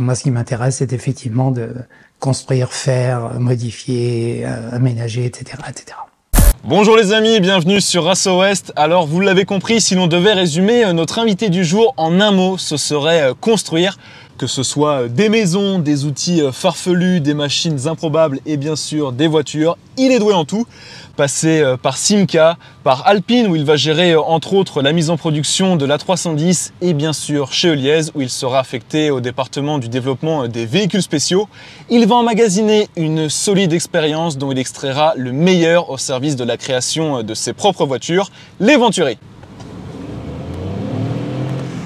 Moi, ce qui m'intéresse, c'est effectivement de construire, faire, modifier, euh, aménager, etc., etc. Bonjour les amis, bienvenue sur Rasso West. Alors vous l'avez compris, si l'on devait résumer euh, notre invité du jour en un mot, ce serait euh, construire que ce soit des maisons, des outils euh, farfelus, des machines improbables et bien sûr des voitures. Il est doué en tout. Passé euh, par Simca, par Alpine où il va gérer euh, entre autres la mise en production de l'A310 et bien sûr chez Eliez où il sera affecté au département du développement des véhicules spéciaux. Il va emmagasiner une solide expérience dont il extraira le meilleur au service de la création de ses propres voitures, les Venturi.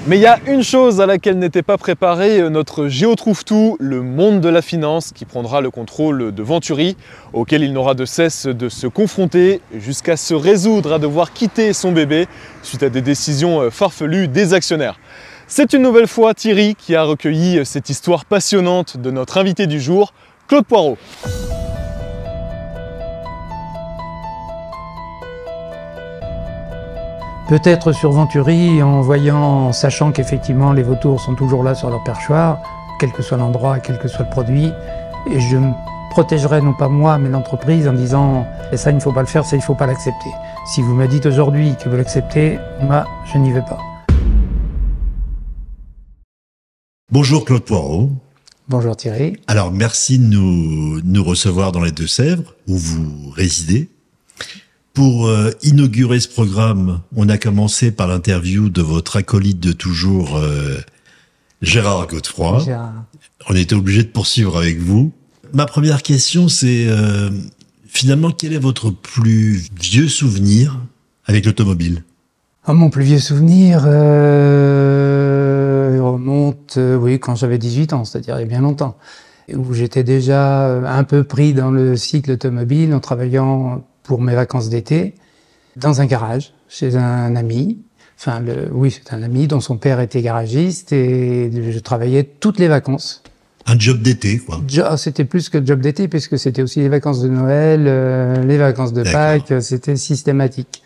Mais il y a une chose à laquelle n'était pas préparé euh, notre Géo trouve tout, le monde de la finance, qui prendra le contrôle de Venturi, auquel il n'aura de cesse de se confronter jusqu'à se résoudre à devoir quitter son bébé suite à des décisions euh, farfelues des actionnaires. C'est une nouvelle fois Thierry qui a recueilli euh, cette histoire passionnante de notre invité du jour, Claude Poirot. Peut-être sur Venturi, en voyant, en sachant qu'effectivement les vautours sont toujours là sur leur perchoir, quel que soit l'endroit, quel que soit le produit, et je me protégerai non pas moi, mais l'entreprise en disant et ça il ne faut pas le faire, ça il ne faut pas l'accepter. Si vous me dites aujourd'hui que vous l'acceptez, moi je n'y vais pas. Bonjour Claude Poirot. Bonjour Thierry. Alors merci de nous, nous recevoir dans les Deux-Sèvres, où vous résidez. Pour euh, inaugurer ce programme, on a commencé par l'interview de votre acolyte de toujours, euh, Gérard Godefroy. Gérard. On était obligé de poursuivre avec vous. Ma première question, c'est euh, finalement quel est votre plus vieux souvenir avec l'automobile? Oh, mon plus vieux souvenir remonte, oui, quand j'avais 18 ans, c'est-à-dire il y a bien longtemps, où j'étais déjà un peu pris dans le cycle automobile en travaillant pour mes vacances d'été dans un garage chez un ami. Enfin, le, oui, c'est un ami dont son père était garagiste et je travaillais toutes les vacances. Un job d'été, quoi. Jo- C'était plus que job d'été puisque c'était aussi les vacances de Noël, euh, les vacances de. Pâques, euh, c'était systématique.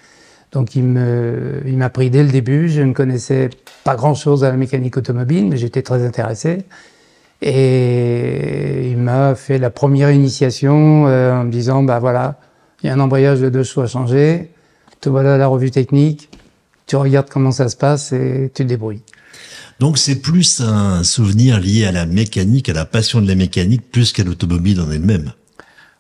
Donc il me, il m'a pris dès le début. Je ne connaissais pas grand-chose à la mécanique automobile, mais j'étais très intéressé. Et il m'a fait la première initiation euh, en me disant, bah voilà, il y a un embrayage de deux chevaux à changer. Te voilà à la revue technique. Tu regardes comment ça se passe et tu te débrouilles. Donc c'est plus un souvenir lié à la mécanique, à la passion de la mécanique, plus qu'à l'automobile en elle-même.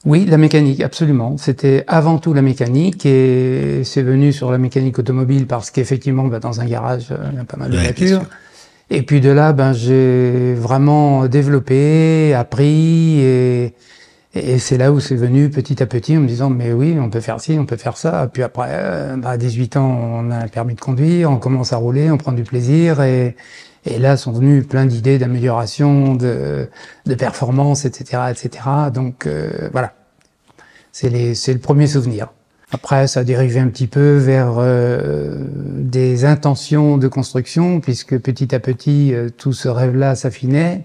Oui, la mécanique, absolument. C'était avant tout la mécanique et c'est venu sur la mécanique automobile parce qu'effectivement, bah, dans un garage, euh, il y a pas mal de Ouais, voitures. Et puis de là, ben, j'ai vraiment développé, appris et, et c'est là où c'est venu petit à petit en me disant, mais oui, on peut faire ci, on peut faire ça. Puis après, euh, bah, à 18 ans, on a un permis de conduire, on commence à rouler, on prend du plaisir et, et là sont venues plein d'idées d'amélioration, de, de performance, etc., etc. Donc euh, voilà, c'est le premier souvenir. Après, ça a dérivé un petit peu vers euh, des intentions de construction, puisque petit à petit, euh, tout ce rêve-là s'affinait.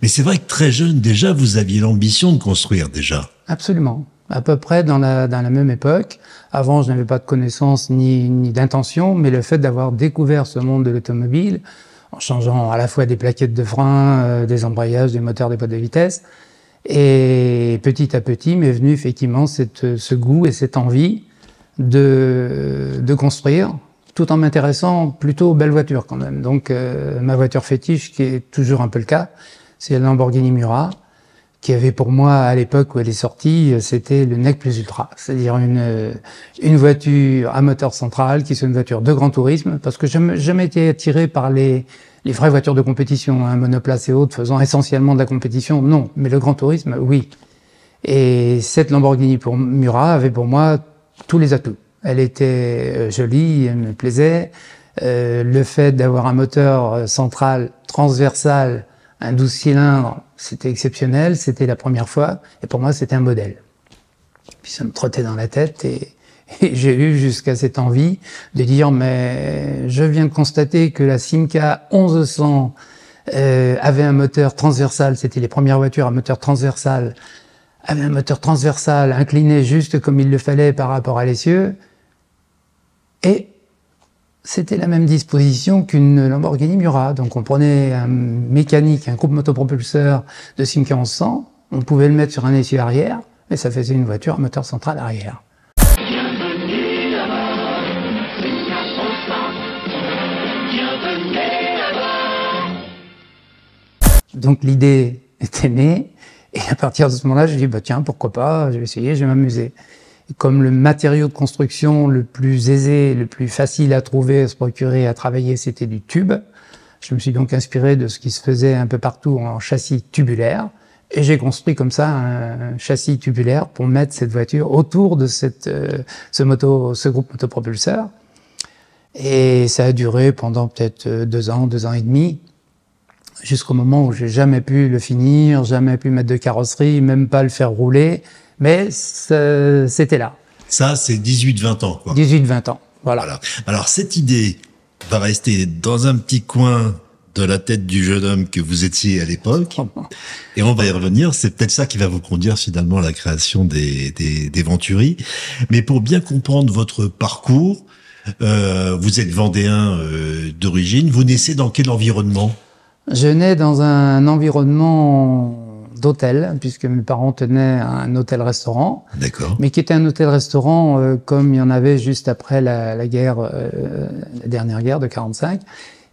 Mais c'est vrai que très jeune, déjà, vous aviez l'ambition de construire, déjà. Absolument. À peu près dans la, même époque. Avant, je n'avais pas de connaissances ni, ni d'intention, mais le fait d'avoir découvert ce monde de l'automobile, en changeant à la fois des plaquettes de frein, euh, des embrayages, des moteurs, des boîtes de vitesse, et petit à petit m'est venu effectivement ce goût et cette envie de, de construire, tout en m'intéressant plutôt aux belles voitures quand même. Donc euh, ma voiture fétiche, qui est toujours un peu le cas, c'est la Lamborghini Murat, qui avait pour moi à l'époque où elle est sortie, c'était le NEC plus ultra, c'est-à-dire une euh, une voiture à moteur central qui soit une voiture de grand tourisme, parce que j'ai jamais été attiré par les les vraies voitures de compétition, hein, monoplace et autres, faisant essentiellement de la compétition, non, mais le grand tourisme, oui. Et cette Lamborghini pour Murat avait pour moi tous les atouts. Elle était euh, jolie, elle me plaisait. Euh, le fait d'avoir un moteur euh, central transversal, un 12 cylindres, c'était exceptionnel, c'était la première fois, et pour moi c'était un modèle. Puis ça me trottait dans la tête et, et j'ai eu jusqu'à cette envie de dire mais je viens de constater que la Simca 1100 euh, avait un moteur transversal, c'était les premières voitures à moteur transversal, avait un moteur transversal incliné juste comme il le fallait par rapport à l'essieu. Et C'était la même disposition qu'une Lamborghini Miura. Donc on prenait un mécanique, un groupe motopropulseur de Simca 1100, on pouvait le mettre sur un essieu arrière, et ça faisait une voiture à moteur central arrière. Donc l'idée était née, et à partir de ce moment-là, j'ai dit, bah tiens, pourquoi pas, je vais essayer, je vais m'amuser. Comme le matériau de construction le plus aisé, le plus facile à trouver, à se procurer, à travailler, c'était du tube, je me suis donc inspiré de ce qui se faisait un peu partout en châssis tubulaire, et j'ai construit comme ça un châssis tubulaire pour mettre cette voiture autour de cette, euh, ce, moto, ce groupe motopropulseur. Et ça a duré pendant peut-être euh, deux ans, deux ans et demi jusqu'au moment où j'ai jamais pu le finir, jamais pu mettre de carrosserie, même pas le faire rouler, mais c'était là. Ça, c'est 18-20 ans, quoi. 18-20 ans, voilà. voilà. Alors, cette idée va rester dans un petit coin de la tête du jeune homme que vous étiez à l'époque. Et on va y revenir. C'est peut-être ça qui va vous conduire finalement à la création des, des, des Venturis. Mais pour bien comprendre votre parcours, euh, vous êtes vendéen euh, d'origine. Vous naissez dans quel environnement? Je nais dans un environnement d'hôtel, puisque mes parents tenaient un hôtel-restaurant. D'accord. Mais qui était un hôtel-restaurant euh, comme il y en avait juste après la, la guerre, euh, la dernière guerre de 45.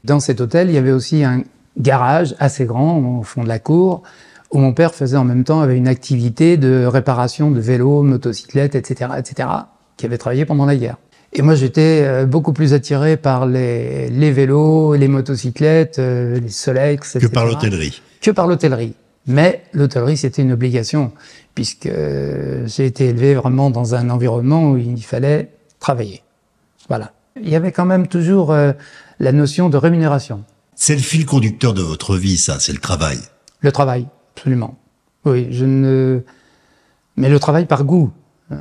Dans cet hôtel, il y avait aussi un garage assez grand au fond de la cour, où mon père faisait en même temps avait une activité de réparation de vélos, motocyclettes, etc., etc., qui avait travaillé pendant la guerre. Et moi, j'étais euh, beaucoup plus attiré par les, les vélos, les motocyclettes, euh, les Solex, etc. Que par l'hôtellerie. Que par l'hôtellerie. Mais l'hôtellerie, c'était une obligation, puisque euh, j'ai été élevé vraiment dans un environnement où il fallait travailler. Voilà. Il y avait quand même toujours la notion de rémunération. C'est le fil conducteur de votre vie, ça, c'est le travail. Le travail, absolument. Oui, je ne... Mais le travail par goût.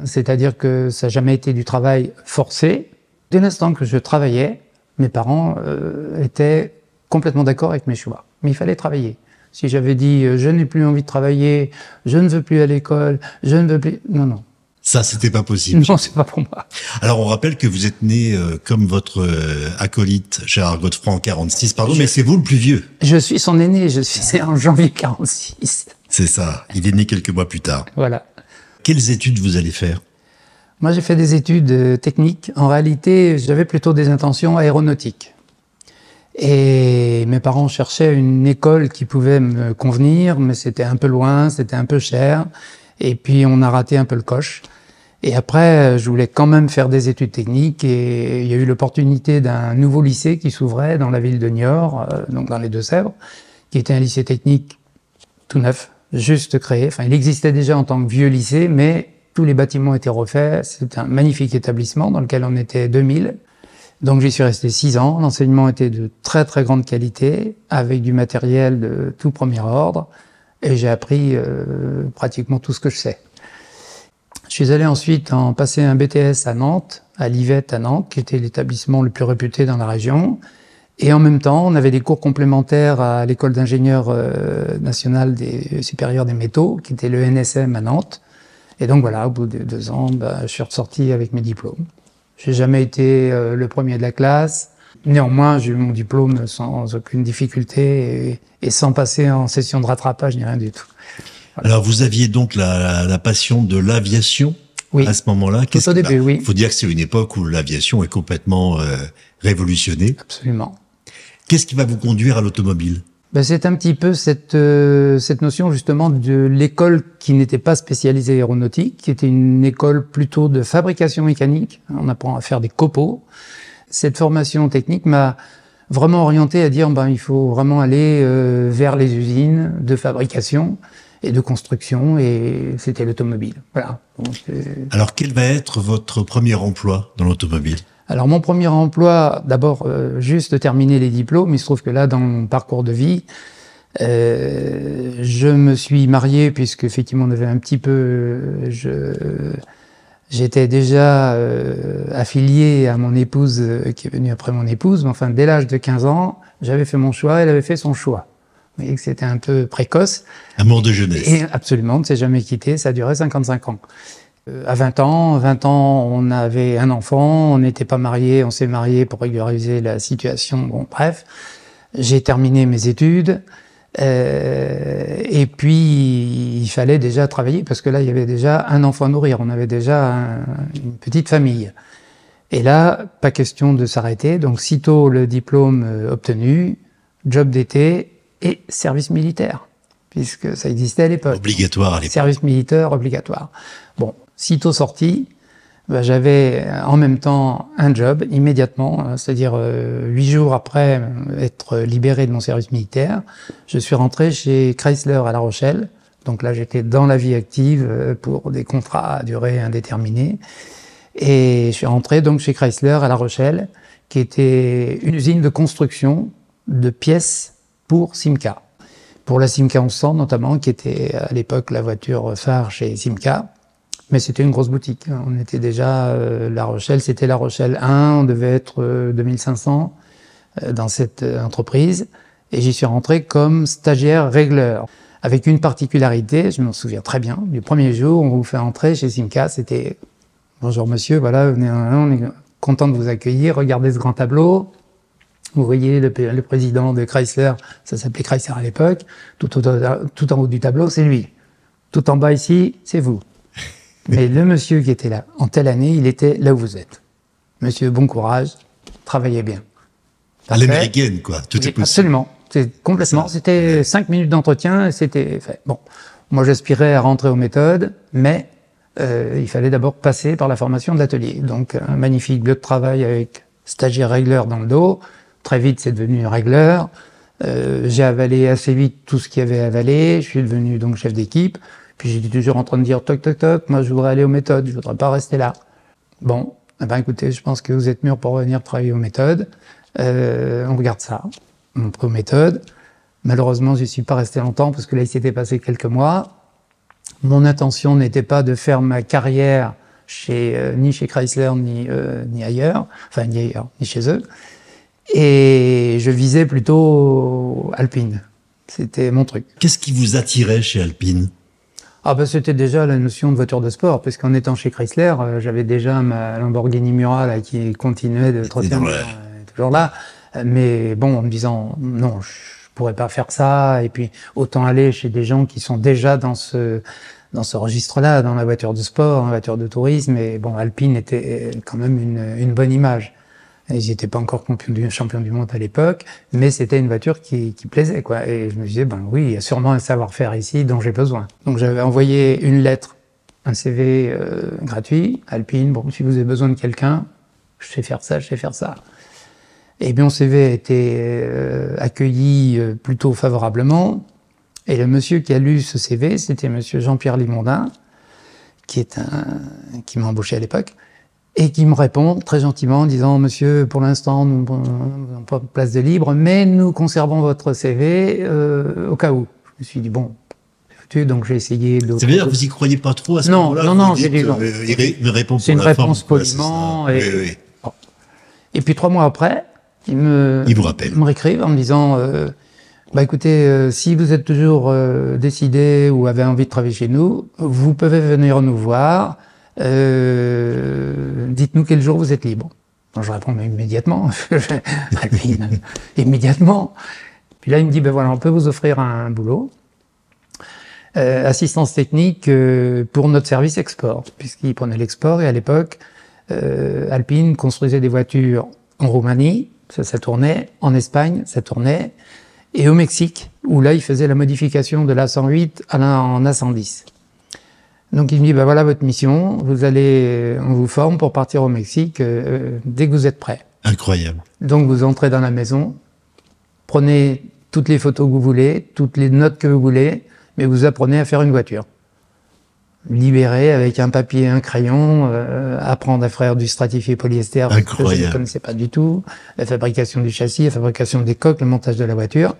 C'est-à-dire que ça n'a jamais été du travail forcé. Dès l'instant que je travaillais, mes parents euh, étaient complètement d'accord avec mes choix. Mais il fallait travailler. Si j'avais dit euh, je n'ai plus envie de travailler, je ne veux plus à l'école, je ne veux plus, non non. Ça, c'était pas possible. Non, c'est pas pour moi. Alors, on rappelle que vous êtes né euh, comme votre acolyte, Gérard Godefroy, en 46, pardon, mais c'est vous le plus vieux. Je suis son aîné, je suis né en janvier 46. C'est ça. Il est né quelques mois plus tard. Voilà. Quelles études vous allez faire? Moi, j'ai fait des études euh, techniques. En réalité, j'avais plutôt des intentions aéronautiques. Et mes parents cherchaient une école qui pouvait me convenir, mais c'était un peu loin, c'était un peu cher. Et puis, on a raté un peu le coche. Et après, je voulais quand même faire des études techniques et il y a eu l'opportunité d'un nouveau lycée qui s'ouvrait dans la ville de Niort, euh, donc dans les Deux-Sèvres, qui était un lycée technique tout neuf, juste créé. Enfin, il existait déjà en tant que vieux lycée, mais tous les bâtiments étaient refaits. C'est un magnifique établissement dans lequel on était 2000. Donc j'y suis resté six ans. L'enseignement était de très très grande qualité, avec du matériel de tout premier ordre, et j'ai appris euh, pratiquement tout ce que je sais. Je suis allé ensuite en passer un BTS à Nantes, à l'Ivette à Nantes, qui était l'établissement le plus réputé dans la région. Et en même temps, on avait des cours complémentaires à l'école d'ingénieurs euh, nationale des supérieurs des métaux, qui était le NSM à Nantes. Et donc voilà, au bout de deux ans, bah, je suis ressorti avec mes diplômes. J'ai jamais été euh, le premier de la classe. Néanmoins, j'ai eu mon diplôme sans aucune difficulté et, sans passer en session de rattrapage ni rien du tout. Alors, vous aviez donc la, la passion de l'aviation oui. à ce moment-là. Tout au début, oui. Il faut dire que c'est une époque où l'aviation est complètement euh, révolutionnée. Absolument. Qu'est-ce qui va vous conduire à l'automobile? Ben, C'est un petit peu cette, euh, cette notion justement de l'école qui n'était pas spécialisée aéronautique, qui était une école plutôt de fabrication mécanique. On apprend à faire des copeaux. Cette formation technique m'a vraiment orienté à dire ben, il faut vraiment aller euh, vers les usines de fabrication et de construction, et c'était l'automobile. Voilà. Euh, Alors quel va être votre premier emploi dans l'automobile? Alors mon premier emploi, d'abord euh, juste de terminer les diplômes, il se trouve que là dans mon parcours de vie, euh, je me suis marié puisque effectivement on avait un petit peu, je j'étais déjà euh, affilié à mon épouse euh, qui est venue après mon épouse, mais enfin dès l'âge de 15 ans, j'avais fait mon choix, elle avait fait son choix. Vous voyez que c'était un peu précoce. Amour de jeunesse. Et absolument, on ne s'est jamais quitté, ça a duré 55 ans. Euh, à 20 ans, 20 ans, on avait un enfant, on n'était pas marié, on s'est marié pour régulariser la situation. Bon, bref, j'ai terminé mes études. Euh, et puis, il fallait déjà travailler parce que là, il y avait déjà un enfant à nourrir. On avait déjà une petite famille. Et là, pas question de s'arrêter. Donc, sitôt le diplôme euh, obtenu, job d'été et service militaire, puisque ça existait à l'époque. Obligatoire à l'époque. Service militaire obligatoire. Bon, sitôt sorti, bah, j'avais en même temps un job immédiatement, hein, c'est-à-dire euh, huit jours après être libéré de mon service militaire, je suis rentré chez Chrysler à La Rochelle. Donc là, j'étais dans la vie active euh, pour des contrats à durée indéterminée. Et je suis rentré donc chez Chrysler à La Rochelle, qui était une usine de construction de pièces pour Simca. Pour la Simca 1100 notamment, qui était à l'époque la voiture phare chez Simca. Mais c'était une grosse boutique. On était déjà euh, La Rochelle, c'était La Rochelle 1, on devait être 2500 euh, euh, dans cette entreprise. Et j'y suis rentré comme stagiaire régleur. Avec une particularité, je m'en souviens très bien, du premier jour, on vous fait entrer chez Simca, c'était Bonjour monsieur, voilà, on est content de vous accueillir, regardez ce grand tableau. Vous voyez le, le président de Chrysler, ça s'appelait Chrysler à l'époque, tout, tout, en haut du tableau, c'est lui. Tout en bas ici, c'est vous. Mais le monsieur qui était là, en telle année, il était là où vous êtes. Monsieur, bon courage, travaillez bien. À l'américaine, quoi. Tout est possible. Absolument. C'est complètement. C'était cinq minutes d'entretien, c'était fait. Bon. Moi, j'aspirais à rentrer aux méthodes, mais euh, il fallait d'abord passer par la formation de l'atelier. Donc, un magnifique lieu de travail avec stagiaire régleur dans le dos. Très vite, c'est devenu régleur. Euh, j'ai avalé assez vite tout ce qu'il y avait avalé. Je suis devenu donc chef d'équipe. Puis j'étais toujours en train de dire toc toc toc, moi je voudrais aller aux méthodes, je voudrais pas rester là. Bon, eh ben écoutez, je pense que vous êtes mûr pour revenir travailler aux méthodes. Euh, on regarde ça, on prend aux méthodes. Malheureusement, je suis pas resté longtemps parce que là il s'était passé quelques mois. Mon intention n'était pas de faire ma carrière euh, ni chez Chrysler ni euh, ni ailleurs, enfin ni ailleurs, ni chez eux. Et je visais plutôt Alpine. C'était mon truc. Qu'est-ce qui vous attirait chez Alpine? Ah ben c'était déjà la notion de voiture de sport, parce qu'en étant chez Chrysler, euh, j'avais déjà ma Lamborghini Mura qui continuait de trottir, euh, toujours là. Mais bon, en me disant non, je pourrais pas faire ça, et puis autant aller chez des gens qui sont déjà dans ce dans ce registre-là, dans la voiture de sport, la voiture de tourisme. Et bon, Alpine était quand même une, une bonne image. Ils n'étaient pas encore champions du monde à l'époque, mais c'était une voiture qui, plaisait, quoi. Et je me disais, ben oui, il y a sûrement un savoir-faire ici dont j'ai besoin. Donc j'avais envoyé une lettre, un CV euh, gratuit, Alpine. Bon, si vous avez besoin de quelqu'un, je sais faire ça, je sais faire ça. Et bien mon CV a été euh, accueilli euh, plutôt favorablement. Et le monsieur qui a lu ce CV, c'était monsieur Jean-Pierre Limondin, qui m'a embauché à l'époque et qui me répond très gentiment en disant Monsieur, pour l'instant, nous n'avons pas de place de libre, mais nous conservons votre CV euh, au cas où. Je me suis dit bon, donc j'ai essayé de. Ça veut dire que vous y croyez pas trop à ce moment-là Non, non, j'ai dit non. Euh, il me répond C'est une réponse poliment. et, oui, oui. et puis trois mois après, il me. Il vous rappelle. me réécrivent en me disant. Euh, bah écoutez, euh, si vous êtes toujours euh, décidé ou avez envie de travailler chez nous, vous pouvez venir nous voir. Euh, dites-nous quel jour vous êtes libre. Je réponds mais immédiatement, immédiatement. Puis là il me dit ben voilà on peut vous offrir un boulot, euh, assistance technique euh, pour notre service export, puisqu'il prenait l'export et à l'époque euh, Alpine construisait des voitures en Roumanie, ça, tournait, en Espagne ça tournait, et au Mexique où là il faisait la modification de l'A108 à en A110. Donc il me dit, ben voilà votre mission, vous allez, on vous forme pour partir au Mexique euh, dès que vous êtes prêt. Incroyable. Donc vous entrez dans la maison, prenez toutes les photos que vous voulez, toutes les notes que vous voulez, mais vous apprenez à faire une voiture. Libéré avec un papier et un crayon, euh, apprendre à faire du stratifié polyester, Incroyable. que je ne connaissais pas du tout, la fabrication du châssis, la fabrication des coques, le montage de la voiture.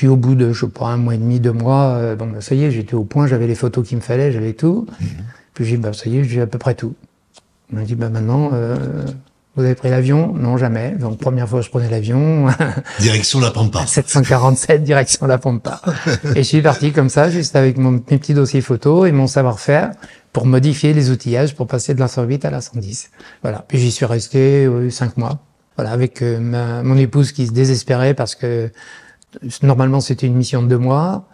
Puis au bout de, je sais pas, un mois et demi, deux mois, euh, bon, ben, ça y est, j'étais au point, j'avais les photos qu'il me fallait, j'avais tout. Puis j'ai dit, bah, ça y est, j'ai à peu près tout. On m'a dit, bah, maintenant, euh, Vous avez pris l'avion? Non, jamais. Donc, première fois, je prenais l'avion. Direction la Pampa. 747, direction la Pampa. et je suis parti comme ça, juste avec mon, mes petits dossiers photos et mon savoir-faire pour modifier les outillages pour passer de la 108 à la 110. Voilà. Puis j'y suis resté euh, cinq mois. Voilà, avec euh, ma, mon épouse qui se désespérait parce que normalement c'était une mission de deux mois.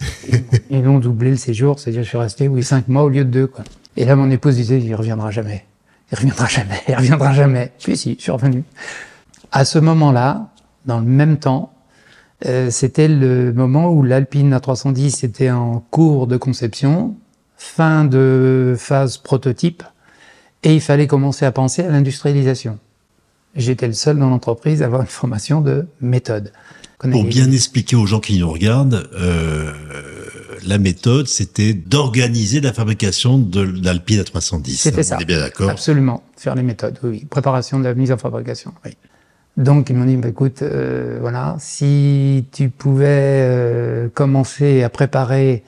Ils ont doublé le séjour, c'est-à-dire je suis resté oui cinq mois au lieu de deux. Quoi. Et là mon épouse disait il reviendra jamais, il reviendra jamais, il reviendra jamais. Puis si, je suis revenu. À ce moment-là, dans le même temps, euh, c'était le moment où l'Alpine A310 était en cours de conception, fin de phase prototype, et il fallait commencer à penser à l'industrialisation. J'étais le seul dans l'entreprise à avoir une formation de méthode. Pour bien expliquer aux gens qui nous regardent, euh, la méthode, c'était d'organiser la fabrication de l'Alpine A310. C'était ça. On est bien d'accord Absolument. Faire les méthodes, oui. Préparation de la mise en fabrication, oui. Donc ils m'ont dit, bah, écoute, euh, voilà, si tu pouvais euh, commencer à préparer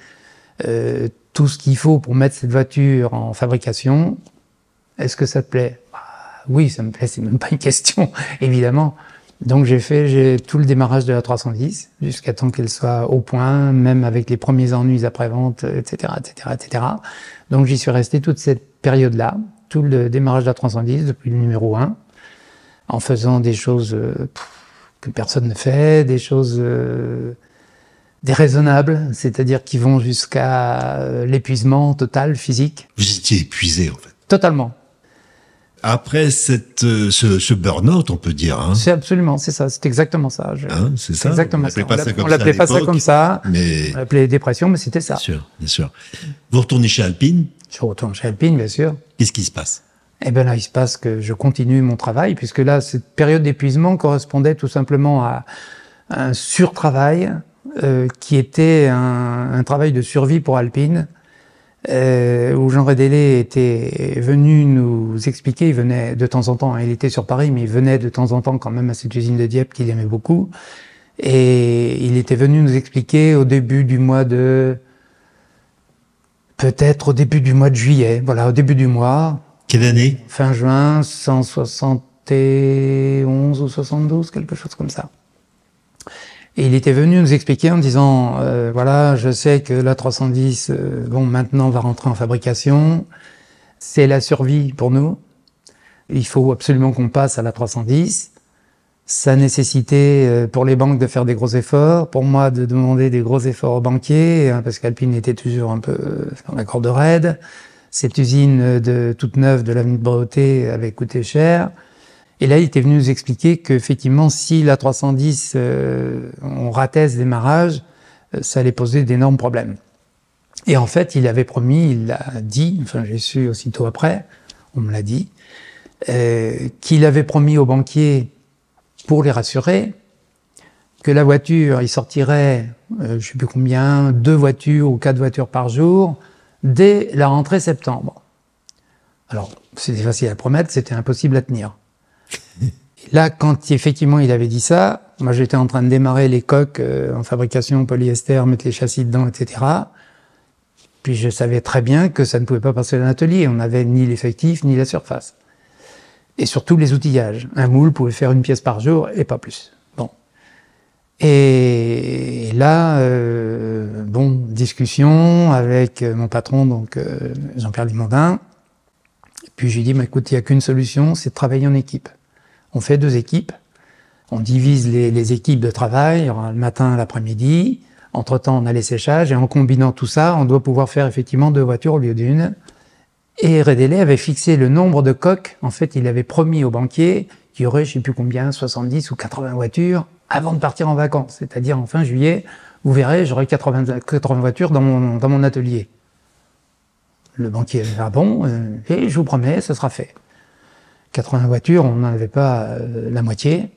euh, tout ce qu'il faut pour mettre cette voiture en fabrication, est-ce que ça te plaît? Bah, Oui, ça me plaît, c'est même pas une question, évidemment. Donc j'ai fait tout le démarrage de la 310 jusqu'à temps qu'elle soit au point, même avec les premiers ennuis après-vente, etc., etc., etc. Donc j'y suis resté toute cette période-là, tout le démarrage de la 310 depuis le numéro 1, en faisant des choses euh, que personne ne fait, des choses euh, déraisonnables, c'est-à-dire qui vont jusqu'à euh, l'épuisement total physique. Vous étiez épuisé en fait. Totalement. Après cette, euh, ce, ce burn-out, on peut dire. Hein. C'est absolument, c'est ça, c'est exactement ça. Je... Hein, c'est ça. Exactement on l'appelait pas ça comme on ça. pas ça comme ça. Mais On l'appelait dépression, mais c'était ça. bien sûr, bien sûr. Vous retournez chez Alpine? Je retourne chez Alpine, bien sûr. Qu'est-ce qui se passe? Et ben là, il se passe que je continue mon travail, puisque là, cette période d'épuisement correspondait tout simplement à un surtravail euh, qui était un, un travail de survie pour Alpine, euh, où Jean Redélé était venu nous expliquer, il venait de temps en temps, hein, il était sur Paris, mais il venait de temps en temps quand même à cette usine de Dieppe qu'il aimait beaucoup, et il était venu nous expliquer au début du mois de... Peut-être au début du mois de juillet, voilà, au début du mois, Quelle année? Fin juin, 171 ou 72, quelque chose comme ça. Et il était venu nous expliquer en disant, euh, voilà, je sais que la 310, euh, bon, maintenant va rentrer en fabrication, c'est la survie pour nous. Il faut absolument qu'on passe à la 310. Ça nécessitait euh, pour les banques de faire des gros efforts, pour moi de demander des gros efforts aux banquiers, hein, parce qu'Alpine était toujours un peu euh, dans la corde raide. Cette usine de toute neuve de l'avenue de Breauté avait coûté cher. Et là, il était venu nous expliquer qu'effectivement, si la 310, euh, on ratait ce démarrage, euh, ça allait poser d'énormes problèmes. Et en fait, il avait promis, il l'a dit, enfin j'ai su aussitôt après, on me l'a dit, euh, qu'il avait promis aux banquiers, pour les rassurer, que la voiture, il sortirait, je sais plus combien, deux voitures ou quatre voitures par jour, dès la rentrée septembre. Alors, c'était facile à promettre, c'était impossible à tenir. Là, quand effectivement il avait dit ça, moi j'étais en train de démarrer les coques euh, en fabrication polyester, mettre les châssis dedans, etc. Puis je savais très bien que ça ne pouvait pas passer dans l'atelier. On n'avait ni l'effectif ni la surface. Et surtout les outillages. Un moule pouvait faire une pièce par jour et pas plus. Bon. Et là, euh, bon, discussion avec mon patron, donc euh, Jean-Pierre Limondin. Puis dis, mais écoute, il n'y a qu'une solution, c'est de travailler en équipe. On fait deux équipes, on divise les, équipes de travail, le matin, l'après-midi, entre-temps on a les séchages, et en combinant tout ça, on doit pouvoir faire effectivement deux voitures au lieu d'une. Et Redélé avait fixé le nombre de coques, en fait il avait promis aux banquiers qu'il y aurait, je sais plus combien, 70 ou 80 voitures avant de partir en vacances, c'est-à-dire en fin juillet, vous verrez, j'aurai 80, 80 voitures dans mon, atelier. Le banquier ah bon, euh, et je vous promets, ce sera fait. 80 voitures, on n'en avait pas euh, la moitié.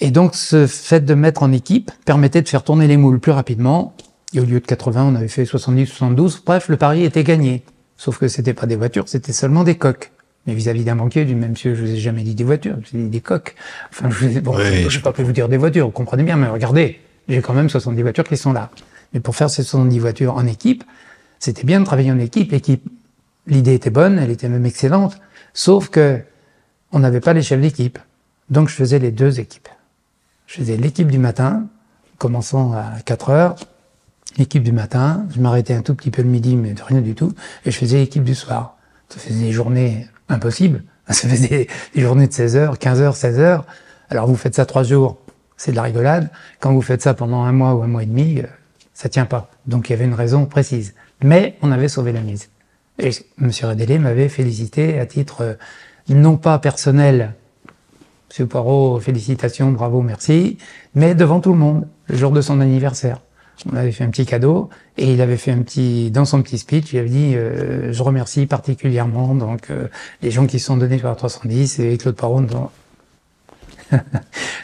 Et donc, ce fait de mettre en équipe permettait de faire tourner les moules plus rapidement. Et au lieu de 80, on avait fait 70, 72. Bref, le pari était gagné. Sauf que c'était pas des voitures, c'était seulement des coques. Mais vis-à-vis d'un banquier, du même monsieur, je vous ai jamais dit des voitures, je vous ai dit des coques. Enfin, je vous ai, bon, Oui, je je n'ai pas pu vous dire des voitures, vous comprenez bien, mais regardez, j'ai quand même 70 voitures qui sont là. Mais pour faire ces 70 voitures en équipe, c'était bien de travailler en équipe. L'équipe, l'idée était bonne, elle était même excellente. Sauf que on n'avait pas les chefs d'équipe. Donc je faisais les deux équipes. Je faisais l'équipe du matin, commençant à 4 heures, l'équipe du matin, je m'arrêtais un tout petit peu le midi, mais de rien du tout, et je faisais l'équipe du soir. Ça faisait des journées impossibles. Ça faisait des, journées de 16 heures, 15 heures, 16 heures. Alors vous faites ça trois jours, c'est de la rigolade. Quand vous faites ça pendant un mois ou un mois et demi, euh, ça tient pas. Donc il y avait une raison précise. Mais on avait sauvé la mise. Et M. Redélé m'avait félicité à titre euh, non pas personnel, M. Poirot, félicitations, bravo, merci, mais devant tout le monde, le jour de son anniversaire. On avait fait un petit cadeau et il avait fait un petit dans son petit speech, il avait dit euh, je remercie particulièrement donc euh, les gens qui se sont donnés sur la 310 et Claude Poirot. Ça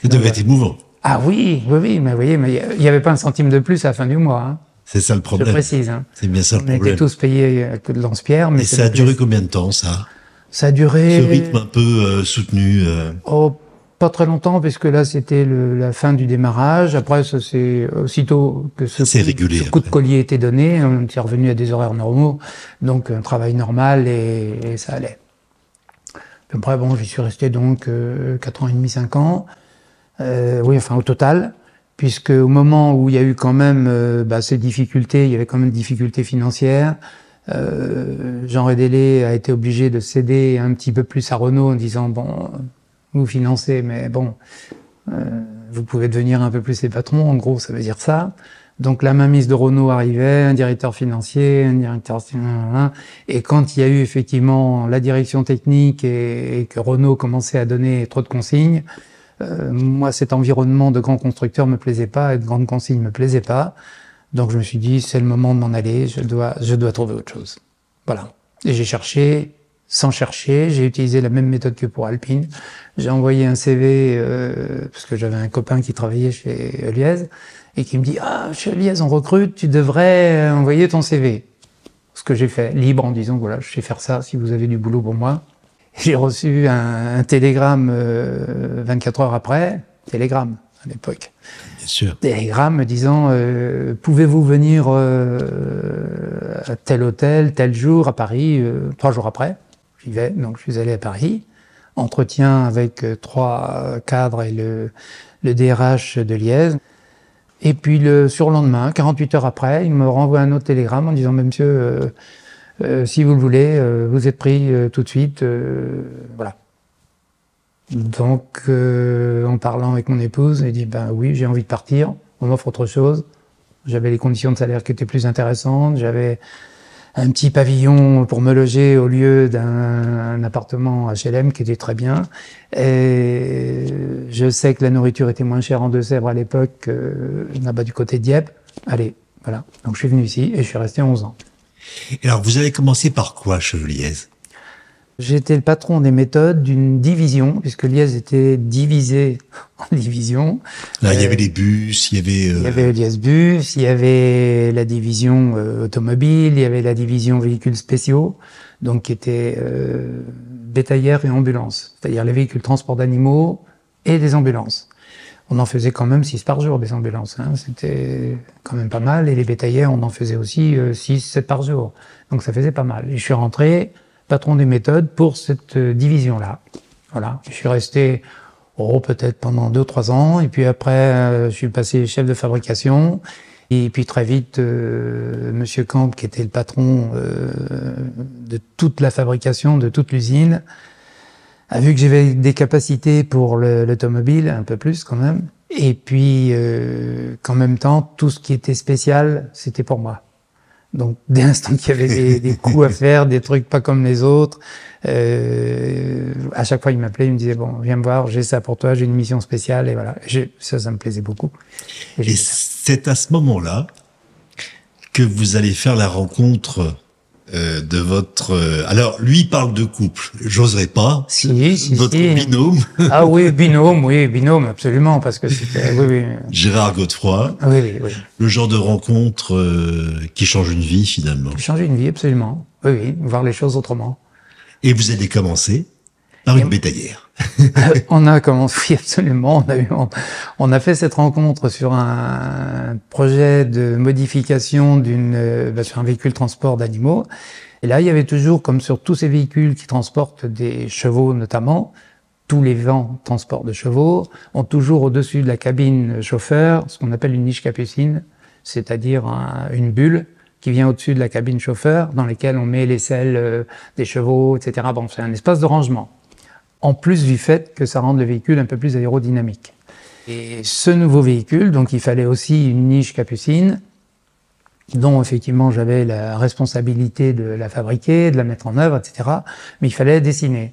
devait être émouvant. Ah oui, oui, oui, mais vous voyez, mais il n'y avait pas un centime de plus à la fin du mois. Hein. C'est ça le problème. Je précise. Hein. C'est bien ça le problème. On était tous payés à que de lance-pierre. Mais et ça a duré combien de temps ça Ça a duré. Ce rythme un peu euh, soutenu. Oh, pas très longtemps, puisque là, c'était la fin du démarrage. Après, ça c'est aussitôt que ce, coup, régulier, ce coup de collier était donné, on était revenu à des horaires normaux, donc un travail normal et, ça allait. après, bon, j'y suis resté donc euh, 4 ans et demi, 5 ans. Euh, oui, enfin au total, puisque au moment où il y a eu quand même euh, bah, ces difficultés, il y avait quand même des difficultés financières. Euh, Jean Redélé a été obligé de céder un petit peu plus à Renault en disant bon, vous financez, mais bon, euh, vous pouvez devenir un peu plus les patrons, en gros, ça veut dire ça. Donc la mainmise de Renault arrivait, un directeur financier, un directeur... Et quand il y a eu effectivement la direction technique et, que Renault commençait à donner trop de consignes, euh, moi cet environnement de grand constructeur me plaisait pas et de grandes consignes me plaisait pas. Donc je me suis dit, c'est le moment de m'en aller, je dois, je dois trouver autre chose. Voilà. Et j'ai cherché, sans chercher. J'ai utilisé la même méthode que pour Alpine. J'ai envoyé un CV euh, parce que j'avais un copain qui travaillait chez Eliez et qui me dit ah chez Eliez on recrute, tu devrais envoyer ton CV. Ce que j'ai fait libre en disant voilà je sais faire ça si vous avez du boulot pour moi. J'ai reçu un, télégramme 24 euh, heures après, télégramme à l'époque. Bien sûr. Télégramme me disant euh, pouvez-vous venir euh, à tel hôtel tel jour à Paris trois jours après? J'y vais, donc je suis allé à Paris. Entretien avec trois cadres et le, le DRH de Liège. Et puis le surlendemain, 48 heures après, il me renvoie un autre télégramme en disant, monsieur, euh, euh, si vous le voulez, vous êtes pris tout de suite. voilà. Donc, en parlant avec mon épouse, il dit, ben oui, j'ai envie de partir, on m'offre autre chose. J'avais les conditions de salaire qui étaient plus intéressantes, j'avais un petit pavillon pour me loger au lieu d'un appartement HLM qui était très bien. Et je sais que la nourriture était moins chère en Deux-Sèvres à l'époque là-bas du côté de Dieppe. Allez, voilà. Donc je suis venu ici et je suis resté 11 ans. Et alors vous avez commencé par quoi, Cheveliez J'étais le patron des méthodes d'une division, puisque Liège était divisé en divisions. Là, il y avait les bus, il y avait... Il y avait Liège Bus, il y avait la division euh, automobile, il y avait la division véhicules spéciaux, donc qui était euh, bétaillère et ambulance, c'est-à-dire les véhicules transport d'animaux et des ambulances. On en faisait quand même six par jour des ambulances, hein. c'était quand même pas mal, et les bétaillères, on en faisait aussi euh, six, sept par jour, donc ça faisait pas mal. Et je suis rentré patron des méthodes pour cette euh, division-là. Voilà, je suis resté oh, peut-être pendant deux ou trois ans, et puis après, euh, je suis passé chef de fabrication. Et puis très vite, euh, Monsieur Camp, qui était le patron euh, de toute la fabrication, de toute l'usine, a vu que j'avais des capacités pour l'automobile, un peu plus quand même. Et puis, euh, qu'en même temps, tout ce qui était spécial, c'était pour moi. Donc, dès l'instant qu'il y avait des, des, coups à faire, des trucs pas comme les autres, euh, à chaque fois, il m'appelait, il me disait, bon, viens me voir, j'ai ça pour toi, j'ai une mission spéciale, et voilà. Ça, ça me plaisait beaucoup. Et, et c'est à ce moment-là que vous allez faire la rencontre euh, de votre. Euh, alors, lui parle de couple. J'oserais pas. Si, si, votre binôme. ah oui, binôme, oui, binôme, absolument, parce que c'était. Oui, oui. Gérard Godefroy. Oui, oui, oui. Le genre de rencontre euh, qui change une vie finalement. Qui change une vie, absolument. Oui, oui, voir les choses autrement. Et vous allez commencer par une bétaillère. on a commencé, oui, absolument. On a, eu, on, a fait cette rencontre sur un projet de modification d'une, bah, sur un véhicule transport d'animaux. Et là, il y avait toujours, comme sur tous ces véhicules qui transportent des chevaux notamment, tous les vents transport de chevaux ont toujours au-dessus de la cabine chauffeur ce qu'on appelle une niche capucine, c'est-à-dire une bulle qui vient au-dessus de la cabine chauffeur dans laquelle on met les selles euh, des chevaux, etc. Bon, c'est un espace de rangement. En plus du fait que ça rende le véhicule un peu plus aérodynamique. Et ce nouveau véhicule, donc il fallait aussi une niche capucine dont effectivement j'avais la responsabilité de la fabriquer, de la mettre en œuvre, etc. Mais il fallait dessiner.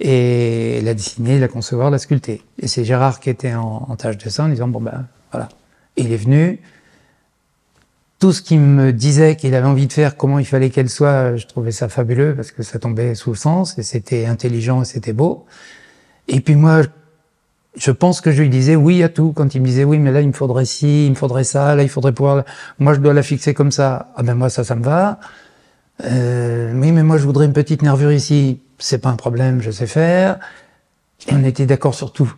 Et la dessiner, la concevoir, la sculpter. Et c'est Gérard qui était en, en tâche de ça en disant, bon ben voilà. il est venu. Tout ce qu'il me disait qu'il avait envie de faire, comment il fallait qu'elle soit, je trouvais ça fabuleux parce que ça tombait sous le sens et c'était intelligent et c'était beau. Et puis moi, je pense que je lui disais oui à tout. Quand il me disait oui, mais là il me faudrait ci, il me faudrait ça, là il faudrait pouvoir. Moi je dois la fixer comme ça. Ah ben moi ça, ça me va. Euh, oui, mais moi je voudrais une petite nervure ici. C'est pas un problème, je sais faire. On était d'accord sur tout.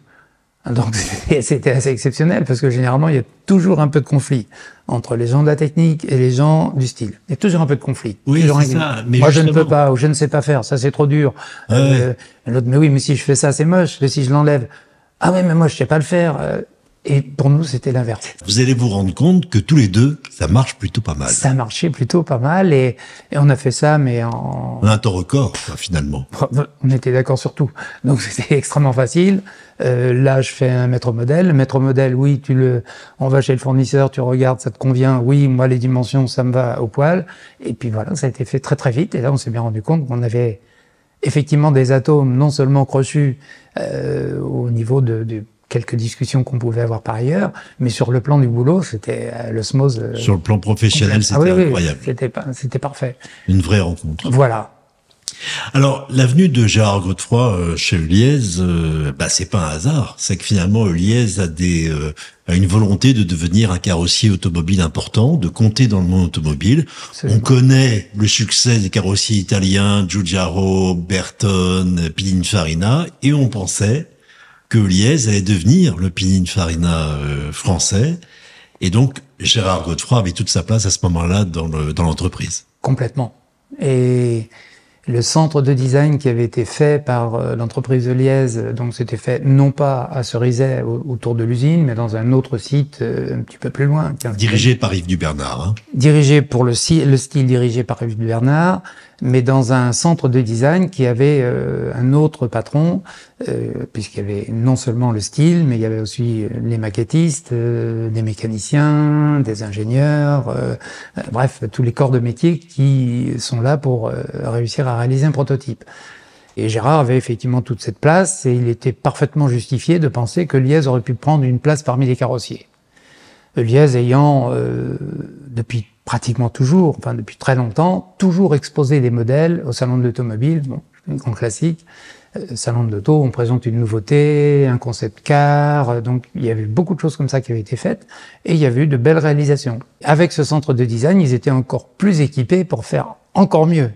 Donc c'était assez exceptionnel parce que généralement il y a toujours un peu de conflit entre les gens de la technique et les gens du style. Il y a toujours un peu de conflit. Oui, c'est ça. Mais moi je ne peux pas ou je ne sais pas faire. Ça c'est trop dur. Euh, L'autre mais oui, mais si je fais ça c'est moche. Et si je l'enlève, ah oui, mais moi, je sais pas le faire. Et pour nous, c'était l'inverse. Vous allez vous rendre compte que tous les deux, ça marche plutôt pas mal. Ça marchait plutôt pas mal et, et on a fait ça, mais en... On a un temps record, finalement. On était d'accord sur tout. Donc c'était extrêmement facile. Euh, là, je fais un maître modèle. Maître modèle, oui, tu le, on va chez le fournisseur, tu regardes, ça te convient. Oui, moi, les dimensions, ça me va au poil. Et puis voilà, ça a été fait très très vite. Et là, on s'est bien rendu compte qu'on avait effectivement des atomes non seulement crochus euh, au niveau de, de quelques discussions qu'on pouvait avoir par ailleurs, mais sur le plan du boulot, c'était euh, l'osmose. Euh, sur le plan professionnel, c'était ah incroyable. c'était c'était parfait. Une vraie rencontre. Voilà. Alors, l'avenue de Gérard Godefroy euh, chez Eliez, euh, bah, c'est pas un hasard. C'est que finalement, Eliez a des, euh, a une volonté de devenir un carrossier automobile important, de compter dans le monde automobile. On connaît le succès des carrossiers italiens, Giugiaro, Berton, Pininfarina, et on pensait que Eliez allait devenir le Pininfarina français. Et donc, Gérard Godefroy avait toute sa place à ce moment-là dans l'entreprise. Complètement. Et le centre de design qui avait été fait par euh, l'entreprise de Liège, donc c'était fait non pas à Cerizay autour de l'usine, mais dans un autre site euh, un petit peu plus loin. Dirigé par Yves Dubernard. Hein. Dirigé pour le, le style dirigé par Yves Dubernard, mais dans un centre de design qui avait euh, un autre patron, euh, puisqu'il y avait non seulement le style, mais il y avait aussi les maquettistes, euh, des mécaniciens, des ingénieurs, bref, tous les corps de métier qui sont là pour réussir à réaliser un prototype. Et Gérard avait effectivement toute cette place et il était parfaitement justifié de penser que Liège aurait pu prendre une place parmi les carrossiers. Liège ayant, depuis pratiquement toujours, enfin depuis très longtemps, toujours exposer des modèles au salon de l'automobile, bon, grand classique. Euh, salon de l'auto, on présente une nouveauté, un concept car, euh, donc il y avait beaucoup de choses comme ça qui avaient été faites, et il y avait eu de belles réalisations. Avec ce centre de design, ils étaient encore plus équipés pour faire encore mieux.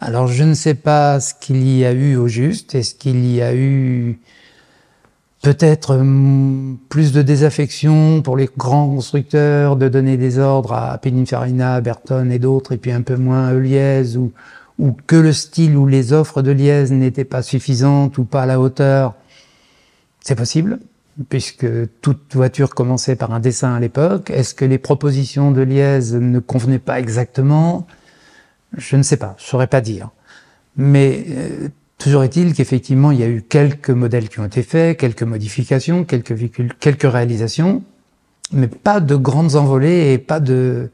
Alors je ne sais pas ce qu'il y a eu au juste, est-ce qu'il y a eu peut-être hum, plus de désaffection pour les grands constructeurs, de donner des ordres à Pininfarina, Berton et d'autres, et puis un peu moins à ou, ou que le style ou les offres de Liège n'étaient pas suffisantes ou pas à la hauteur. C'est possible, puisque toute voiture commençait par un dessin à l'époque. Est-ce que les propositions de Liège ne convenaient pas exactement? Je ne sais pas, je saurais pas dire. Mais euh, Toujours est-il qu'effectivement, il y a eu quelques modèles qui ont été faits, quelques modifications, quelques véhicules, quelques réalisations, mais pas de grandes envolées et pas de,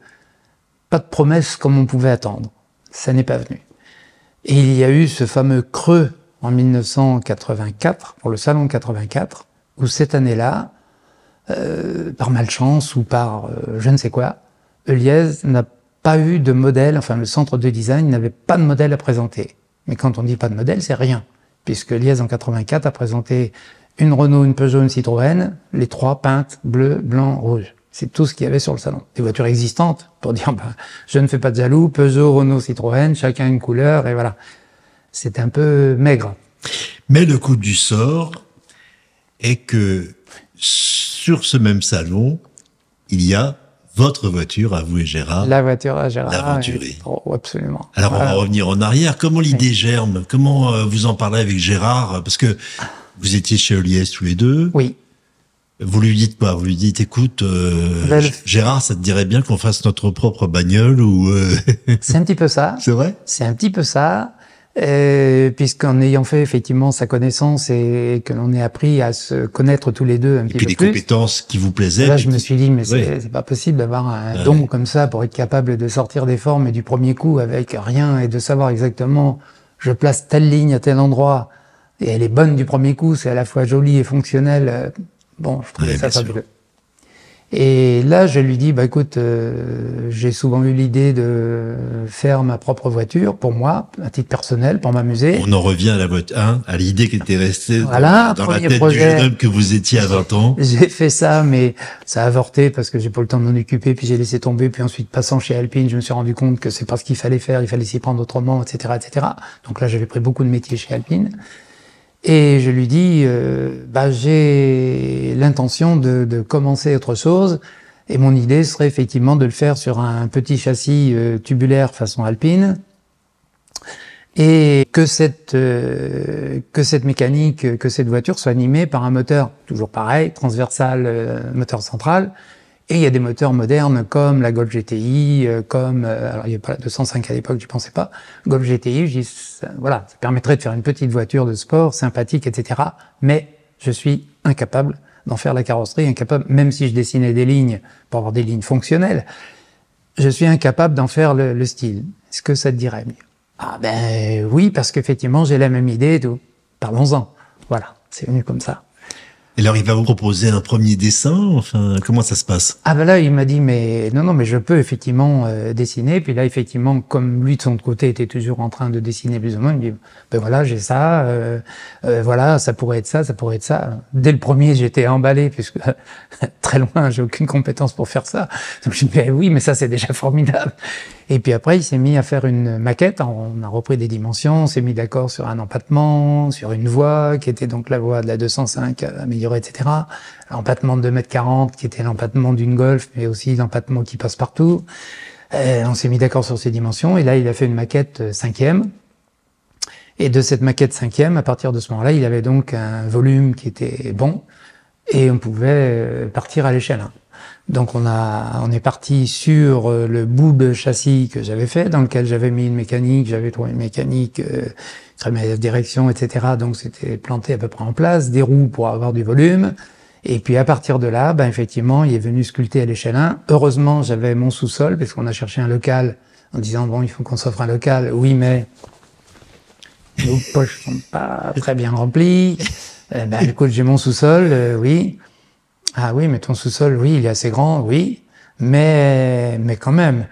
pas de promesses comme on pouvait attendre. Ça n'est pas venu. Et il y a eu ce fameux creux en 1984, pour le Salon 84, où cette année-là, euh, par malchance ou par euh, je ne sais quoi, Eliez n'a pas eu de modèle, enfin le centre de design n'avait pas de modèle à présenter. Mais quand on dit pas de modèle, c'est rien. Puisque Liège en 84 a présenté une Renault, une Peugeot, une Citroën, les trois peintes bleu, blanc, rouge. C'est tout ce qu'il y avait sur le salon. Des voitures existantes pour dire, bah, je ne fais pas de jaloux, Peugeot, Renault, Citroën, chacun une couleur, et voilà. C'est un peu maigre. Mais le coup du sort est que sur ce même salon, il y a votre voiture à vous et Gérard. La voiture à Gérard. L'aventurer. Oh, absolument. Alors on va revenir en arrière. Comment l'idée germe? Comment euh, vous en parlez avec Gérard? Parce que vous étiez chez Oliès tous les deux. Oui. Vous lui dites quoi? Vous lui dites, écoute, euh, Ben, Gérard, ça te dirait bien qu'on fasse notre propre bagnole ou euh, C'est un petit peu ça. C'est vrai? C'est un petit peu ça. Euh, puisqu'en ayant fait effectivement sa connaissance et que l'on ait appris à se connaître tous les deux un Et petit puis peu des plus, compétences qui vous plaisaient. là je me suis dit mais c'est Ouais. c'est pas possible d'avoir un Ouais. don comme ça pour être capable de sortir des formes et du premier coup avec rien et de savoir exactement je place telle ligne à tel endroit et elle est bonne du premier coup, c'est à la fois joli et fonctionnel. euh, Bon, je trouvais Ouais, ça fabuleux. Et là, je lui dis, bah écoute, euh, j'ai souvent eu l'idée de faire ma propre voiture pour moi, à titre personnel, pour m'amuser. On en revient à la voiture, hein, à l'idée qui était restée dans- Voilà, dans, la tête projet. du jeune homme que vous étiez à 20 ans. J'ai fait ça, mais ça a avorté parce que j'ai pas eu le temps de m'en occuper, puis j'ai laissé tomber, puis ensuite passant chez Alpine, je me suis rendu compte que c'est pas ce qu'il fallait faire, il fallait s'y prendre autrement, etc., etc. Donc là, j'avais pris beaucoup de métiers chez Alpine. Et je lui dis, euh, bah, j'ai l'intention de, de commencer autre chose. Et mon idée serait effectivement de le faire sur un petit châssis euh, tubulaire façon alpine. Et que cette, euh, que cette mécanique, que cette voiture soit animée par un moteur, toujours pareil, transversal, euh, moteur central. Et il y a des moteurs modernes comme la Golf GTI, euh, comme, euh, alors il n'y a pas la 205 à l'époque, je pensais pas, Golf GTI, je dis, ça- voilà, ça permettrait de faire une petite voiture de sport, sympathique, etc. Mais je suis incapable d'en faire la carrosserie, incapable, même si je dessinais des lignes pour avoir des lignes fonctionnelles, je suis incapable d'en faire le, le style. Est-ce que ça te dirait mieux Ah ben oui, parce qu'effectivement j'ai la même idée tout. Parlons-en. Voilà, c'est venu comme ça. Et alors, il va vous proposer un premier dessin. Enfin, comment ça se passe? Ah ben là, il m'a dit, mais non, non, mais je peux effectivement euh, dessiner. Puis là, effectivement, comme lui de son côté était toujours en train de dessiner plus ou moins, il me dit, ben voilà, j'ai ça, euh, euh, voilà, ça pourrait être ça, ça pourrait être ça. Dès le premier, j'étais emballé puisque très loin, j'ai aucune compétence pour faire ça. Donc je me dis, ben oui, mais ça c'est déjà formidable. Et puis après, il s'est mis à faire une maquette. On a repris des dimensions, on s'est mis d'accord sur un empattement, sur une voie qui était donc la voie de la 205 améliorée, etc. L'empattement de 2 mètres 40 qui était l'empattement d'une Golf, mais aussi l'empattement qui passe partout. Euh, on s'est mis d'accord sur ces dimensions. Et là, il a fait une maquette euh, cinquième. Et de cette maquette cinquième, à partir de ce moment-là, il avait donc un volume qui était bon et on pouvait euh, partir à l'échelle 1. Donc on a, on est parti sur euh, le bout de châssis que j'avais fait, dans lequel j'avais mis une mécanique, j'avais trouvé une mécanique, euh, direction, etc. Donc c'était planté à peu près en place, des roues pour avoir du volume. Et puis à partir de là, ben effectivement, il est venu sculpter à l'échelle 1. Heureusement, j'avais mon sous-sol parce qu'on a cherché un local en disant bon, il faut qu'on s'offre un local. Oui, mais nos poches sont pas très bien remplies. Euh, ben, écoute, j'ai mon sous-sol, euh, oui. Ah oui, mais ton sous-sol, oui, il est assez grand, oui. Mais, mais quand même,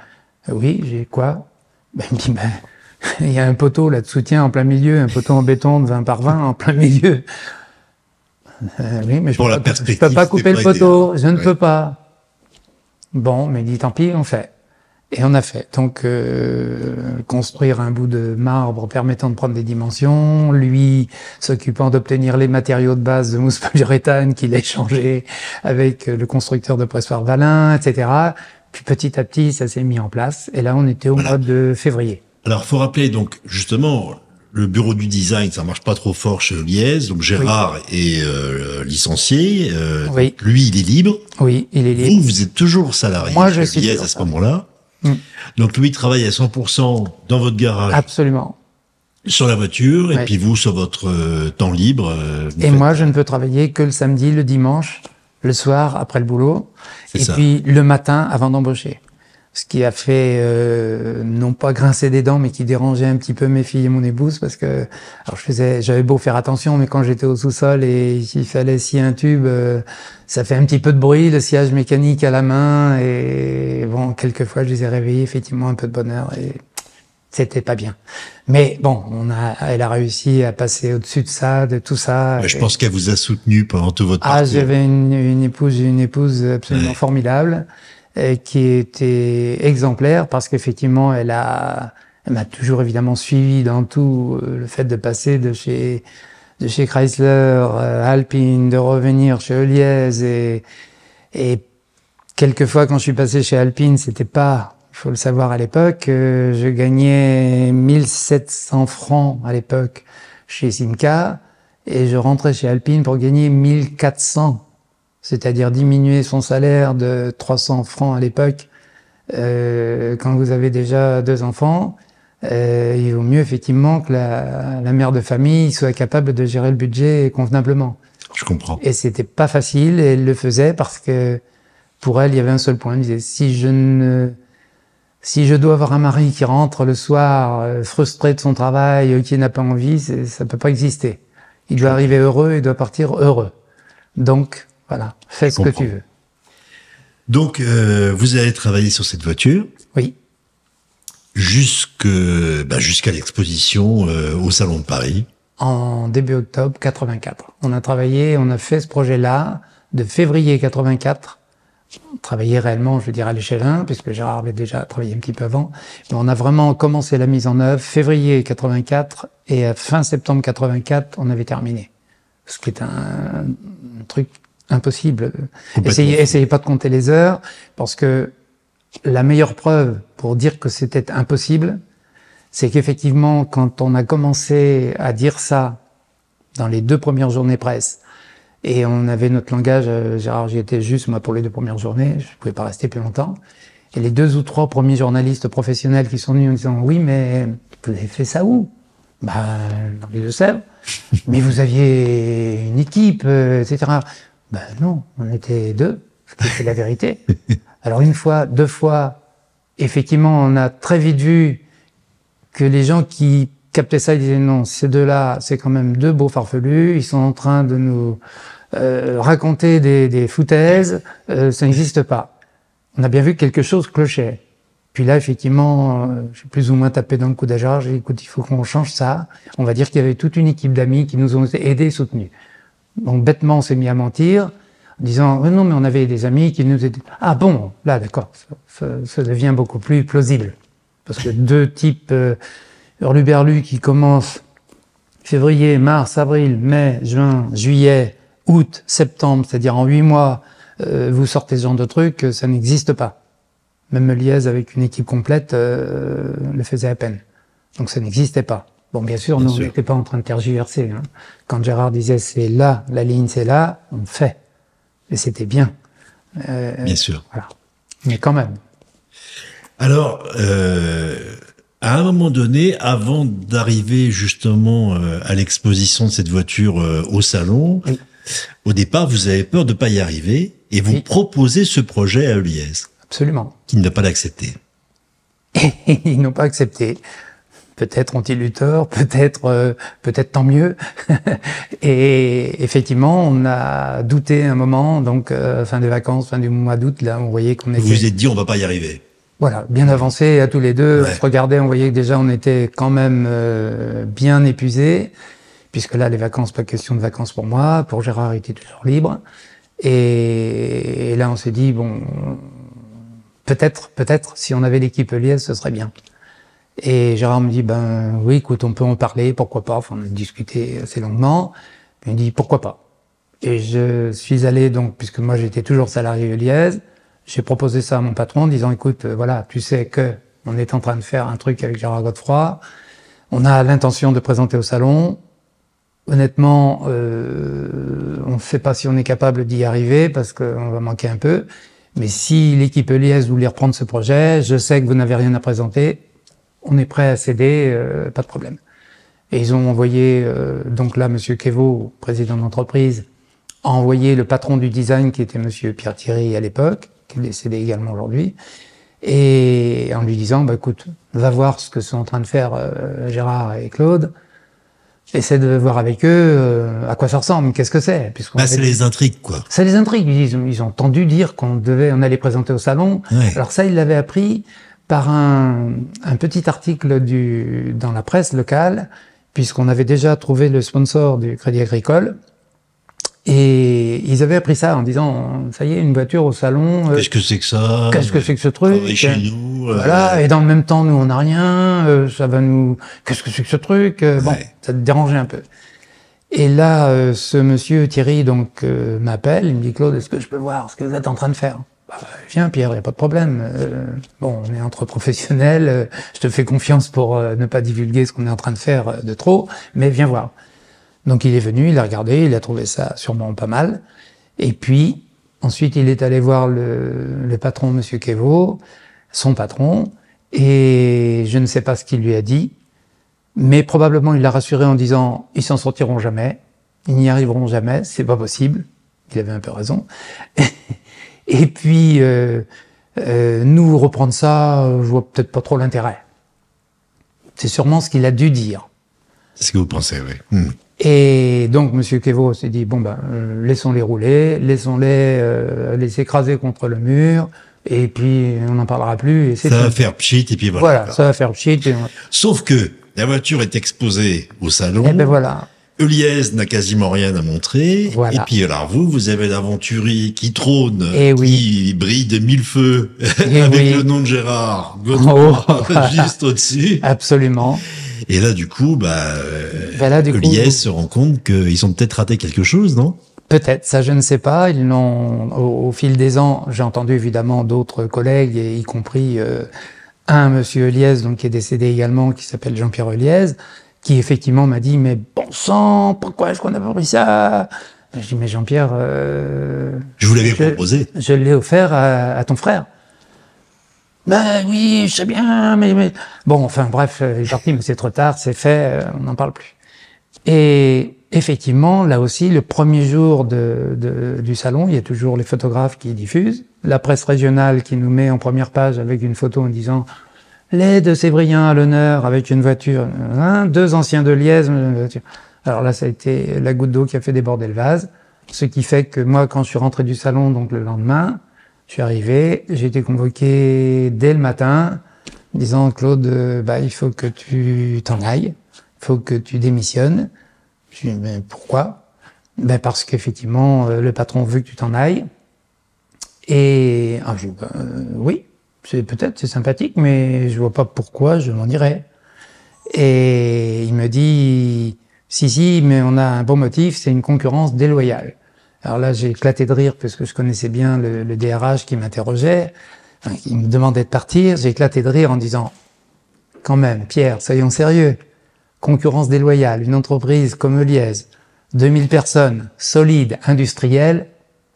oui, j'ai quoi? Ben, il me dit, ben, il y a un poteau là de soutien en plein milieu, un poteau en béton de 20 par 20 en plein milieu. Euh, oui, mais je Pour peux, pas, peux couper le poteau, je ne Ouais. peux pas. Bon, mais il dit tant pis, on fait. Et on a fait. Donc, euh, construire un bout de marbre permettant de prendre des dimensions, lui s'occupant d'obtenir les matériaux de base de mousse polyuréthane qu'il a échangé avec le constructeur de pressoir Valin, etc. Puis petit à petit, ça s'est mis en place. Et là, on était au mois de février. Alors, faut rappeler donc justement le bureau du design, ça marche pas trop fort chez Liège. Donc Gérard est euh, licencié. euh, Oui. lui, il est libre. Oui, il est libre. Vous, vous êtes toujours salarié Moi, je chez suis Liège toujours à ce moment-là. Mm. Donc lui, il travaille à 100% dans votre garage Absolument. sur la voiture, et Ouais. puis vous, sur votre euh, temps libre. euh, Et faites- moi, je ne peux travailler que le samedi, le dimanche, le soir après le boulot, et ça. puis le matin avant d'embaucher. Ce qui a fait euh, non pas grincer des dents, mais qui dérangeait un petit peu mes filles et mon épouse parce que alors je faisais, j'avais beau faire attention, mais quand j'étais au sous-sol et il fallait scier un tube, euh, ça fait un petit peu de bruit, le sciage mécanique à la main et bon, quelquefois je les ai réveillés effectivement un peu de bonheur et c'était pas bien. Mais bon, on a, elle a réussi à passer au-dessus de ça, de tout ça. Je pense qu'elle vous a soutenu pendant tout votre ah, parcours. j'avais une, une épouse, une épouse absolument Ouais. formidable, qui était exemplaire parce qu'effectivement, elle a, elle m'a toujours évidemment suivi dans tout euh, le fait de passer de chez, de chez Chrysler, euh, Alpine, de revenir chez Eliez et, et quelquefois, quand je suis passé chez Alpine, c'était pas, il faut le savoir à l'époque, euh, je gagnais 1700 francs à l'époque chez Simca et je rentrais chez Alpine pour gagner 1400, c'est-à-dire diminuer son salaire de 300 francs à l'époque euh, quand vous avez déjà deux enfants. Euh, il vaut mieux effectivement que la, la mère de famille soit capable de gérer le budget convenablement. Je comprends. Et c'était pas facile, et elle le faisait parce que pour elle, il y avait un seul point. Elle disait si je ne, si je dois avoir un mari qui rentre le soir euh, frustré de son travail, euh, qui n'a pas envie, ça peut pas exister. Il doit arriver heureux, il doit partir heureux. Donc voilà, fais ce que tu veux. Donc, euh, vous allez travailler sur cette voiture Oui, jusque, bah, jusqu'à l'exposition euh, au Salon de Paris. en début octobre 84. On a travaillé, on a fait ce projet-là de février 84. On travaillait réellement, je veux dire, à l'échelle 1, puisque Gérard avait déjà travaillé un petit peu avant. Mais on a vraiment commencé la mise en œuvre février 84 et à fin septembre 84, on avait terminé. Ce qui est un, un truc impossible. Essayez, essayez pas de compter les heures, parce que la meilleure preuve pour dire que c'était impossible, c'est qu'effectivement, quand on a commencé à dire ça dans les deux premières journées presse, et on avait notre langage, euh, Gérard, j'y étais juste, moi, pour les deux premières journées, je pouvais pas rester plus longtemps, et les deux ou trois premiers journalistes professionnels qui sont venus en disant, oui, mais vous avez fait ça où? Bah, dans les Deux-Sèvres. mais vous aviez une équipe, euh, etc. Ben non, on était deux, ce qui était la vérité. Alors une fois, deux fois, effectivement, on a très vite vu que les gens qui captaient ça, ils disaient non, ces deux-là, c'est quand même deux beaux farfelus, ils sont en train de nous euh, raconter des, des foutaises, euh, ça n'existe pas. On a bien vu que quelque chose clochait. Puis là, effectivement, euh, j'ai plus ou moins tapé dans le coup d'agent, j'ai dit, écoute, il faut qu'on change ça. On va dire qu'il y avait toute une équipe d'amis qui nous ont aidés et soutenus. Donc bêtement, on s'est mis à mentir, en disant, oh non, mais on avait des amis qui nous aidaient. Ah bon, là, d'accord, ça, ça- devient beaucoup plus plausible. Parce que deux types euh, qui commencent février, mars, avril, mai, juin, juillet, août, septembre, c'est-à-dire en huit mois, euh, vous sortez ce genre de truc, euh, ça n'existe pas. Même Liège avec une équipe complète euh, le faisait à peine. Donc ça n'existait pas. Bon, bien sûr, Bien nous, n'était pas en train de tergiverser. Hein. Quand Gérard disait c'est là, la ligne c'est là, on fait. Et c'était bien. Euh, Bien sûr. Voilà. Mais quand même. Alors, euh, à un moment donné, avant d'arriver justement euh, à l'exposition de cette voiture euh, au salon, Oui. au départ, vous avez peur de pas y arriver et vous Oui. proposez ce projet à Uliès, Absolument. qui n'a pas l'accepté. Ils n'ont pas accepté. Peut-être ont-ils eu tort, peut-être, euh, peut-être tant mieux. et effectivement, on a douté un moment, donc euh, fin des vacances, fin du mois d'août, là, on voyait qu'on Vous était, vous êtes dit, on va pas y arriver. voilà, bien avancé à tous les deux. Ouais. On se regardait, on voyait que déjà on était quand même euh, bien épuisés, puisque là, les vacances, pas question de vacances pour moi. Pour Gérard, il était toujours libre. Et, et là, on s'est dit bon, peut-être, peut-être, si on avait l'équipe Liège, ce serait bien. Et Gérard me dit, ben oui, écoute, on peut en parler, pourquoi pas. Enfin, on a discuté assez longuement. Il me dit, pourquoi pas. Et je suis allé donc, puisque moi j'étais toujours salarié Liège, j'ai proposé ça à mon patron en disant, écoute, euh, voilà, tu sais que on est en train de faire un truc avec Gérard Godefroy. On a l'intention de présenter au salon. Honnêtement, euh, on ne sait pas si on est capable d'y arriver parce qu'on va manquer un peu. Mais si l'équipe Liège voulait reprendre ce projet, je sais que vous n'avez rien à présenter, on est prêt à céder, euh, pas de problème. Et ils ont envoyé, euh, donc là, Monsieur Kevo, président de l'entreprise, a envoyé le patron du design, qui était Monsieur Pierre Thierry à l'époque, qui est décédé également aujourd'hui, et en lui disant, bah, écoute, va voir ce que sont en train de faire euh, Gérard et Claude, essaie de voir avec eux euh, à quoi ça ressemble, qu'est-ce que c'est. puisqu'on Bah, c'est les intrigues, quoi. ça les intrigue. Ils ont, ils ont entendu dire qu'on devait, on allait présenter au salon. Ouais. Alors ça, ils l'avaient appris par un, un petit article du, dans la presse locale, puisqu'on avait déjà trouvé le sponsor du Crédit Agricole. Et ils avaient appris ça en disant, ça y est, une voiture au salon. euh, Qu'est-ce que c'est que ça? Qu'est-ce que c'est que ce truc? Chez nous. euh, Voilà, et dans le même temps, nous, on n'a rien, euh, ça va nous... Qu'est-ce que c'est que ce truc? Bon, ça te dérangeait un peu. Et là, ce monsieur Thierry donc m'appelle, il me dit, Claude, est-ce que je peux voir ce que vous êtes en train de faire? Bah, viens Pierre, il n'y a pas de problème. Euh, bon, on est entre professionnels, euh, je te fais confiance pour euh, ne pas divulguer ce qu'on est en train de faire de trop, mais viens voir. Donc il est venu, il a regardé, il a trouvé ça sûrement pas mal. Et puis, ensuite, il est allé voir le, le patron, Monsieur Kevo, son patron, et je ne sais pas ce qu'il lui a dit, mais probablement il l'a rassuré en disant ils s'en sortiront jamais, ils n'y arriveront jamais, c'est pas possible. Il avait un peu raison. Et puis euh, euh, nous reprendre ça, je vois peut-être pas trop l'intérêt. C'est sûrement ce qu'il a dû dire. C'est ce que vous pensez, oui. Hmm. Et donc Monsieur Kevo s'est dit bon ben euh, laissons-les rouler, laissons-les euh, les écraser contre le mur. Et puis on n'en parlera plus. Et ça va faire pchit et puis voilà. Voilà, ça va faire pchit. Sauf que la voiture est exposée au salon. Et ben voilà. Eliès n'a quasiment rien à montrer. Voilà. Et puis alors vous, vous avez l'aventurier qui trône, Eh oui. qui brille de mille feux, Eh avec oui. le nom de Gérard Godefroy Oh, voilà. juste au-dessus. Absolument. Et là, du coup, bah, Ben là, du coup, Eliès se rend compte qu'ils ont peut-être raté quelque chose, non? Peut-être, ça je ne sais pas. Ils l'ont, au, au fil des ans, j'ai entendu évidemment d'autres collègues, et y compris euh, un monsieur Eliès, donc qui est décédé également, qui s'appelle Jean-Pierre Eliès, qui effectivement m'a dit mais bon sang, pourquoi est-ce qu'on n'a pas pris ça? Je dis mais Jean-Pierre, euh, Je vous l'avais proposé. je l'ai offert à, à ton frère. Ben oui, je sais bien, mais, mais... bon, enfin bref, euh, il est parti, mais c'est trop tard, c'est fait, euh, on n'en parle plus. Et effectivement, là aussi, le premier jour de, de- du salon, il y a toujours les photographes qui diffusent, la presse régionale qui nous met en première page avec une photo en disant les de Sévrien à l'honneur avec une voiture, hein, deux anciens de Liège. Alors là, ça a été la goutte d'eau qui a fait déborder le vase, ce qui fait que moi, quand je suis rentré du salon, donc le lendemain, je suis arrivé, j'ai été convoqué dès le matin, disant Claude, euh, bah, il faut que tu t'en ailles, il faut que tu démissionnes. Je dis mais pourquoi? Ben parce qu'effectivement euh, le patron veut que tu t'en ailles. Et ah, je Ben, euh, oui, c'est peut-être c'est sympathique, mais je vois pas pourquoi je m'en irais. Et il me dit si si, mais on a un bon motif, c'est une concurrence déloyale. Alors là, j'ai éclaté de rire parce que je connaissais bien le, le DRH qui m'interrogeait, enfin, qui me demandait de partir. J'ai éclaté de rire en disant quand même, Pierre, soyons sérieux. Concurrence déloyale, une entreprise comme Eliez, 2000 personnes, solide, industrielle,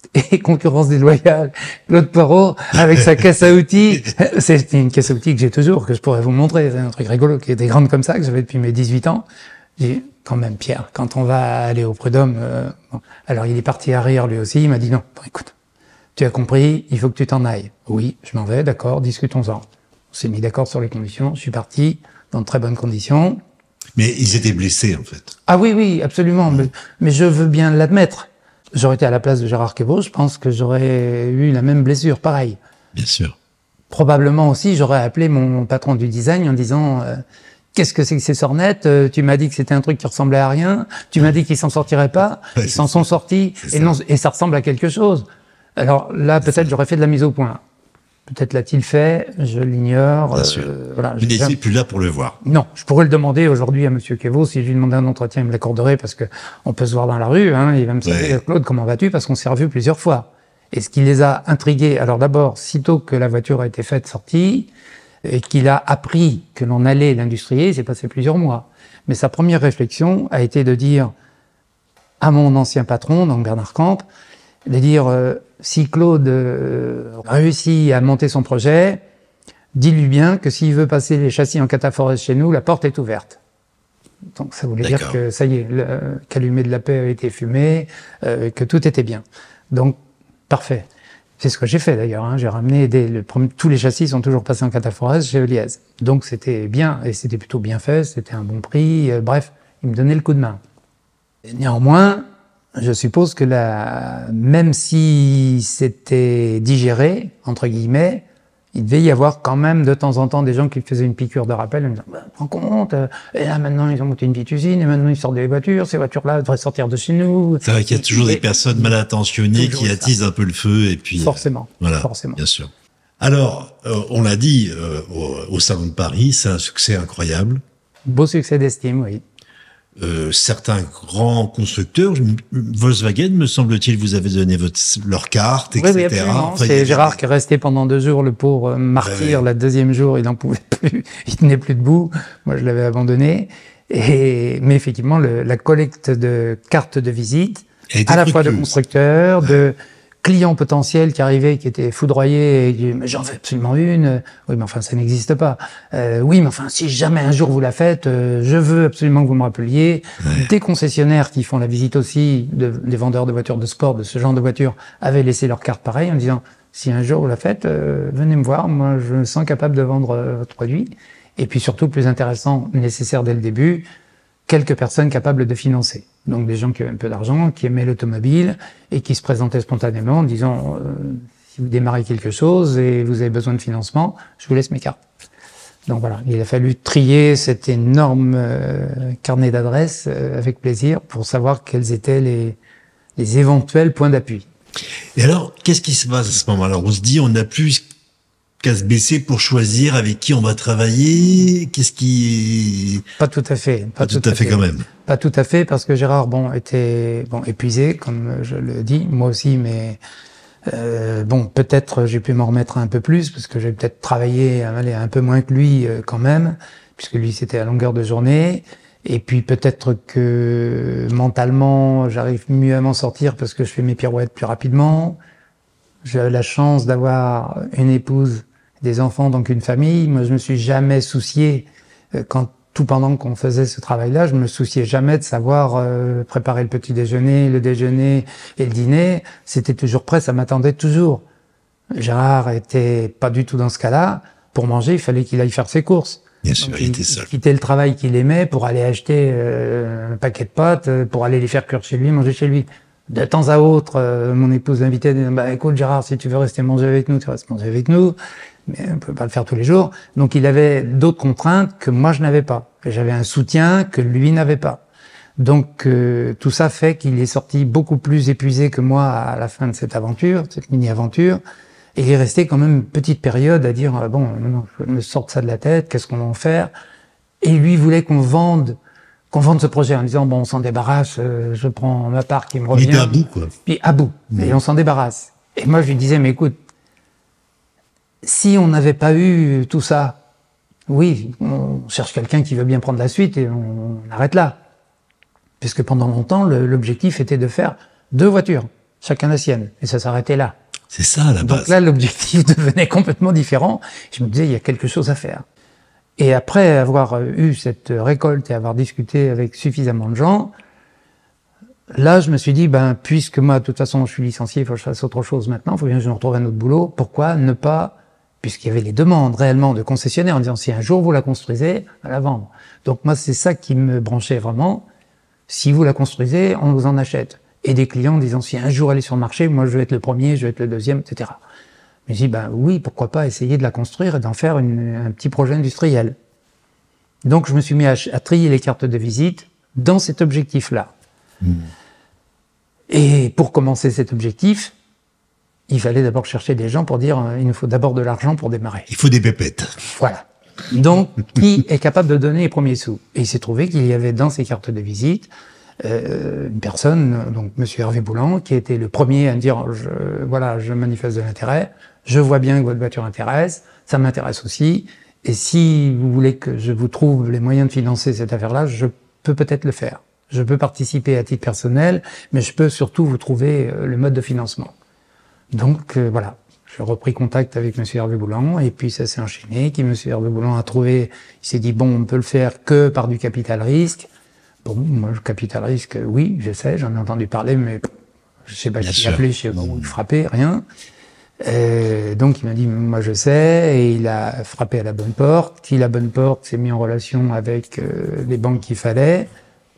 et concurrence déloyale. Claude Poirot, avec sa caisse à outils, c'est une caisse à outils que j'ai toujours, que je pourrais vous montrer. C'est un truc rigolo, qui était grande comme ça, que j'avais depuis mes 18 ans. J'ai quand même, Pierre, quand on va aller au prud'homme, euh, bon. alors il est parti à rire lui aussi, il m'a dit non, bon, écoute, tu as compris, il faut que tu t'en ailles. Oui, je m'en vais, d'accord, discutons-en. On s'est mis d'accord sur les conditions, je suis parti dans de très bonnes conditions. Mais ils étaient blessés, en fait. Ah oui, oui, absolument, mais, mais je veux bien l'admettre. J'aurais été à la place de Gérard Québeau, je pense que j'aurais eu la même blessure, pareil. Bien sûr. Probablement aussi, j'aurais appelé mon patron du design en disant euh, Qu'est-ce que c'est que ces sornettes? Euh, Tu m'as dit que c'était un truc qui ressemblait à rien. Tu m'as dit qu'ils s'en sortiraient pas. Ouais, Ils s'en sont sortis. Et, non, et ça ressemble à quelque chose. Alors là, peut-être j'aurais fait de la mise au point. Peut-être l'a-t-il fait, je l'ignore. Sûr. voilà, n'étiez plus là pour le voir. non, je pourrais le demander aujourd'hui à Monsieur Kevo. Si je lui demandais un entretien, il me l'accorderait parce que on peut se voir dans la rue. Hein, il va me Ouais. dire Claude, comment vas-tu Parce qu'on s'est revu plusieurs fois. Et ce qui les a intrigués, alors d'abord, sitôt que la voiture a été faite, sortie, et qu'il a appris que l'on allait l'industrier, il s'est passé plusieurs mois. Mais sa première réflexion a été de dire à mon ancien patron, donc Bernard Camp, de dire euh, si Claude euh, réussit à monter son projet, dis-lui bien que s'il veut passer les châssis en cataforès chez nous, la porte est ouverte. Donc ça voulait dire que ça y est, le calumet de la paix a été fumé, euh, que tout était bien. Donc parfait. C'est ce que j'ai fait d'ailleurs. Hein. J'ai ramené des, le premier- tous les châssis sont toujours passés en cataforès chez Eliez. Donc c'était bien et c'était plutôt bien fait. C'était un bon prix. euh, bref, il me donnait le coup de main. Et néanmoins, je suppose que la, même si c'était digéré entre guillemets, il devait y avoir quand même de temps en temps des gens qui faisaient une piqûre de rappel en disant bah, Prends compte, euh, et là maintenant ils ont monté une petite usine, et maintenant ils sortent des voitures, ces voitures-là devraient sortir de chez nous. C'est vrai qu'il y a toujours des personnes mal intentionnées qui ça. attisent un peu le feu et puis. euh, Forcément, Voilà. forcément. Bien sûr. Alors, euh, on l'a dit au, au Salon de Paris, c'est un succès incroyable. Beau succès d'estime, oui. Euh, certains grands constructeurs, Volkswagen, me semble-t-il, vous avez donné votre, leur carte, etc. Oui, oui c'est Gérard qui est resté pendant deux jours le pauvre martyr. Le deuxième jour, il n'en pouvait plus, il tenait plus debout. Moi, je l'avais abandonné. Et mais effectivement, le, la collecte de cartes de visite, à la fois de constructeurs, de clients potentiels qui arrivaient, qui étaient foudroyés, et qui mais j'en veux absolument une. Oui, mais enfin, ça n'existe pas. Euh, oui, mais enfin, si jamais un jour vous la faites, euh, je veux absolument que vous me rappeliez. Des concessionnaires qui font la visite aussi, de, des vendeurs de voitures de sport, de ce genre de voitures, avaient laissé leur carte pareil en disant, si un jour vous la faites, euh, venez me voir, moi je me sens capable de vendre euh, votre produit. Et puis surtout, plus intéressant, nécessaire dès le début, quelques personnes capables de financer. Donc des gens qui avaient un peu d'argent, qui aimaient l'automobile et qui se présentaient spontanément en disant euh, si vous démarrez quelque chose et vous avez besoin de financement, je vous laisse mes cartes. Donc voilà, il a fallu trier cet énorme euh, carnet d'adresses euh, avec plaisir pour savoir quels étaient les, les éventuels points d'appui. Et alors, qu'est-ce qui se passe à ce moment-là? On se dit, on n'a plus se baisser pour choisir avec qui on va travailler Qu'est-ce qui Pas tout à fait. Pas, tout, à fait, quand même. Pas tout à fait parce que Gérard bon était bon épuisé comme je le dis, moi aussi, mais euh, bon peut-être j'ai pu m'en remettre un peu plus parce que j'ai peut-être travaillé allez, un peu moins que lui euh, quand même puisque lui c'était à longueur de journée. Et puis peut-être que mentalement j'arrive mieux à m'en sortir parce que je fais mes pirouettes plus rapidement. J'ai la chance d'avoir une épouse des enfants, donc une famille. Moi, je me suis jamais soucié, euh, quand tout pendant qu'on faisait ce travail-là, je me souciais jamais de savoir euh, préparer le petit déjeuner, le déjeuner et le dîner. C'était toujours prêt, ça m'attendait toujours. Gérard était pas du tout dans ce cas-là. Pour manger, il fallait qu'il aille faire ses courses. Bien sûr, il, était seul. Il quittait le travail qu'il aimait pour aller acheter euh, un paquet de pâtes, pour aller les faire cuire chez lui, manger chez lui. De temps à autre, mon épouse l'invitait bah, écoute Gérard, si tu veux rester manger avec nous, tu restes manger avec nous mais on peut pas le faire tous les jours. Donc il avait d'autres contraintes que moi je n'avais pas. J'avais un soutien que lui n'avait pas. Donc euh, tout ça fait qu'il est sorti beaucoup plus épuisé que moi à la fin de cette aventure, cette mini-aventure. Et il est resté quand même une petite période à dire euh, bon, non, je me sorte ça de la tête, qu'est-ce qu'on va en faire? Et lui voulait qu'on vende, qu'on vende ce projet en disant bon, on s'en débarrasse, euh, je prends ma part qui me revient. Il était à bout quoi. Puis à bout, et on s'en débarrasse. Et moi je lui disais mais écoute, si on n'avait pas eu tout ça, oui, on cherche quelqu'un qui veut bien prendre la suite et on, arrête là. Puisque pendant longtemps, l'objectif était de faire deux voitures, chacun la sienne, et ça s'arrêtait là. C'est ça la base. Donc là, l'objectif devenait complètement différent. Je me disais, il y a quelque chose à faire. Et après avoir eu cette récolte et avoir discuté avec suffisamment de gens, là, je me suis dit, ben, puisque moi, de toute façon, je suis licencié, il faut que je fasse autre chose maintenant, il faut bien que je me retrouve un autre boulot, pourquoi ne pas puisqu'il y avait les demandes réellement de concessionnaires en disant si un jour vous la construisez, à la vendre. Donc moi, c'est ça qui me branchait vraiment. Si vous la construisez, on vous en achète. Et des clients disant si un jour elle est sur le marché, moi je vais être le premier, je vais être le deuxième, etc. Mais je dis ben oui, pourquoi pas essayer de la construire et d'en faire un petit projet industriel. Donc je me suis mis à, trier les cartes de visite dans cet objectif-là. Hmm. Et pour commencer cet objectif, il fallait d'abord chercher des gens pour dire euh, il nous faut d'abord de l'argent pour démarrer. Il faut des pépettes. Voilà. Donc, qui est capable de donner les premiers sous? Et il s'est trouvé qu'il y avait dans ces cartes de visite euh, une personne, donc Monsieur Hervé Boulan, qui était le premier à dire je, voilà, je manifeste de l'intérêt, je vois bien que votre voiture intéresse, ça m'intéresse aussi, et si vous voulez que je vous trouve les moyens de financer cette affaire-là, je peux peut-être le faire. Je peux participer à titre personnel, mais je peux surtout vous trouver euh, le mode de financement. Donc euh, voilà, j'ai repris contact avec M. Hervé Boulan et puis ça s'est enchaîné. Qui M. Hervé Boulan a trouvé, il s'est dit bon, on peut le faire que par du capital risque. Bon, moi, le capital risque, oui, je sais, j'en ai entendu parler, mais je sais pas qui appelé, je sais pas où frapper, rien. Euh, donc il m'a dit moi je sais et il a frappé à la bonne porte. Qui la bonne porte s'est mis en relation avec euh, les banques qu'il fallait,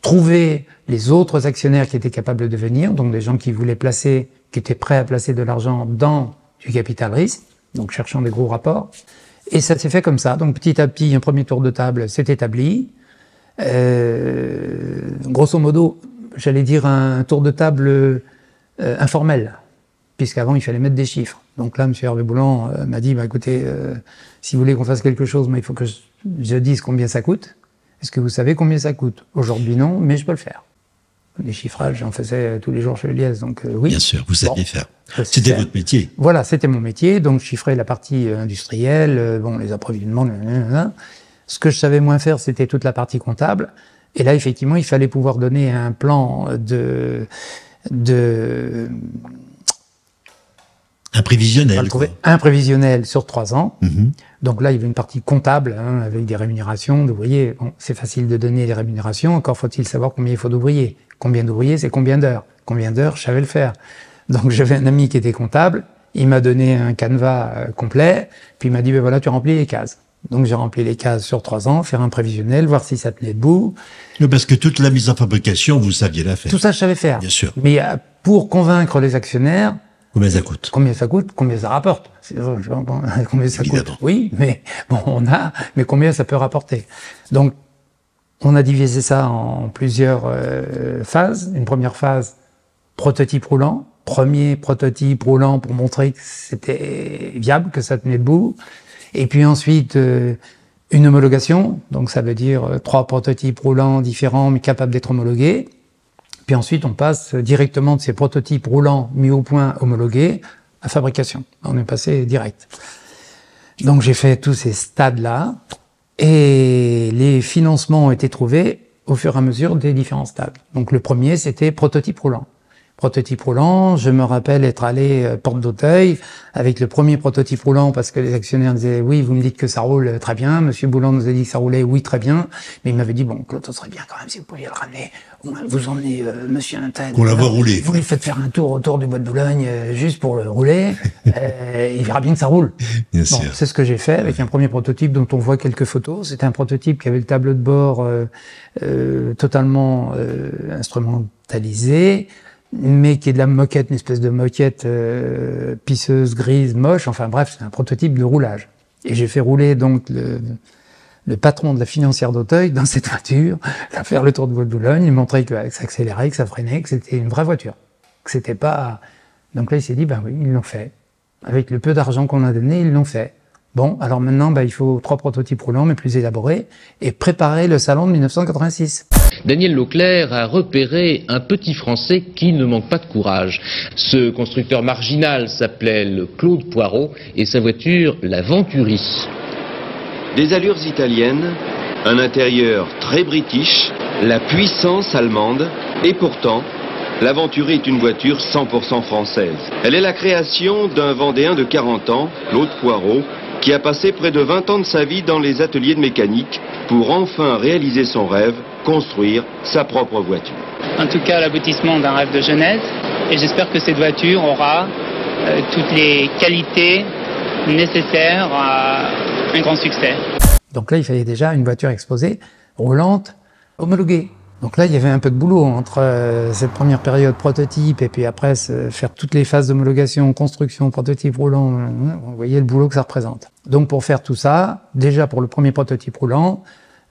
trouver les autres actionnaires qui étaient capables de venir, donc des gens qui voulaient placer qui était prêt à placer de l'argent dans du capital risque, donc cherchant des gros rapports. Et ça s'est fait comme ça. Donc petit à petit, un premier tour de table s'est établi. Euh, grosso modo, j'allais dire un tour de table euh, informel, puisqu'avant il fallait mettre des chiffres. Donc là, M. Hervé Boulan euh, m'a dit, bah, écoutez, si vous voulez qu'on fasse quelque chose, mais il faut que je dise combien ça coûte. Est-ce que vous savez combien ça coûte Aujourd'hui, non, mais je peux le faire. Les chiffrages, j'en faisais tous les jours chez Elias, donc euh, oui. Bien sûr, vous saviez Bon. faire. C'était votre métier. Voilà, c'était mon métier, donc je chiffrais la partie euh, industrielle, euh, bon, les approvisionnements. Ce que je savais moins faire, c'était toute la partie comptable. Et là, effectivement, il fallait pouvoir donner un plan de, de, Un on va le trouver, quoi. un prévisionnel sur trois ans. Mhm. Donc là, il y avait une partie comptable hein, avec des rémunérations d'ouvriers. Bon, c'est facile de donner les rémunérations. Encore faut-il savoir combien il faut d'ouvriers. Combien d'ouvriers, c'est combien d'heures? Combien d'heures, je savais le faire. Donc j'avais un ami qui était comptable. Il m'a donné un canevas euh, complet. Puis il m'a dit, ben voilà, tu remplis les cases. Donc j'ai rempli les cases sur trois ans, faire un prévisionnel, voir si ça tenait debout. Non, Parce que toute la mise en fabrication, vous saviez la faire. Tout ça, je savais faire. Bien sûr. Mais euh, pour convaincre les actionnaires, Combien ça coûte? Combien ça coûte? Combien ça rapporte? Combien ça Évidemment. coûte Oui, mais bon, on a, mais combien ça peut rapporter? Donc, on a divisé ça en plusieurs euh, phases. Une première phase, prototype roulant. Premier prototype roulant pour montrer que c'était viable, que ça tenait debout. Et puis ensuite, euh, une homologation. Donc, ça veut dire euh, trois prototypes roulants différents, mais capables d'être homologués. Puis ensuite, on passe directement de ces prototypes roulants mis au point homologués à fabrication. On est passé direct. Donc j'ai fait tous ces stades-là et les financements ont été trouvés au fur et à mesure des différents stades. Donc le premier, c'était prototype roulant. Prototype roulant, je me rappelle être allé euh, porte d'Auteuil avec le premier prototype roulant parce que les actionnaires disaient oui, vous me dites que ça roule très bien. Monsieur Boulan nous a dit que ça roulait, oui, très bien. Mais il m'avait dit bon, Claude, ça serait bien quand même si vous pouviez le ramener. Vous emmenez euh, Monsieur Intel. Qu'on la voit rouler. Vous lui faites faire un tour autour du bois de Boulogne euh, juste pour le rouler. euh, il verra bien que ça roule. Bien Bon, sûr. c'est ce que j'ai fait avec un premier prototype dont on voit quelques photos. C'était un prototype qui avait le tableau de bord euh, euh, totalement euh, instrumentalisé, mais qui est de la moquette, une espèce de moquette euh, pisseuse, grise, moche. Enfin bref, c'est un prototype de roulage. Et j'ai fait rouler donc le, le patron de la financière d'Auteuil dans cette voiture, à faire le tour de Bois de Boulogne, il montrait que ça accélérait, que ça freinait, que c'était une vraie voiture. Que c'était pas... Donc là, il s'est dit, ben oui, ils l'ont fait. Avec le peu d'argent qu'on a donné, ils l'ont fait. Bon, alors maintenant, ben, il faut trois prototypes roulants, mais plus élaborés, et préparer le salon de 1986. Daniel Leclerc a repéré un petit Français qui ne manque pas de courage. Ce constructeur marginal s'appelait Claude Poirot et sa voiture la Venturi. Des allures italiennes, un intérieur très british, la puissance allemande, et pourtant, l'Aventurie est une voiture 100% française. Elle est la création d'un Vendéen de 40 ans, Claude Poirot, qui a passé près de 20 ans de sa vie dans les ateliers de mécanique pour enfin réaliser son rêve, construire sa propre voiture. en tout cas l'aboutissement d'un rêve de jeunesse. Et j'espère que cette voiture aura euh, toutes les qualités nécessaires à un grand succès. Donc là, il fallait déjà une voiture exposée, roulante, homologuée. Donc là, il y avait un peu de boulot entre euh, cette première période prototype et puis après faire toutes les phases d'homologation, construction, prototype roulant. euh, Vous voyez le boulot que ça représente. Donc pour faire tout ça, déjà pour le premier prototype roulant,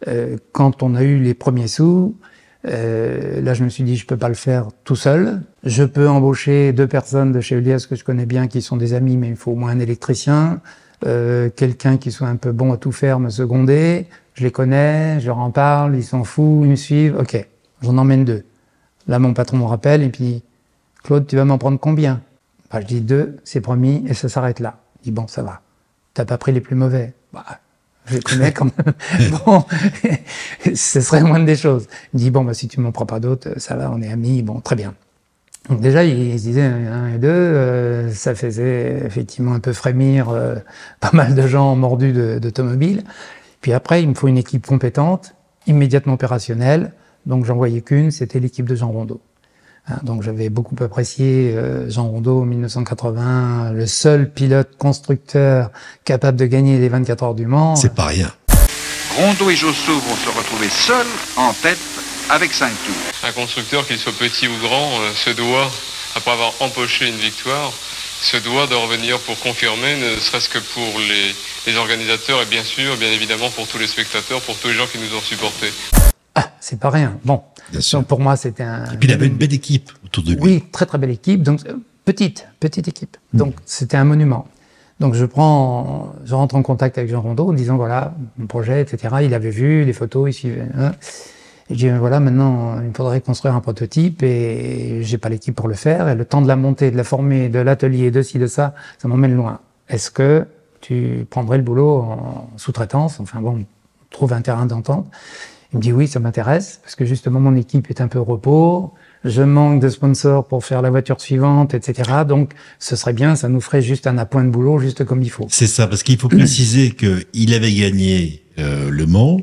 euh, quand on a eu les premiers sous, là je me suis dit je peux pas le faire tout seul. Je peux embaucher deux personnes de chez Elias que je connais bien qui sont des amis, mais il faut au moins un électricien, quelqu'un qui soit un peu bon à tout faire, me seconder. Je les connais, je leur en parle, ils s'en foutent, ils me suivent. Ok, j'en emmène deux. Là mon patron me rappelle et puis Claude, tu vas m'en prendre combien? Bah, Je dis deux, c'est promis et ça s'arrête là. Il dit bon ça va. T'as pas pris les plus mauvais? Bah, je les connais quand même. bon, ce serait moins des choses. Il dit bon bah si tu m'en prends pas d'autres, ça va, on est amis. Bon, très bien. Donc déjà, il se disait un et deux, euh, ça faisait effectivement un peu frémir euh, pas mal de gens mordus de- d'automobiles. Puis après, il me faut une équipe compétente, immédiatement opérationnelle. Donc j'en voyais qu'une, c'était l'équipe de Jean Rondeau. Hein, donc j'avais beaucoup apprécié euh, Jean Rondeau en 1980, le seul pilote constructeur capable de gagner les 24 heures du Mans. C'est pas rien. Rondeau et Josso vont se retrouver seuls en tête avec 5 tours. Un constructeur, qu'il soit petit ou grand, euh, se doit, après avoir empoché une victoire, se doit de revenir pour confirmer, ne serait-ce que pour les, les organisateurs et bien sûr, bien évidemment pour tous les spectateurs, pour tous les gens qui nous ont supportés. Ah, c'est pas rien. Bon, Bien sûr. donc pour moi c'était un. Et puis il avait une belle équipe autour de lui. Oui, très très belle équipe. Donc euh, petite, petite équipe. Donc c'était un monument. Donc je prends, je rentre en contact avec Jean Rondeau en disant voilà mon projet, etc. Il avait vu les photos, il suivait. Hein. Et je dis voilà maintenant il faudrait construire un prototype et j'ai pas l'équipe pour le faire et le temps de la monter, de la former, de l'atelier, de ci, de ça, ça m'emmène loin. Est-ce que tu prendrais le boulot en sous-traitance? Enfin bon, on trouve un terrain d'entente. Il me dit oui, ça m'intéresse parce que justement mon équipe est un peu au repos je manque de sponsors pour faire la voiture suivante, etc. Donc, ce serait bien, ça nous ferait juste un appoint de boulot, juste comme il faut. C'est ça, parce qu'il faut préciser qu'il avait gagné euh, Le Mans,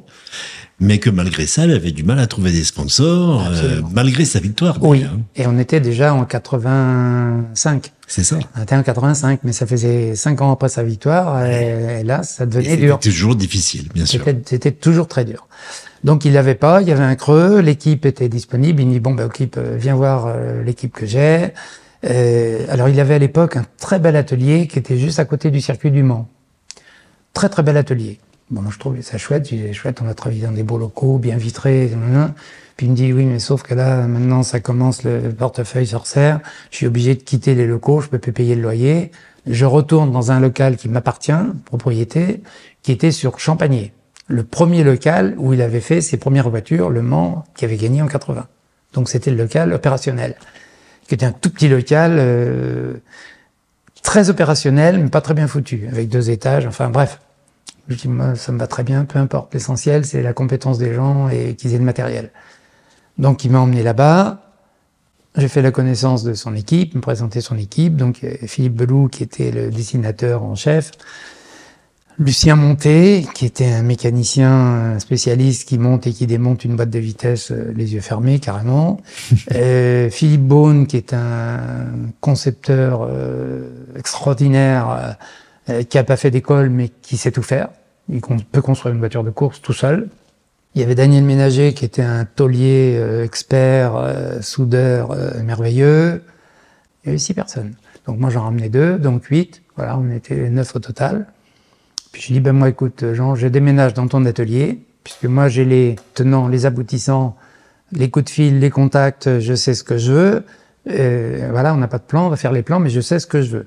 mais que malgré ça, il avait du mal à trouver des sponsors, euh, malgré sa victoire. Oui, et on était déjà en 85. C'est ça. On était en 85, mais ça faisait cinq ans après sa victoire, et, là, ça devenait dur. C'était toujours difficile, bien sûr. C'était toujours très dur. Donc il l'avait pas, il y avait un creux, l'équipe était disponible, il me dit bon ben équipe, euh, viens voir euh, l'équipe que j'ai. Euh, alors il avait à l'époque un très bel atelier qui était juste à côté du circuit du Mans. Très très bel atelier. Bon je trouvais ça chouette, j'ai chouette, on a travaillé dans des beaux locaux, bien vitrés. Puis il me dit oui mais sauf que là maintenant ça commence le portefeuille sur serre, je suis obligé de quitter les locaux, je peux plus payer le loyer. Je retourne dans un local qui m'appartient, propriété, qui était sur Champagné le premier local où il avait fait ses premières voitures, Le Mans, qui avait gagné en 80. Donc c'était le local opérationnel, qui était un tout petit local, euh, très opérationnel, mais pas très bien foutu, avec deux étages, enfin bref. Je dis, moi, ça me va très bien, peu importe. L'essentiel, c'est la compétence des gens et qu'ils aient le matériel. Donc il m'a emmené là-bas. J'ai fait la connaissance de son équipe, me présenté son équipe. Donc Philippe Belou, qui était le dessinateur en chef, Lucien Monté, qui était un mécanicien spécialiste qui monte et qui démonte une boîte de vitesse euh, les yeux fermés carrément. euh, Philippe Beaune, qui est un concepteur euh, extraordinaire, euh, qui a pas fait d'école mais qui sait tout faire. Il peut construire une voiture de course tout seul. Il y avait Daniel Ménager, qui était un taulier expert, soudeur merveilleux. Il y avait six personnes. Donc moi j'en ramenais deux, donc huit. Voilà, on était neuf au total. Puis je dis, ben moi écoute Jean, je déménage dans ton atelier, puisque moi j'ai les tenants, les aboutissants, les coups de fil, les contacts, je sais ce que je veux. Et voilà, on n'a pas de plan, on va faire les plans, mais je sais ce que je veux.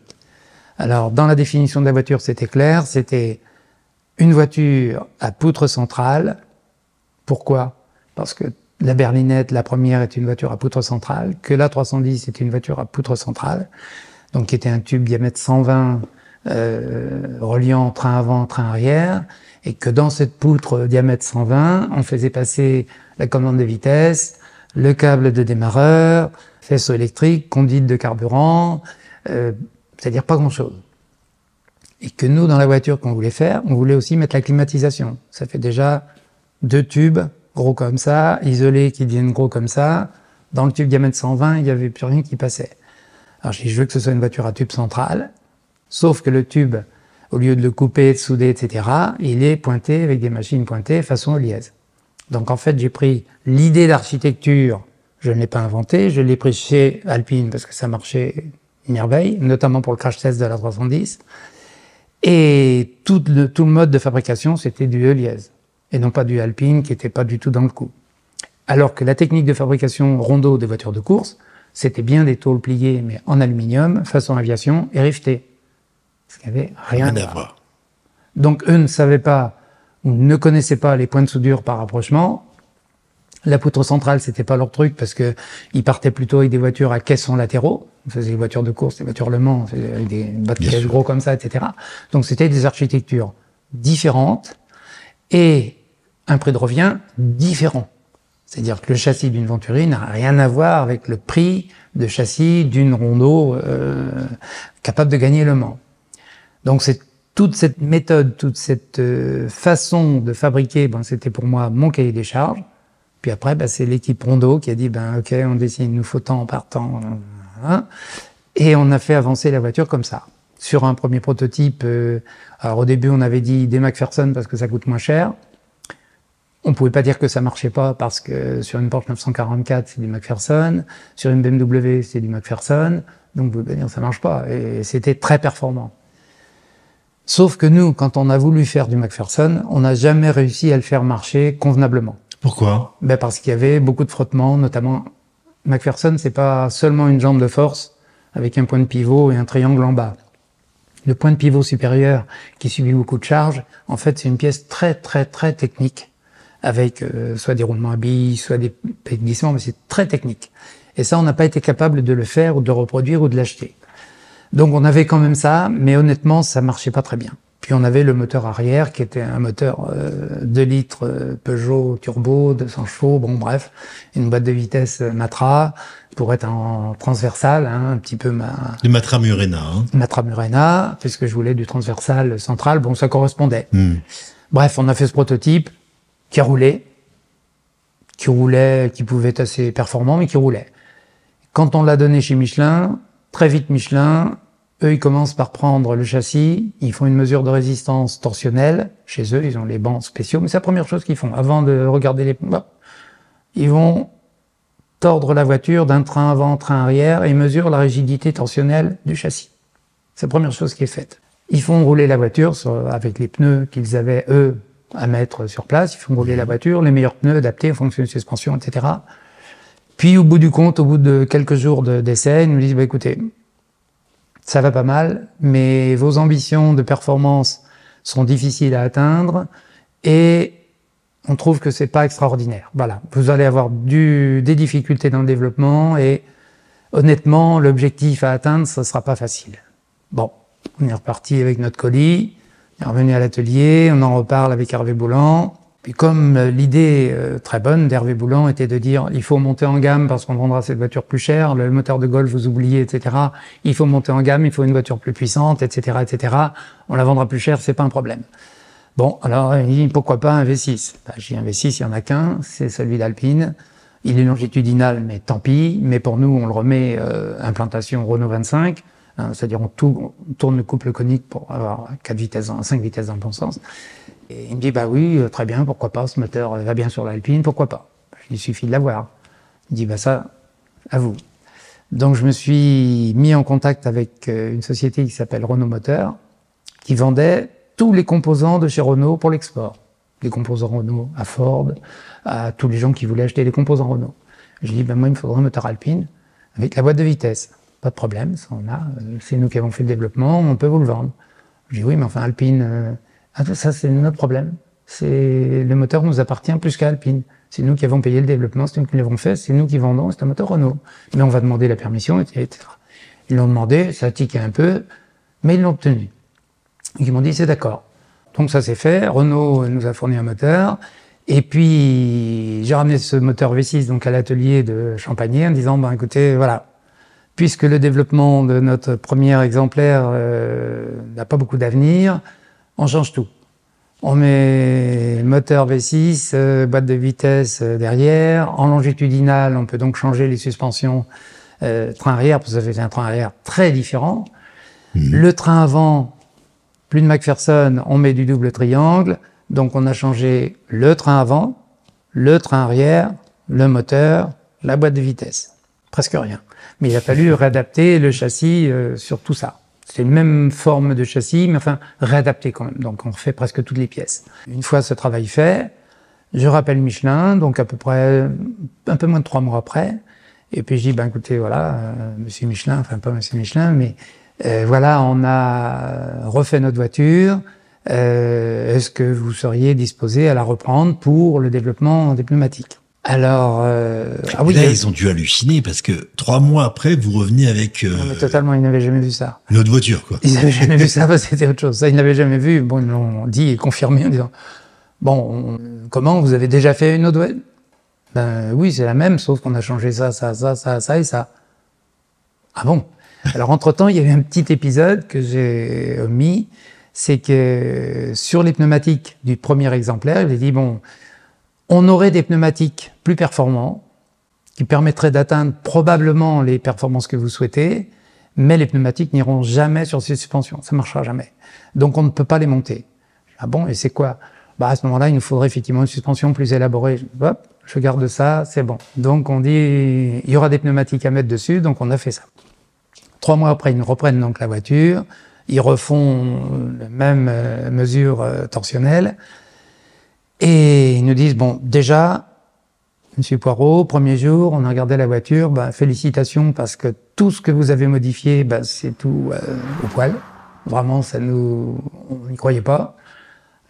Alors dans la définition de la voiture, c'était clair, c'était une voiture à poutre centrale. Pourquoi? Parce que la berlinette, la première, est une voiture à poutre centrale, que la 310 est une voiture à poutre centrale, donc qui était un tube diamètre 120 euh, reliant train avant, train arrière, et que dans cette poutre diamètre 120, on faisait passer la commande de vitesse, le câble de démarreur, faisceau électrique, conduite de carburant, euh, c'est-à-dire pas grand-chose. Et que nous, dans la voiture qu'on voulait faire, on voulait aussi mettre la climatisation. Ça fait déjà deux tubes gros comme ça, isolés qui deviennent gros comme ça. Dans le tube diamètre 120, il n'y avait plus rien qui passait. Alors j'ai dit, je veux que ce soit une voiture à tube central. Sauf que le tube, au lieu de le couper, de souder, etc., il est pointé avec des machines pointées façon Oliez. Donc en fait, j'ai pris l'idée d'architecture, je ne l'ai pas inventée, je l'ai pris chez Alpine parce que ça marchait merveille, notamment pour le crash test de la 310. Et tout le, tout le mode de fabrication, c'était du Eliez, et non pas du Alpine qui était pas du tout dans le coup. Alors que la technique de fabrication rondeau des voitures de course, c'était bien des tôles pliées, mais en aluminium, façon aviation, et rivetées. Ce qui avait rien, à voir. Donc eux ne savaient pas ou ne connaissaient pas les points de soudure par rapprochement. La poutre centrale, c'était pas leur truc parce que ils partaient plutôt avec des voitures à caissons latéraux. On faisait des voitures de course, des voitures Le Mans, avec des de gros comme ça, etc. Donc c'était des architectures différentes et un prix de revient différent. C'est-à-dire que le châssis d'une Venturi n'a rien à voir avec le prix de châssis d'une Rondeau euh, capable de gagner Le Mans. Donc c'est toute cette méthode, toute cette euh, façon de fabriquer, ben, c'était pour moi mon cahier des charges. Puis après, ben, c'est l'équipe Rondo qui a dit, ben ok, on dessine, il nous faut tant par temps. Hein. Et on a fait avancer la voiture comme ça. Sur un premier prototype, euh, alors au début on avait dit des McPherson parce que ça coûte moins cher. On pouvait pas dire que ça marchait pas parce que sur une Porsche 944 c'est du McPherson, sur une BMW c'est du McPherson, donc vous pouvez dire ça marche pas. Et c'était très performant. Sauf que nous, quand on a voulu faire du McPherson, on n'a jamais réussi à le faire marcher convenablement. Pourquoi? Ben Parce qu'il y avait beaucoup de frottements, notamment McPherson, c'est pas seulement une jambe de force avec un point de pivot et un triangle en bas. le point de pivot supérieur qui subit beaucoup de charge, en fait, c'est une pièce très, très, très technique, avec euh, soit des roulements à billes, soit des glissements, mais c'est très technique. Et ça, on n'a pas été capable de le faire ou de reproduire ou de l'acheter. Donc on avait quand même ça, mais honnêtement, ça marchait pas très bien. Puis on avait le moteur arrière qui était un moteur euh, 2 litres euh, Peugeot turbo, 200 chevaux, bon bref, une boîte de vitesse euh, Matra pour être en transversal, hein, un petit peu ma... Le Matra Murena. Hein. Matra Murena, puisque je voulais du transversal central, bon ça correspondait. Hmm. Bref, on a fait ce prototype qui a roulé, qui roulait, qui pouvait être assez performant, mais qui roulait. Quand on l'a donné chez Michelin, très vite Michelin, eux ils commencent par prendre le châssis, ils font une mesure de résistance torsionnelle, chez eux ils ont les bancs spéciaux, mais c'est la première chose qu'ils font, avant de regarder les... Ils vont tordre la voiture d'un train avant, train arrière, et mesurent la rigidité tensionnelle du châssis. C'est la première chose qui est faite. Ils font rouler la voiture avec les pneus qu'ils avaient, eux, à mettre sur place. Ils font rouler la voiture, les meilleurs pneus adaptés en fonction de suspension, etc. Puis, au bout du compte, au bout de quelques jours de- d'essai, ils nous disent, bah, écoutez, ça va pas mal, mais vos ambitions de performance sont difficiles à atteindre et on trouve que c'est pas extraordinaire. Voilà. Vous allez avoir du, des difficultés dans le développement et honnêtement, l'objectif à atteindre, ce sera pas facile. Bon. On est reparti avec notre colis. On est revenu à l'atelier. On en reparle avec Hervé Boulan. Puis comme euh, l'idée euh, très bonne d'Hervé Boulan était de dire il faut monter en gamme parce qu'on vendra cette voiture plus chère, le moteur de Golf vous oubliez, etc. Il faut monter en gamme, il faut une voiture plus puissante, etc., etc. On la vendra plus cher, c'est pas un problème. Bon, alors il dit pourquoi pas un V6 ben, J'ai un V6, il y en a qu'un, c'est celui d'Alpine. Il est longitudinal, mais tant pis. Mais pour nous, on le remet euh, implantation Renault 25, hein, c'est-à-dire on, tou- on tourne le couple conique pour avoir 4 vitesses, dans- 5 vitesses dans le bon sens. Et il me dit, bah oui, euh, très bien, pourquoi pas, ce moteur euh, va bien sur l'Alpine, pourquoi pas Il suffit de l'avoir. Il dit, bah ça, à vous. Donc je me suis mis en contact avec euh, une société qui s'appelle Renault Moteur, qui vendait tous les composants de chez Renault pour l'export. Les composants Renault à Ford, à tous les gens qui voulaient acheter les composants Renault. Je dis, ben moi, il me faudrait un moteur Alpine avec la boîte de vitesse. Pas de problème, ça on a. C'est nous qui avons fait le développement, on peut vous le vendre. Je dis, oui, mais enfin, Alpine, ça c'est notre problème. C'est le moteur nous appartient plus qu'à Alpine. C'est nous qui avons payé le développement, c'est nous qui l'avons fait, c'est nous qui vendons, c'est un moteur Renault. Mais on va demander la permission, etc. Ils l'ont demandé, ça a tiqué un peu, mais ils l'ont obtenu. Ils m'ont dit c'est d'accord. Donc ça s'est fait. Renault nous a fourni un moteur. Et puis j'ai ramené ce moteur V6 donc à l'atelier de Champagné en disant ben écoutez voilà puisque le développement de notre premier exemplaire euh, n'a pas beaucoup d'avenir, on change tout. On met moteur V6, euh, boîte de vitesse euh, derrière. En longitudinal, on peut donc changer les suspensions euh, train arrière, parce que ça fait un train arrière très différent. Le train avant, plus de McPherson, on met du double triangle. Donc on a changé le train avant, le train arrière, le moteur, la boîte de vitesse. Presque rien. Mais il a fallu réadapter le châssis euh, sur tout ça. C'est une même forme de châssis, mais enfin réadapté quand même. Donc on refait presque toutes les pièces. Une fois ce travail fait, je rappelle Michelin, donc à peu près un peu moins de trois mois après. Et puis je dis, ben écoutez, voilà, euh, Monsieur Michelin, enfin pas Monsieur Michelin, mais euh, voilà, on a refait notre voiture. Euh, Est-ce que vous seriez disposé à la reprendre pour le développement des Alors, euh, ah oui, là, ils ont dû halluciner parce que trois mois après, vous revenez avec euh, non, mais totalement, ils n'avaient jamais vu ça. une autre voiture, quoi. Ils n'avaient jamais vu ça, parce que c'était autre chose. Ça, ils n'avaient jamais vu. Bon, ils l'ont dit et confirmé en disant, bon, on- comment, vous avez déjà fait une autre web Ben oui, c'est la même, sauf qu'on a changé ça, ça, ça, ça, ça et ça. Ah bon? Alors, entre-temps, il y a eu un petit épisode que j'ai omis, c'est que sur les pneumatiques du premier exemplaire, il a dit, bon, on aurait des pneumatiques plus performants, qui permettraient d'atteindre probablement les performances que vous souhaitez, mais les pneumatiques n'iront jamais sur ces suspensions, ça marchera jamais. Donc on ne peut pas les monter. Ah bon, et c'est quoi? Bah à ce moment-là, il nous faudrait effectivement une suspension plus élaborée. Hop, je garde ça, c'est bon. Donc on dit, il y aura des pneumatiques à mettre dessus, donc on a fait ça. Trois mois après, ils reprennent donc la voiture, ils refont la même euh, mesure euh, torsionnelle, et ils nous disent, bon, déjà, Monsieur Poirot, premier jour, on a regardé la voiture, ben, félicitations parce que tout ce que vous avez modifié, ben, c'est tout euh, au poil. Vraiment, ça nous, on n'y croyait pas.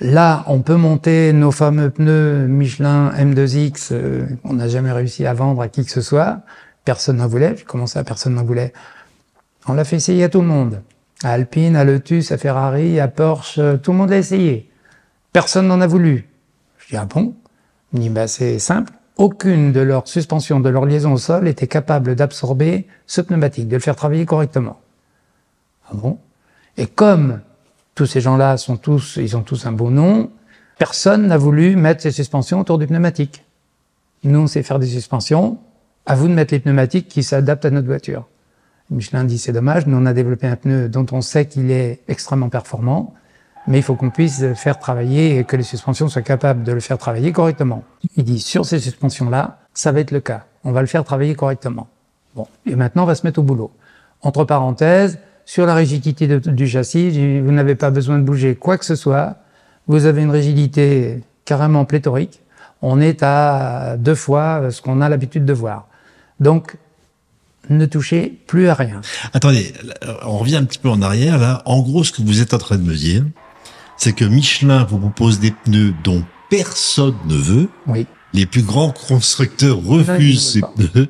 Là, on peut monter nos fameux pneus Michelin M2X euh, qu'on n'a jamais réussi à vendre à qui que ce soit. Personne n'en voulait. Comment ça, personne n'en voulait? On l'a fait essayer à tout le monde. À Alpine, à Lotus, à Ferrari, à Porsche, euh, tout le monde l'a essayé. Personne n'en a voulu. Je dis, ah bon Il dit, bah, c'est simple. Aucune de leurs suspensions, de leur liaison au sol était capable d'absorber ce pneumatique, de le faire travailler correctement. Ah bon? Et comme tous ces gens-là sont tous, ils ont tous un beau nom. Personne n'a voulu mettre ces suspensions autour du pneumatique. Nous, on sait faire des suspensions. À vous de mettre les pneumatiques qui s'adaptent à notre voiture. Michelin dit c'est dommage, nous on a développé un pneu dont on sait qu'il est extrêmement performant, mais il faut qu'on puisse faire travailler et que les suspensions soient capables de le faire travailler correctement. Il dit sur ces suspensions-là, ça va être le cas. On va le faire travailler correctement. Bon, et maintenant on va se mettre au boulot. Entre parenthèses, sur la rigidité du châssis, vous n'avez pas besoin de bouger quoi que ce soit. Vous avez une rigidité carrément pléthorique. On est à deux fois ce qu'on a l'habitude de voir. Donc, ne touchez plus à rien. Attendez, on revient un petit peu en arrière là. En gros, ce que vous êtes en train de me dire, c'est que Michelin vous propose des pneus dont personne ne veut. Oui. Les plus grands constructeurs refusent ces pneus.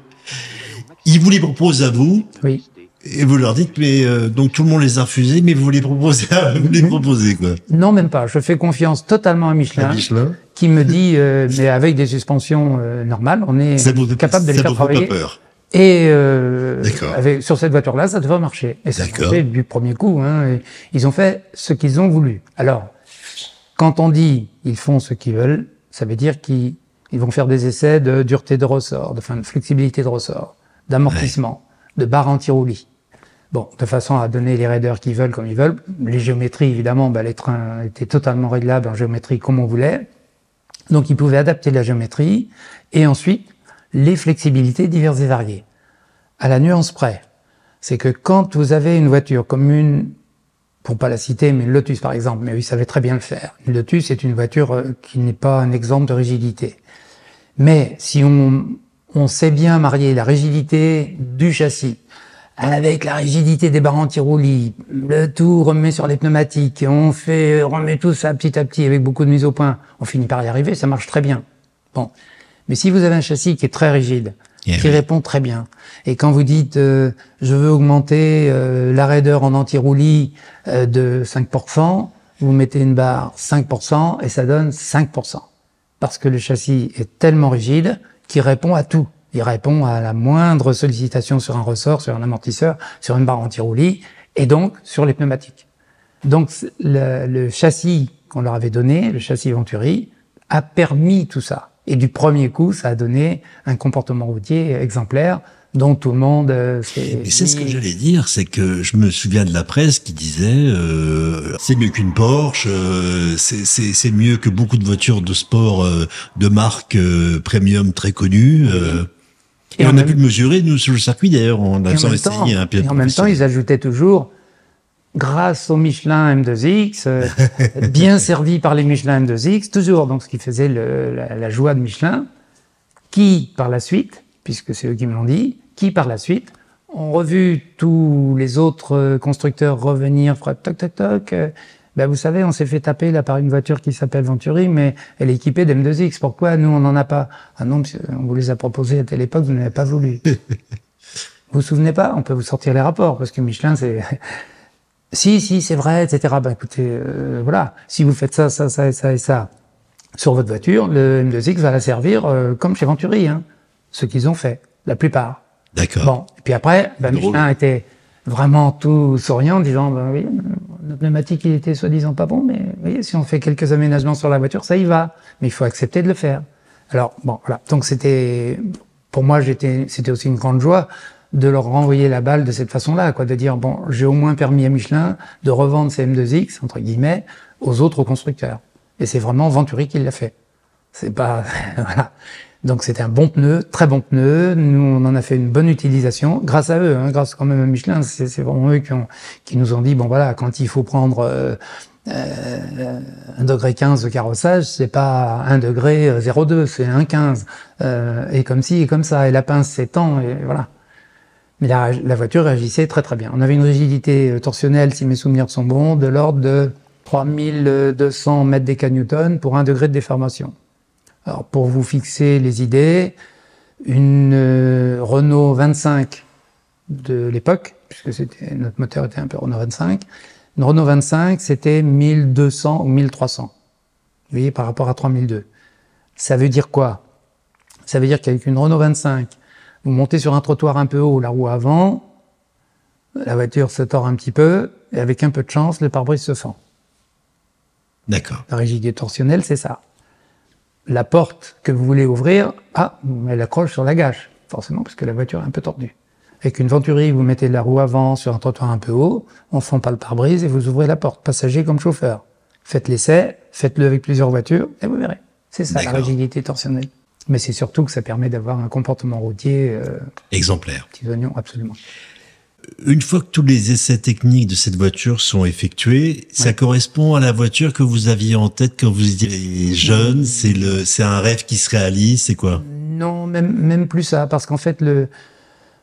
Ils vous les proposent à vous. Oui. Et vous leur dites, mais euh, donc tout le monde les a refusés, mais vous les proposez, vous les proposez quoi Non, même pas. Je fais confiance totalement à Michelin, À Michelin. qui me dit, euh, mais avec des suspensions euh, normales, on est capable de les ça faire vous fait pas travailler. peur. Et euh, avec, sur cette voiture-là, ça devrait marcher. Et ça marché du premier coup. Hein, et ils ont fait ce qu'ils ont voulu. Alors, quand on dit ils font ce qu'ils veulent, ça veut dire qu'ils ils vont faire des essais de dureté de ressort, de, de flexibilité de ressort, d'amortissement, de barre anti-roulis. Bon, de façon à donner les raideurs qu'ils veulent comme ils veulent. Les géométries, évidemment, bah, les trains étaient totalement réglables en géométrie comme on voulait. Donc, ils pouvaient adapter la géométrie et ensuite les flexibilités diverses et variées. À la nuance près, c'est que quand vous avez une voiture comme une, pour pas la citer, mais une Lotus par exemple, mais ils savaient très bien le faire. Une Lotus est une voiture euh, qui n'est pas un exemple de rigidité. Mais si on, on sait bien marier la rigidité du châssis avec la rigidité des barres anti-roulis, le tout remet sur les pneumatiques, on fait, remet tout ça petit à petit avec beaucoup de mise au point, on finit par y arriver, ça marche très bien. Bon. Mais si vous avez un châssis qui est très rigide, Eh qui oui. répond très bien, et quand vous dites euh, je veux augmenter euh, la raideur en anti-roulis euh, de 5%, vous mettez une barre 5% et ça donne 5%. Parce que le châssis est tellement rigide qu'il répond à tout. Il répond à la moindre sollicitation sur un ressort, sur un amortisseur, sur une barre anti-roulis, et donc sur les pneumatiques. Donc le, le châssis qu'on leur avait donné, le châssis Venturi, a permis tout ça. Et du premier coup, ça a donné un comportement routier exemplaire dont tout le monde euh, Et c'est ce que j'allais dire, c'est que je me souviens de la presse qui disait euh, c'est mieux qu'une Porsche, euh, c'est- mieux que beaucoup de voitures de sport euh, de marque euh, premium très connues. euh. Et et, on a même- pu le mesurer nous sur le circuit d'ailleurs, on a Et en, même temps, un pied et en même temps, ils ajoutaient toujours, grâce au Michelin M2X, euh, bien servi par les Michelin M2X, toujours donc ce qui faisait le- la, la joie de Michelin, qui par la suite, puisque c'est eux qui me l'ont dit, qui par la suite ont revu tous les autres euh, constructeurs revenir, frappe toc toc toc. euh, ben vous savez, on s'est fait taper là par une voiture qui s'appelle Venturi, mais elle est équipée d'M2X. Pourquoi nous on n'en a pas? Ah non, on vous les a proposés à telle époque, vous n'avez pas voulu. Vous vous souvenez pas? On peut vous sortir les rapports parce que Michelin, c'est si, si, c'est vrai, etc. Ben écoutez, euh, voilà, si vous faites ça, ça, ça et ça et ça sur votre voiture, le M2X va la servir euh, comme chez Venturi, hein, ce qu'ils ont fait, la plupart. D'accord. Bon, et puis après, ben, Drôle. Michelin était vraiment tout souriant, en disant, ben oui, notre pneumatique, il était soi-disant pas bon, mais vous voyez, si on fait quelques aménagements sur la voiture, ça y va. Mais il faut accepter de le faire. Alors, bon, voilà. Donc c'était, pour moi, j'étais, c'était aussi une grande joie de leur renvoyer la balle de cette façon-là, quoi, de dire, bon, j'ai au moins permis à Michelin de revendre ces M2X, entre guillemets, aux autres constructeurs. Et c'est vraiment Venturi qui l'a fait. C'est pas, voilà. Donc c'était un bon pneu, très bon pneu. Nous, on en a fait une bonne utilisation grâce à eux, hein, grâce quand même à Michelin. C'est c'est vraiment eux qui, ont, qui nous ont dit bon voilà, quand il faut prendre euh, euh, un degré 15 de carrossage, c'est pas un degré euh, 0,2, c'est un 15. Euh, et comme ci et comme ça. Et la pince s'étend et voilà. Mais la, voiture réagissait très très bien. On avait une rigidité euh, torsionnelle, si mes souvenirs sont bons, de l'ordre de 3200 mètres décanewtons pour un degré de déformation. Alors pour vous fixer les idées, une euh, Renault 25 de l'époque, puisque notre moteur était un peu Renault 25, une Renault 25 c'était 1200 ou 1300. Vous voyez par rapport à 3002. Ça veut dire quoi? Ça veut dire qu'avec une Renault 25, vous montez sur un trottoir un peu haut, la roue avant, la voiture se tord un petit peu, et avec un peu de chance, le pare-brise se fend. D'accord. La rigidité torsionnelle, c'est ça. La porte que vous voulez ouvrir, ah, elle accroche sur la gâche, forcément, parce que la voiture est un peu tordue. Avec une Venturi, vous mettez la roue avant sur un trottoir un peu haut, on fend pas le pare-brise et vous ouvrez la porte, passager comme chauffeur. Faites l'essai, faites-le avec plusieurs voitures et vous verrez. C'est ça la rigidité torsionnelle. Mais c'est surtout que ça permet d'avoir un comportement routier, euh, Exemplaire. petits oignons, absolument. Une fois que tous les essais techniques de cette voiture sont effectués, ça correspond à la voiture que vous aviez en tête quand vous étiez jeune? C'est le, c'est un rêve qui se réalise. C'est quoi? Non, même, même plus ça, parce qu'en fait, le,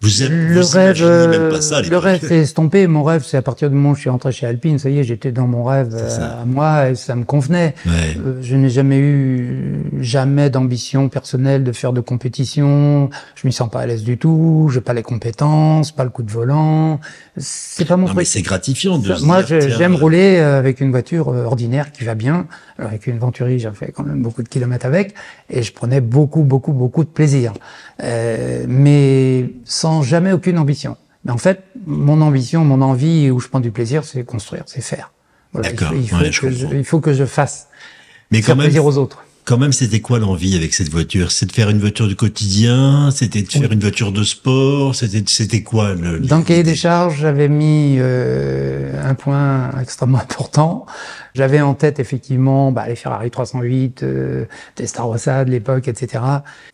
Vous, le vous rêve, même euh, pas ça. à le rêve s'est estompé. Mon rêve, c'est à partir du moment où je suis entré chez Alpine, ça y est, j'étais dans mon rêve euh, à moi et ça me convenait. Ouais. Euh, je n'ai jamais eu jamais d'ambition personnelle de faire de compétition. Je m'y sens pas à l'aise du tout. J'ai pas les compétences, pas le coup de volant. C'est pas mon Non, mais c'est gratifiant de Ça, Moi, j'aime rouler avec une voiture ordinaire qui va bien. Alors, avec une Venturi, j'ai fait quand même beaucoup de kilomètres avec, et je prenais beaucoup, beaucoup, beaucoup de plaisir, Euh, mais sans jamais aucune ambition. Mais en fait, mon ambition, mon envie, où je prends du plaisir, c'est construire, c'est faire. Voilà, il D'accord, faut, il faut ouais, que je, comprends. il faut que je fasse. Mais faire quand même, plaisir aux autres. quand même, c'était quoi l'envie avec cette voiture? C'est de faire une voiture du quotidien? C'était de faire une voiture de sport? C'était, c'était quoi le Dans le cahier des charges, j'avais mis euh, un point extrêmement important. J'avais en tête effectivement bah, les Ferrari 308, euh, Testarossa de l'époque, etc.,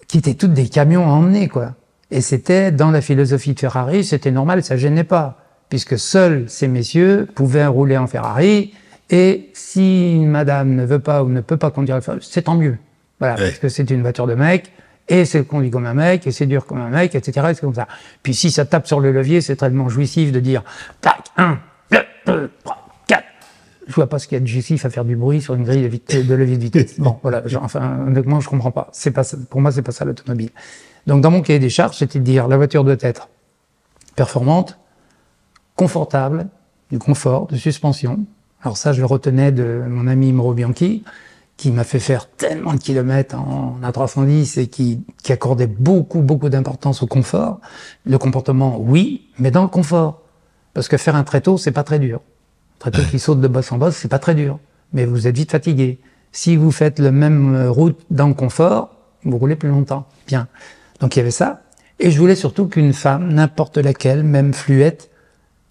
qui étaient toutes des camions à emmener, quoi. Et c'était dans la philosophie de Ferrari, c'était normal, ça gênait pas, puisque seuls ces messieurs pouvaient rouler en Ferrari. Et si une madame ne veut pas ou ne peut pas conduire la Ferrari, c'est tant mieux. Voilà, Ouais. parce que c'est une voiture de mec, et c'est conduit comme un mec, et c'est dur comme un mec, etc. Et c'est comme ça. Puis si ça tape sur le levier, c'est tellement jouissif de dire tac, un, deux, deux, trois, quatre. Je vois pas ce qu'il y a de jouissif à faire du bruit sur une grille de, de levier de vitesse. Bon, voilà. genre, enfin, honnêtement, je comprends pas. C'est pas ça. Pour moi, c'est pas ça l'automobile. Donc, dans mon cahier des charges, c'était de dire la voiture doit être performante, confortable, du confort, de suspension. Alors ça, je le retenais de mon ami Mauro Bianchi, qui m'a fait faire tellement de kilomètres en A310 et qui, accordait beaucoup, beaucoup d'importance au confort. Le comportement, oui, mais dans le confort. Parce que faire un tréteau, c'est pas très dur. Un tréteau qui saute de bosse en bosse, c'est pas très dur. Mais vous êtes vite fatigué. Si vous faites le même euh, route dans le confort, vous roulez plus longtemps. Bien. Donc il y avait ça. Et je voulais surtout qu'une femme, n'importe laquelle, même fluette,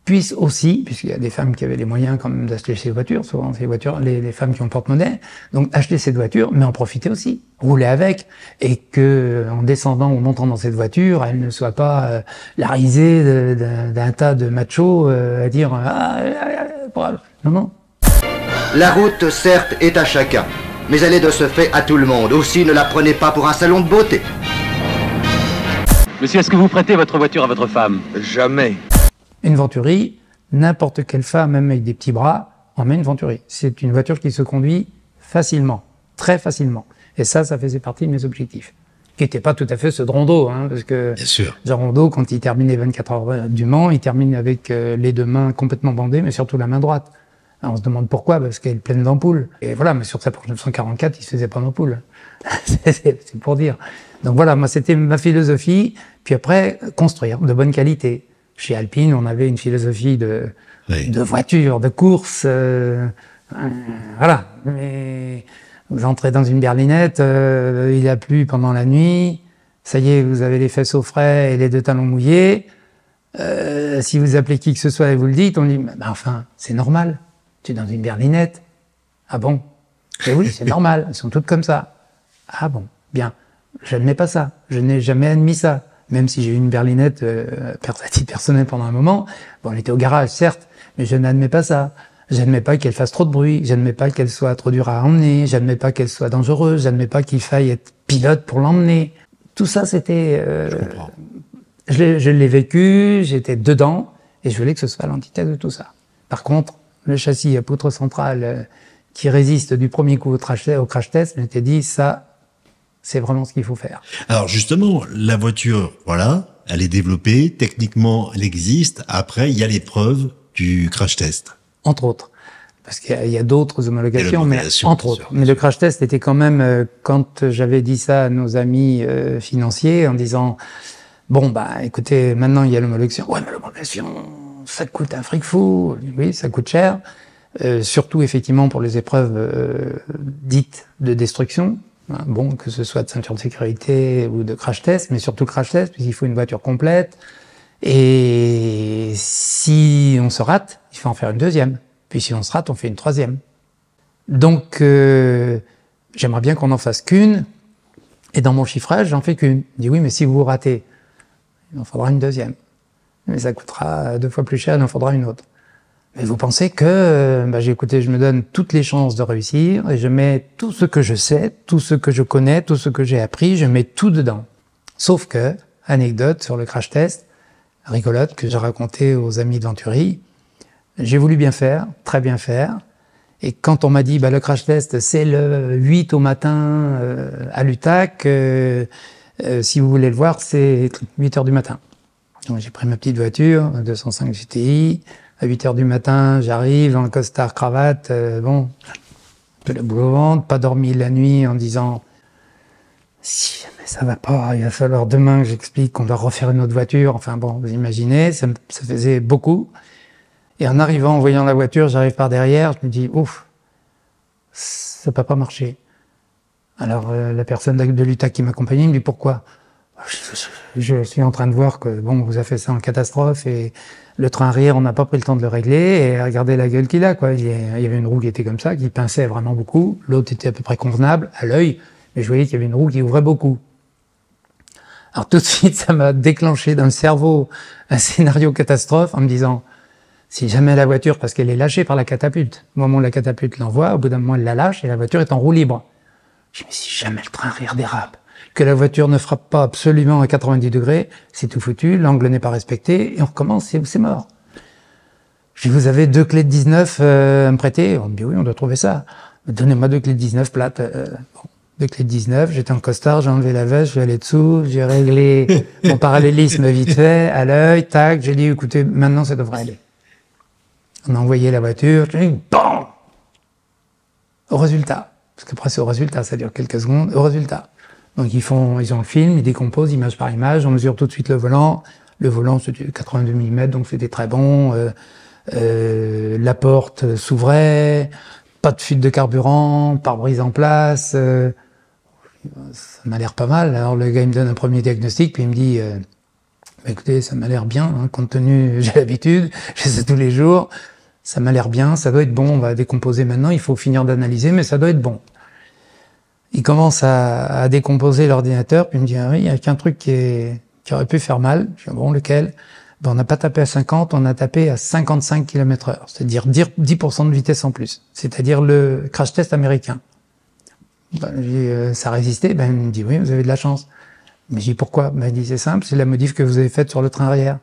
puisse aussi, puisqu'il y a des femmes qui avaient les moyens quand même d'acheter ces voitures, souvent ces voitures, les, femmes qui ont porte-monnaie, donc acheter cette voiture, mais en profiter aussi, rouler avec, et que en descendant ou montant dans cette voiture, elle ne soit pas euh, la risée d'un tas de machos euh, à dire ah, ah, ah, bravo. non non. La route, certes, est à chacun, mais elle est de ce fait à tout le monde. Aussi, ne la prenez pas pour un salon de beauté. Monsieur, est-ce que vous prêtez votre voiture à votre femme Jamais. Une Venturi, n'importe quelle femme, même avec des petits bras, en met une Venturi. C'est une voiture qui se conduit facilement, très facilement. Et ça, ça faisait partie de mes objectifs. Qui n'était pas tout à fait ce de Rondeau, hein, parce que Bien sûr. Quand il termine les 24 heures du Mans, il termine avec euh, les deux mains complètement bandées, mais surtout la main droite. Alors, on se demande pourquoi, parce qu'elle est pleine d'ampoules. Et voilà, mais sur sa Porsche 944, il se faisait pas d'ampoules. c'est pour dire. Donc voilà, moi, c'était ma philosophie. Puis après, construire de bonne qualité. Chez Alpine, on avait une philosophie de, Oui. de voiture, de course. euh, euh, voilà. Mais vous entrez dans une berlinette, euh, il a plu pendant la nuit. Ça y est, vous avez les fesses au frais et les deux talons mouillés. Euh, si vous appelez qui que ce soit et vous le dites, on dit, bah, enfin, c'est normal. Tu es dans une berlinette. Ah bon? Et oui, c'est normal. Elles sont toutes comme ça. Ah bon, bien. Je n'admets pas ça. Je n'ai jamais admis ça. Même si j'ai eu une berlinette euh, à titre personnel pendant un moment. Bon, elle était au garage, certes, mais je n'admets pas ça. J'admets pas qu'elle fasse trop de bruit. J'admets pas qu'elle soit trop dure à emmener. J'admets pas qu'elle soit dangereuse. J'admets pas qu'il faille être pilote pour l'emmener. Tout ça, c'était euh, Je comprends. Je l'ai- je l'ai vécu, j'étais dedans, et je voulais que ce soit l'antithèse de tout ça. Par contre, le châssis à poutre centrale euh, qui résiste du premier coup au crash, au crash test, je m'étais dit, ça, c'est vraiment ce qu'il faut faire. Alors justement, la voiture, voilà, elle est développée, techniquement elle existe. Après, il y a l'épreuve du crash test. entre autres. Parce qu'il y a, d'autres homologations, mais entre autres. mais le crash test était quand même, euh, quand j'avais dit ça à nos amis euh, financiers, en disant, bon, bah, écoutez, maintenant il y a l'homologation. Ouais, mais l'homologation, ça coûte un fric fou. Oui, ça coûte cher. Euh, surtout, effectivement, pour les épreuves euh, dites de destruction. Hein, Bon, que ce soit de ceinture de sécurité ou de crash test, mais surtout crash test, puisqu'il faut une voiture complète. Et si on se rate, il faut en faire une deuxième. Puis si on se rate, on fait une troisième. Donc, euh, j'aimerais bien qu'on en fasse qu'une. Et dans mon chiffrage, j'en fais qu'une. Je dis oui, mais si vous vous ratez, il en faudra une deuxième. Mais ça coûtera deux fois plus cher, il en faudra une autre. Mais vous pensez que, euh, bah, j'ai écouté, je me donne toutes les chances de réussir et je mets tout ce que je sais, tout ce que je connais, tout ce que j'ai appris, je mets tout dedans. Sauf que, anecdote sur le crash test, rigolote que j'ai raconté aux amis de Venturi, j'ai voulu bien faire, très bien faire. Et quand on m'a dit, bah, le crash test, c'est le 8 au matin euh, à l'UTAC, euh, euh, si vous voulez le voir, c'est 8 heures du matin. Donc j'ai pris ma petite voiture, 205 GTI. À 8 heures du matin, j'arrive en costard cravate, euh, bon, un peu le boulot au ventre, pas dormi la nuit en disant si jamais ça va pas, il va falloir demain que j'explique qu'on doit refaire une autre voiture. Enfin bon, vous imaginez, ça, faisait beaucoup. Et en arrivant, en voyant la voiture, j'arrive par derrière, je me dis ouf, ça peut pas marcher. Alors euh, la personne de de l'UTA qui m'accompagnait me dit pourquoi? Je, suis en train de voir que bon, on vous a fait ça en catastrophe et le train arrière, on n'a pas pris le temps de le régler et regardez la gueule qu'il a quoi. Il y avait une roue qui était comme ça, qui pinçait vraiment beaucoup. L'autre était à peu près convenable à l'œil, mais je voyais qu'il y avait une roue qui ouvrait beaucoup. Alors tout de suite, ça m'a déclenché dans le cerveau un scénario catastrophe en me disant si jamais la voiture, parce qu'elle est lâchée par la catapulte, au moment où la catapulte l'envoie, au bout d'un moment elle la lâche et la voiture est en roue libre. Je me dis, si jamais le train arrière dérape, que la voiture ne frappe pas absolument à 90 degrés, c'est tout foutu, l'angle n'est pas respecté, et on recommence, c'est c'est mort. Je dis, vous avez deux clés de 19 euh, à me prêter? On me dit, oui, on doit trouver ça. Donnez-moi deux clés de 19 plates. Euh, bon, deux clés de 19, j'étais en costard, j'ai enlevé la veste, je suis allé dessous, j'ai réglé mon parallélisme vite fait, à l'œil, tac, j'ai dit, écoutez, maintenant ça devrait aller. On a envoyé la voiture, j'ai dit, BAM Au résultat, parce qu'après c'est au résultat, ça dure quelques secondes, au résultat. Donc ils font, ils ont le film, ils décomposent image par image, on mesure tout de suite le volant. Le volant c'était 82 mm, donc c'était très bon. Euh, euh, la porte s'ouvrait, pas de fuite de carburant, pare-brise en place. euh, ça m'a l'air pas mal. Alors le gars il me donne un premier diagnostic, puis il me dit, bah, écoutez, ça m'a l'air bien, hein, compte tenu, j'ai l'habitude, je fais ça tous les jours. Ça m'a l'air bien, ça doit être bon. On va décomposer maintenant. Il faut finir d'analyser, mais ça doit être bon. Il commence à, décomposer l'ordinateur, puis il me dit, ah oui, il y a qu'un truc qui, aurait pu faire mal. Je dis, bon, lequel? Ben, On n'a pas tapé à 50, on a tapé à 55 km heure, c'est-à-dire 10% 10% de vitesse en plus, c'est-à-dire le crash test américain. Ben, je dis, euh, ça résistait? Ben, il me dit, oui, vous avez de la chance. Mais je dis, pourquoi? Ben, Il dit, c'est simple, c'est la modif que vous avez faite sur le train arrière.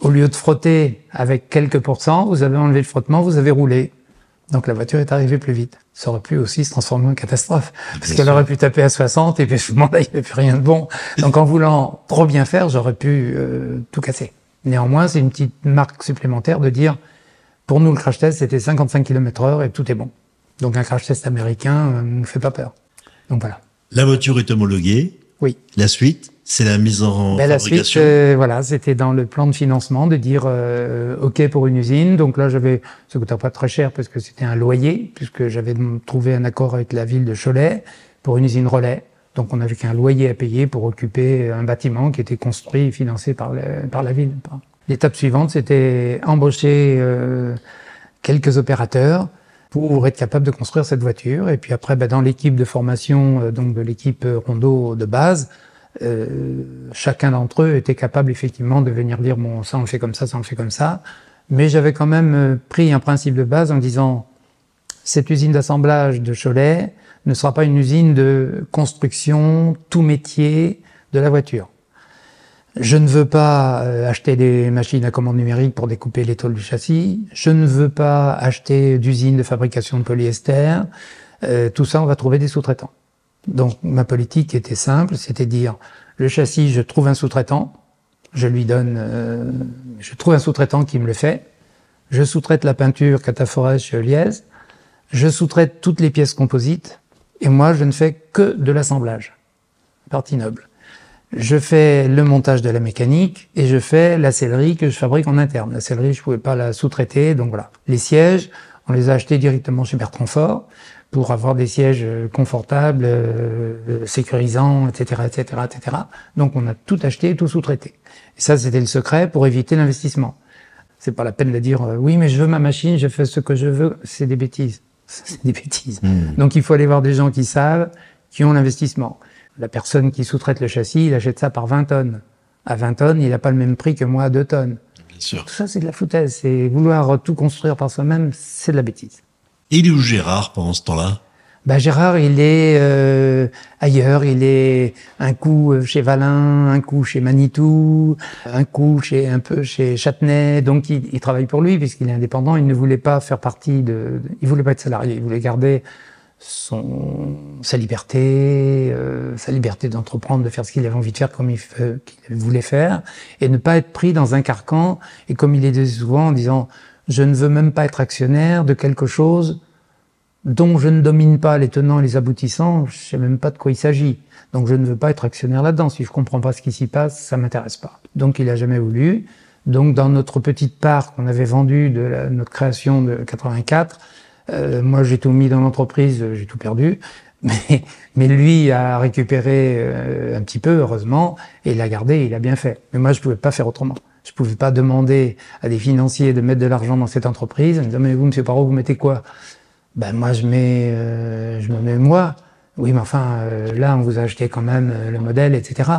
Au lieu de frotter avec quelques pourcents, vous avez enlevé le frottement, vous avez roulé. Donc la voiture est arrivée plus vite. Ça aurait pu aussi se transformer en catastrophe. Parce qu'elle aurait pu taper à 60 et puis ce moment-là, il n'y avait plus rien de bon. Donc en voulant trop bien faire, j'aurais pu euh, tout casser. Néanmoins, c'est une petite marque supplémentaire de dire, pour nous, le crash test, c'était 55 km heure et tout est bon. Donc un crash test américain euh, ne fait pas peur. Donc voilà. La voiture est homologuée. Oui. La suite, c'est la mise en Ben, la suite, fabrication. euh, voilà, c'était dans le plan de financement de dire euh, OK pour une usine. Donc là, j'avais, ça coûtait pas très cher parce que c'était un loyer, puisque j'avais trouvé un accord avec la ville de Cholet pour une usine relais. Donc on avait qu'un loyer à payer pour occuper un bâtiment qui était construit et financé par, le- par la ville. L'étape suivante, c'était embaucher euh, quelques opérateurs pour être capable de construire cette voiture. Et puis après, ben, dans l'équipe de formation, euh, donc de l'équipe Rondo de base, euh, chacun d'entre eux était capable effectivement de venir dire bon ça on le fait comme ça, ça on le fait comme ça. Mais j'avais quand même euh, pris un principe de base en disant cette usine d'assemblage de Cholet ne sera pas une usine de construction tout métier de la voiture. Je ne veux pas euh, acheter des machines à commande numérique pour découper les tôles du châssis. Je ne veux pas acheter d'usines de fabrication de polyester. Euh, tout ça, on va trouver des sous-traitants. Donc ma politique était simple, c'était dire le châssis, je trouve un sous-traitant, je lui donne, euh, je trouve un sous-traitant qui me le fait, je sous-traite la peinture Cataforès chez Eliès, je sous-traite toutes les pièces composites, et moi je ne fais que de l'assemblage, partie noble. Je fais le montage de la mécanique et je fais la sellerie que je fabrique en interne. La sellerie, je pouvais pas la sous-traiter, donc voilà. Les sièges, on les a achetés directement chez Bertrand Fort pour avoir des sièges euh, confortables, euh, euh, sécurisants, etc., etc., etc. Donc on a tout acheté, tout sous-traité. Et ça, c'était le secret pour éviter l'investissement. C'est pas la peine de dire oui, mais je veux ma machine, je fais ce que je veux. C'est des bêtises. C'est des bêtises. Hmm. Donc il faut aller voir des gens qui savent, qui ont l'investissement. La personne qui sous-traite le châssis, il achète ça par 20 tonnes. À 20 tonnes, il n'a pas le même prix que moi à 2 tonnes. Bien sûr. Tout ça, c'est de la foutaise. C'est vouloir tout construire par soi-même, c'est de la bêtise. Il est où Gérard pendant ce temps-là? Bah Gérard, il est euh, ailleurs. Il est un coup euh, chez Valin, un coup chez Manitou, un coup chez un peu chez Châtenay. Donc il, il travaille pour lui puisqu'il est indépendant. Il ne voulait pas faire partie de, il voulait pas être salarié. Il voulait garder son sa liberté, euh, sa liberté d'entreprendre, de faire ce qu'il avait envie de faire comme il, fe- qu'il voulait faire, et ne pas être pris dans un carcan. Et comme il est souvent en disant, je ne veux même pas être actionnaire de quelque chose dont je ne domine pas les tenants et les aboutissants, je sais même pas de quoi il s'agit. Donc je ne veux pas être actionnaire là-dedans. Si je comprends pas ce qui s'y passe, ça m'intéresse pas. Donc il a jamais voulu. Donc dans notre petite part qu'on avait vendue de la- notre création de 84, euh, moi j'ai tout mis dans l'entreprise, j'ai tout perdu. Mais, mais lui a récupéré euh, un petit peu, heureusement, et il l'a gardé, il a bien fait. Mais moi je pouvais pas faire autrement. Je pouvais pas demander à des financiers de mettre de l'argent dans cette entreprise. Me disaient, mais vous, monsieur Parot, vous mettez quoi? Ben moi je mets euh, je me mets moi oui mais enfin euh, là on vous a acheté quand même euh, le modèle etc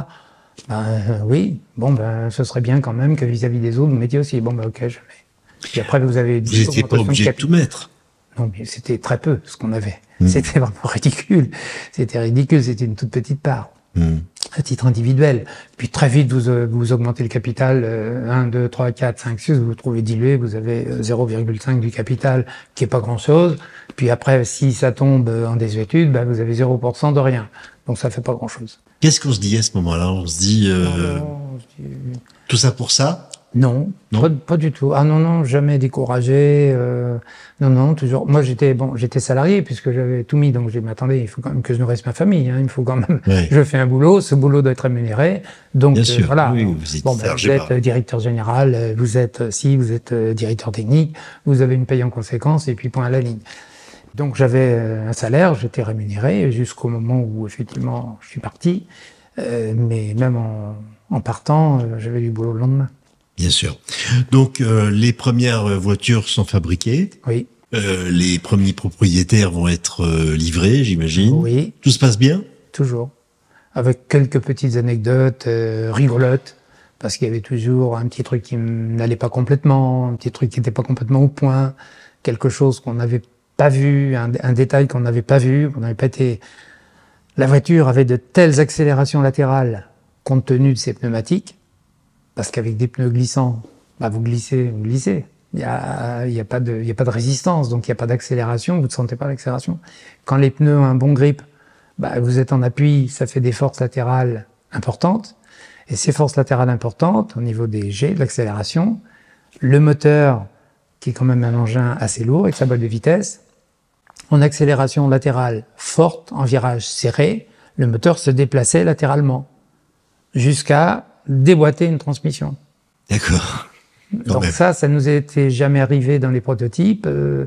ben euh, oui bon ben ce serait bien quand même que vis-à-vis des autres vous mettiez aussi bon ben ok je mets puis après vous avez Vous n'étiez pas obligé de tout mettre. non mais c'était très peu ce qu'on avait Hmm. c'était vraiment ridicule c'était ridicule c'était une toute petite part Hmm. À titre individuel. Puis très vite, vous, euh, vous augmentez le capital, euh, 1, 2, 3, 4, 5, 6, vous vous trouvez dilué, vous avez euh, 0,5 du capital, qui est pas grand-chose. Puis après, si ça tombe euh, en désuétude, ben, vous avez 0% de rien. Donc ça fait pas grand-chose. Qu'est-ce qu'on se dit à ce moment-là? On se dit euh, tout ça pour ça? Non, Non Pas, pas du tout. Ah non, non, jamais découragé. euh, non, non, toujours. Moi, j'étais bon, j'étais salarié puisque j'avais tout mis. Donc mais attendez, il faut quand même que je nourrisse ma famille. Hein, il faut quand même. Je fais un boulot, ce boulot doit être rémunéré. Donc Bien euh, sûr, voilà. oui, vous êtes bon, ben, vous chargé êtes par- euh, directeur général, euh, vous êtes euh, si, vous êtes euh, directeur technique, vous avez une paye en conséquence et puis point à la ligne. Donc j'avais euh, un salaire, j'étais rémunéré jusqu'au moment où effectivement je suis parti. Euh, mais même en, en partant, euh, j'avais du boulot le lendemain. Bien sûr. Donc euh, les premières voitures sont fabriquées. Oui. Euh, les premiers propriétaires vont être euh, livrés, j'imagine. Oui. Tout se passe bien? Toujours. Avec quelques petites anecdotes rigolotes, parce qu'il y avait toujours un petit truc qui n'allait pas complètement, un petit truc qui n'était pas complètement au point, quelque chose qu'on n'avait pas vu, un, un détail qu'on n'avait pas vu, qu'on n'avait pas été... La voiture avait de telles accélérations latérales compte tenu de ses pneumatiques, parce qu'avec des pneus glissants, bah vous glissez, vous glissez. Il y a, a pas de, a pas de résistance, donc il y a pas d'accélération, vous ne sentez pas l'accélération. Quand les pneus ont un bon grip, bah, vous êtes en appui, ça fait des forces latérales importantes. Et ces forces latérales importantes, au niveau des G, de l'accélération, le moteur, qui est quand même un engin assez lourd avec sa boîte de vitesse, en accélération latérale forte, en virage serré, le moteur se déplaçait latéralement jusqu'à déboîter une transmission. D'accord. Donc même. ça, ça nous était jamais arrivé dans les prototypes, euh,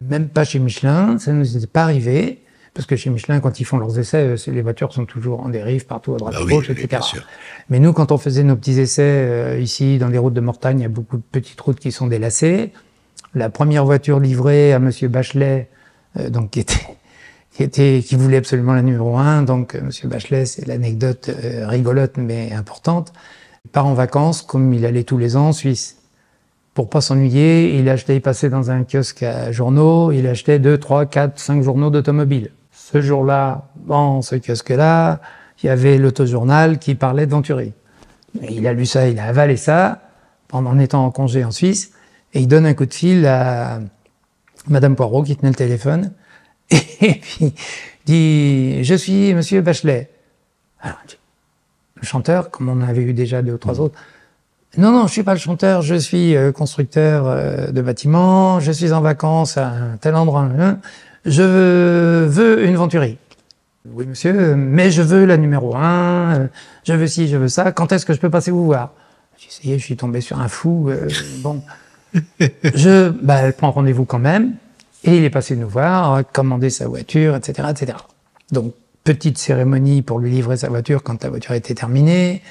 même pas chez Michelin, ça nous était pas arrivé, parce que chez Michelin, quand ils font leurs essais, euh, les voitures sont toujours en dérive partout à droite Bah à gauche, oui, etc. bien sûr. Mais nous, quand on faisait nos petits essais euh, ici dans les routes de montagne, il y a beaucoup de petites routes qui sont délacées. La première voiture livrée à Monsieur Bachelet, euh, donc qui était qui voulait absolument la numéro un. Donc euh, Monsieur Bachelet, c'est l'anecdote euh, rigolote mais importante. Il part en vacances comme il allait tous les ans en Suisse. Pour pas s'ennuyer, il achetait, il passait dans un kiosque à journaux, il achetait deux, trois, quatre, cinq journaux d'automobile. Ce jour-là, dans ce kiosque-là, il y avait l'autojournal qui parlait de Venturi. Et il a lu ça, il a avalé ça pendant en étant en congé en Suisse, et il donne un coup de fil à Madame Poirot qui tenait le téléphone, et puis dit je suis Monsieur Bachelet. Alors, le chanteur, comme on avait eu déjà deux ou trois autres, non, non, je suis pas le chanteur, je suis euh, constructeur euh, de bâtiments, je suis en vacances à un tel endroit, je veux une venturie. Oui, monsieur, mais je veux la numéro un, euh, je veux ci, je veux ça, quand est-ce que je peux passer vous voir? J'ai essayé, je suis tombé sur un fou, bon. je, bah, elle prend rendez-vous quand même, et il est passé nous voir, commander sa voiture, etc., etc. Donc, petite cérémonie pour lui livrer sa voiture quand la voiture était terminée.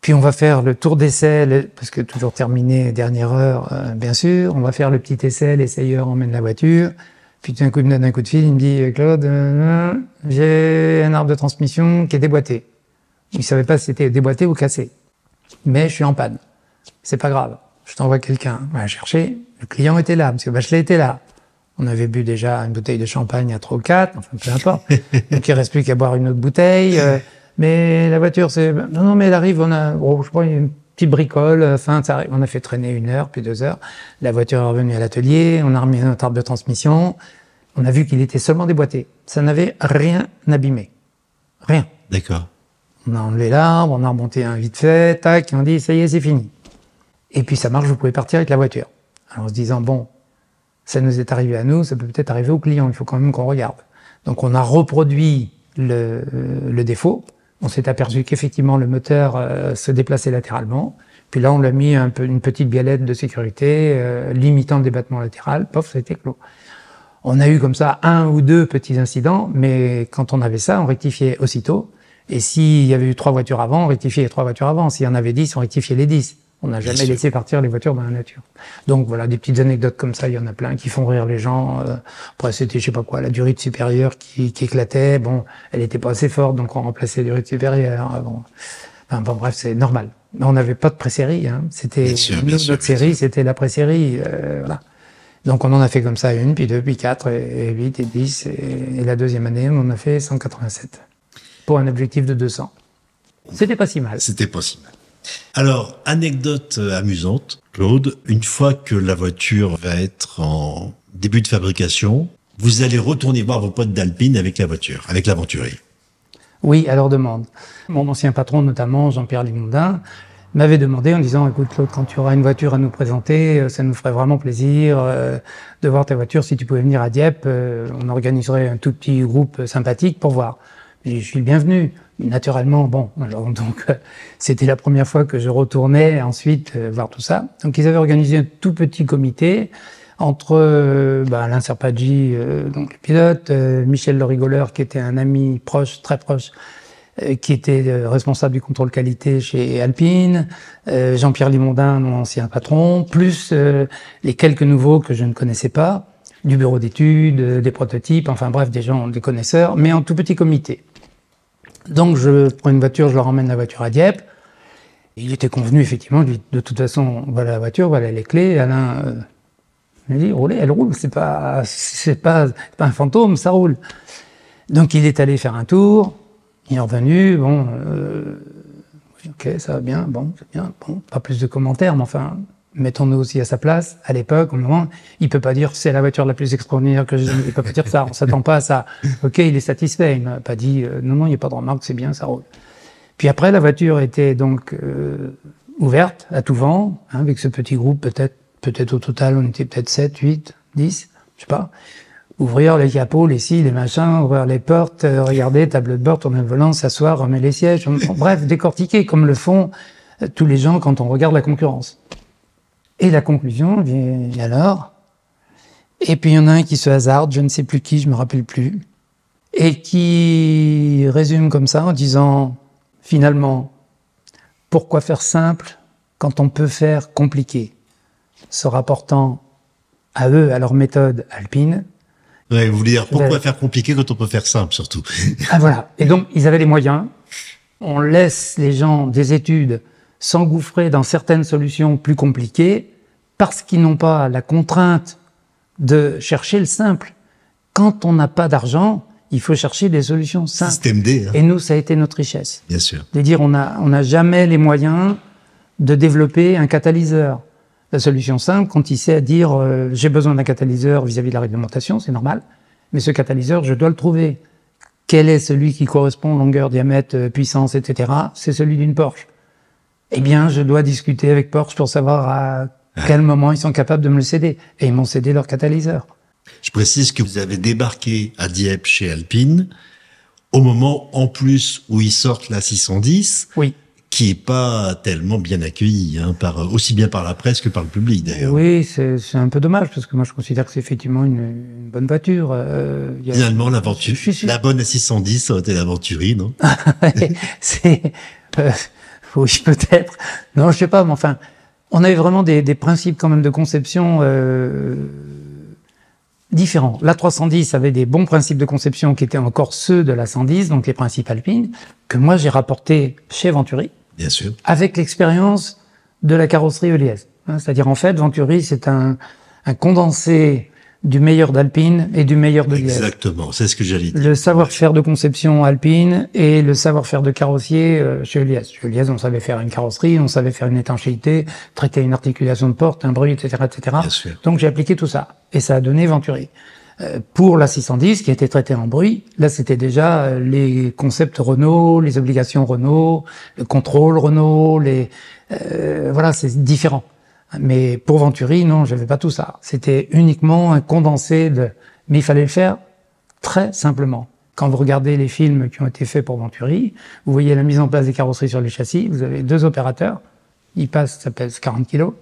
Puis on va faire le tour d'essai, parce que toujours terminé, dernière heure, euh, bien sûr. On va faire le petit essai, l'essayeur emmène la voiture. Puis d'un coup, il me donne un coup de fil, il me dit, Claude, euh, j'ai un arbre de transmission qui est déboîté. Il savait pas si c'était déboîté ou cassé. Mais je suis en panne. C'est pas grave. Je t'envoie quelqu'un. On va chercher. Le client était là, que Bachelet était là. On avait bu déjà une bouteille de champagne à 3 ou 4, enfin peu importe. Donc il reste plus qu'à boire une autre bouteille. Euh, mais la voiture, c'est non, non, mais elle arrive. On a, bon, je crois, une petite bricole. Enfin, ça arrive. On a fait traîner une heure, puis deux heures. La voiture est revenue à l'atelier. On a remis notre arbre de transmission. On a vu qu'il était seulement déboîté. Ça n'avait rien abîmé, rien. D'accord. On a enlevé l'arbre, on a remonté un vite fait, tac, et on dit ça y est, c'est fini. Et puis ça marche, vous pouvez partir avec la voiture. Alors en se disant bon, ça nous est arrivé à nous, ça peut peut-être arriver au client. Il faut quand même qu'on regarde. Donc on a reproduit le, le défaut on s'est aperçu qu'effectivement le moteur euh, se déplaçait latéralement. Puis là, on l'a mis un peu, une petite biellette de sécurité euh, limitant le débattement latéral. Pof, été clos. On a eu comme ça un ou deux petits incidents, mais quand on avait ça, on rectifiait aussitôt. Et s'il y avait eu trois voitures avant, on rectifiait les trois voitures avant. S'il y en avait dix, on rectifiait les dix. On n'a jamais laissé partir les voitures dans la nature. Donc voilà, des petites anecdotes comme ça, il y en a plein qui font rire les gens. Euh, après, c'était, je sais pas quoi, la durite supérieure qui, qui éclatait. Bon, elle était pas assez forte, donc on remplaçait la durite supérieure. Bon, enfin, bon bref, c'est normal. On n'avait pas de pré-série. Hein. C'était notre série, c'était la pré-série. Euh, voilà. Donc on en a fait comme ça une, puis deux, puis quatre, et, huit, et dix. Et, et la deuxième année, on en a fait 187 pour un objectif de 200. C'était pas si mal. C'était pas si mal. Alors, anecdote euh, amusante, Claude, une fois que la voiture va être en début de fabrication, vous allez retourner voir vos potes d'Alpine avec la voiture, avec l'aventurier. Oui, à leur demande. Mon ancien patron, notamment Jean-Pierre Limondin, m'avait demandé en disant écoute Claude quand tu auras une voiture à nous présenter euh, ça nous ferait vraiment plaisir euh, de voir ta voiture si tu pouvais venir à Dieppe on organiserait un tout petit groupe sympathique pour voir je suis le bienvenu naturellement, bon, alors, donc euh, c'était la première fois que je retournais ensuite euh, voir tout ça. Donc ils avaient organisé un tout petit comité entre euh, bah, Alain Serpaggi, donc le pilote, Michel Lorigoleur, qui était un ami proche, très proche, qui était responsable du contrôle qualité chez Alpine, Jean-Pierre Limondin, mon ancien patron, plus les quelques nouveaux que je ne connaissais pas, du bureau d'études, des prototypes, enfin bref, des gens, des connaisseurs, mais en tout petit comité. Donc je prends une voiture, je leur emmène la voiture à Dieppe. Il était convenu effectivement, de toute façon, voilà la voiture, voilà les clés. Alain euh, me dit, roulez, elle roule, c'est pas, c'est pas, pas un fantôme, ça roule. Donc il est allé faire un tour, il est revenu, bon, euh, ok, ça va bon, c'est bien, bon, pas plus de commentaires, mais enfin, mettons-nous aussi à sa place, à l'époque, au moment, il peut pas dire c'est la voiture la plus extraordinaire que j'ai il peut pas dire ça, on s'attend pas à ça. Ok, il est satisfait, il m'a pas dit euh, non, non, il n'y a pas de remarque, c'est bien, ça roule. Puis après, la voiture était donc euh, ouverte à tout vent, hein, avec ce petit groupe, peut-être, peut-être au total, on était peut-être 7, 8, 10, je sais pas. Ouvrir les capots, les scies, les machins, ouvrir les portes, euh, regarder, table de bord, tourner le volant, s'asseoir, remettre les sièges, bref, décortiquer comme le font tous les gens quand on regarde la concurrence. Et la conclusion vient alors. Et puis il y en a un qui se hasarde, je ne sais plus qui, je me rappelle plus, et qui résume comme ça en disant finalement, pourquoi faire simple quand on peut faire compliqué? Se rapportant à eux, à leur méthode alpine. Ouais, vous voulez dire pourquoi faire compliqué quand on peut faire simple surtout? Ah voilà. Et donc ils avaient les moyens. On laisse les gens des études s'engouffrer dans certaines solutions plus compliquées parce qu'ils n'ont pas la contrainte de chercher le simple. Quand on n'a pas d'argent, il faut chercher des solutions simples. Système D. Hein. Et nous, ça a été notre richesse. Bien sûr. De dire, on a, on n'a jamais les moyens de développer un catalyseur. La solution simple, quand il sait à dire, euh, j'ai besoin d'un catalyseur vis-à-vis de la réglementation, c'est normal. Mais ce catalyseur, je dois le trouver. Quel est celui qui correspond longueur, diamètre, euh, puissance, etc. C'est celui d'une Porsche. Eh bien, je dois discuter avec Porsche pour savoir à quel moment ils sont capables de me le céder. Et ils m'ont cédé leur catalyseur. Je précise que vous avez débarqué à Dieppe chez Alpine au moment en plus où ils sortent la 610. Oui. Qui est pas tellement bien accueilli, hein, par, aussi bien par la presse que par le public d'ailleurs. Oui, c'est c'est un peu dommage parce que moi je considère que c'est effectivement une, une bonne voiture. Euh, y a- Finalement, l'aventure, la bonne 610, ça aurait été l'aventurie, non? C'est euh, oui peut-être. Non, je sais pas, mais enfin, on avait vraiment des, des principes quand même de conception euh, différents. La 310 avait des bons principes de conception qui étaient encore ceux de la 110, donc les principes alpines, que moi j'ai rapportés chez Venturi Bien sûr. avec l'expérience de la carrosserie Eliès. Hein, C'est-à-dire en fait, Venturi c'est un, un condensé du meilleur d'Alpine et du meilleur de Liège Exactement, c'est ce que j'allais dire. le savoir-faire de conception alpine et le savoir-faire de carrossier euh, chez Elias. Chez on savait faire une carrosserie, on savait faire une étanchéité, traiter une articulation de porte, un bruit, etc., etc. Bien sûr. Donc j'ai appliqué tout ça et ça a donné Venturi. Euh, pour la 610 qui était traitée en bruit, là c'était déjà euh, les concepts Renault, les obligations Renault, le contrôle Renault, les euh, voilà c'est différent. Mais pour Venturi, non, j'avais pas tout ça. C'était uniquement un condensé de. Mais il fallait le faire très simplement. Quand vous regardez les films qui ont été faits pour Venturi, vous voyez la mise en place des carrosseries sur les châssis. Vous avez deux opérateurs. Ils passent, ça pèse 40 kilos.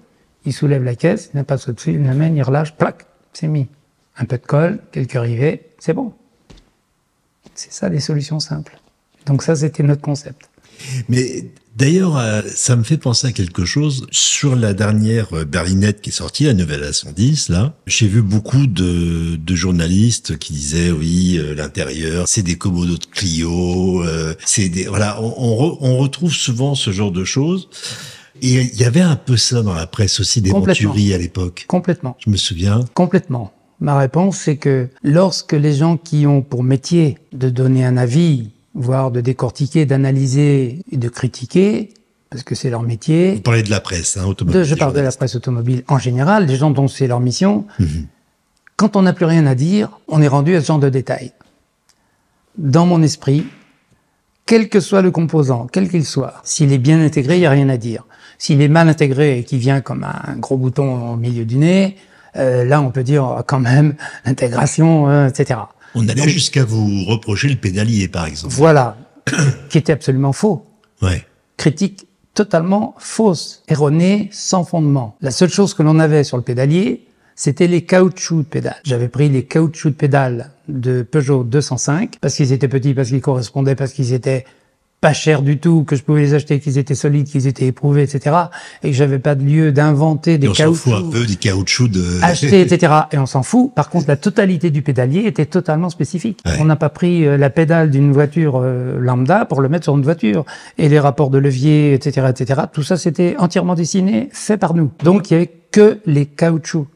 Ils soulèvent la caisse, ils passent au-dessus, ils l'amènent, ils relâchent, plac, c'est mis. Un peu de colle, quelques rivets, c'est bon. C'est ça des solutions simples. Donc ça, c'était notre concept. Mais d'ailleurs, euh, ça me fait penser à quelque chose. Sur la dernière euh, berlinette qui est sortie, la nouvelle A110, là, j'ai vu beaucoup de, de journalistes qui disaient, oui, euh, l'intérieur, c'est des commodos de Clio, euh, c'est des... Voilà, on, on, re- on retrouve souvent ce genre de choses. Et il y avait un peu ça dans la presse aussi, des. Venturi à l'époque. Complètement. Je me souviens. Complètement. Ma réponse, c'est que lorsque les gens qui ont pour métier de donner un avis, voire de décortiquer, d'analyser et de critiquer, parce que c'est leur métier, Vous parlez de la presse, hein, automobile. de, je parle de la presse automobile en général, des gens dont c'est leur mission, quand on n'a plus rien à dire, on est rendu à ce genre de détails. Dans mon esprit, quel que soit le composant, quel qu'il soit, s'il est bien intégré, il n'y a rien à dire. S'il est mal intégré et qu'il vient comme un gros bouton au milieu du nez, euh, là on peut dire oh, quand même l'intégration, euh, etc. On allait jusqu'à vous reprocher le pédalier, par exemple. Voilà, qui était absolument faux. Ouais. critique totalement fausse, erronée, sans fondement. La seule chose que l'on avait sur le pédalier, c'était les caoutchoucs de pédale. J'avais pris les caoutchoucs de pédale de Peugeot 205 parce qu'ils étaient petits, parce qu'ils correspondaient, parce qu'ils étaient pas chers du tout, que je pouvais les acheter, qu'ils étaient solides, qu'ils étaient éprouvés, etc. Et que j'avais pas de lieu d'inventer des on s'en fout caoutchoucs un peu des caoutchoucs de... acheter, etc. Et on s'en fout. Par contre, la totalité du pédalier était totalement spécifique. Ouais. On n'a pas pris euh, la pédale d'une voiture euh, lambda pour le mettre sur une voiture. Et les rapports de levier, etc., etc. Tout ça, c'était entièrement dessiné, fait par nous. Donc, il y avait que les caoutchoucs.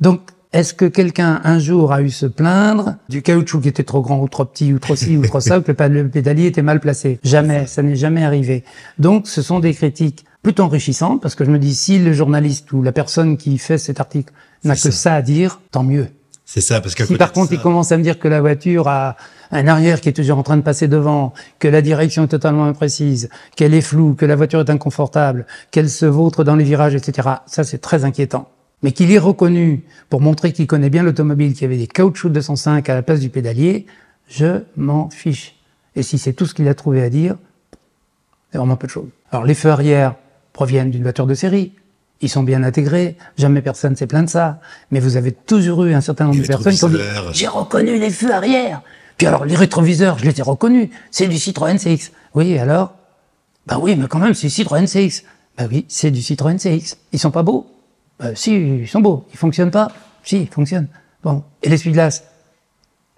Donc, est-ce que quelqu'un un jour a eu se plaindre du caoutchouc qui était trop grand ou trop petit ou trop ci ou trop ça, ou que le pédalier était mal placé? Jamais, ça n'est jamais arrivé. Donc, ce sont des critiques plutôt enrichissantes parce que je me dis si le journaliste ou la personne qui fait cet article n'a que ça. à dire, tant mieux. C'est ça, parce qu'à Si par contre ça- il commence à me dire que la voiture a un arrière qui est toujours en train de passer devant, que la direction est totalement imprécise, qu'elle est floue, que la voiture est inconfortable, qu'elle se vautre dans les virages, etc. Ça c'est très inquiétant. Mais qu'il ait reconnu pour montrer qu'il connaît bien l'automobile, qu'il y avait des caoutchoucs 205 à la place du pédalier, je m'en fiche. Et si c'est tout ce qu'il a trouvé à dire, c'est vraiment peu de choses. Alors les feux arrière proviennent d'une voiture de série. Ils sont bien intégrés. Jamais personne s'est plaint de ça. Mais vous avez toujours eu un certain nombre de personnes qui ont dit j'ai reconnu les feux arrière. Puis alors les rétroviseurs, je les ai reconnus. C'est du Citroën CX. Oui, alors? Bah oui, mais quand même, c'est Citroën CX. Bah oui, c'est du Citroën CX. Ils sont pas beaux Bah si, ils sont beaux. Ils fonctionnent pas Si, ils fonctionnent. Bon. Et l'essuie-glace?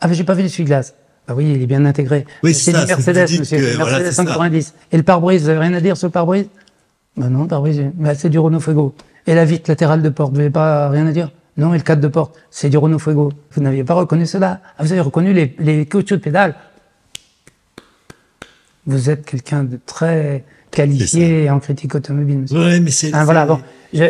Ah, mais j'ai pas vu l'essuie-glace. Bah oui, il est bien intégré. Oui, c'est c'est du Mercedes, monsieur. que- voilà, Mercedes ça. 190. Et le pare-brise, vous avez rien à dire sur le pare-brise? Bah non, pare-brise, bah, c'est du Renault Fuego. Et la vitre latérale de porte, vous n'avez pas rien à dire? Non, et le cadre de porte, c'est du Renault Fuego. Vous n'aviez pas reconnu cela. Ah, vous avez reconnu les, les caoutchoucs de pédale. Vous êtes quelqu'un de très qualifié en critique automobile. Monsieur. Ouais, mais c'est. Ah, voilà, bon.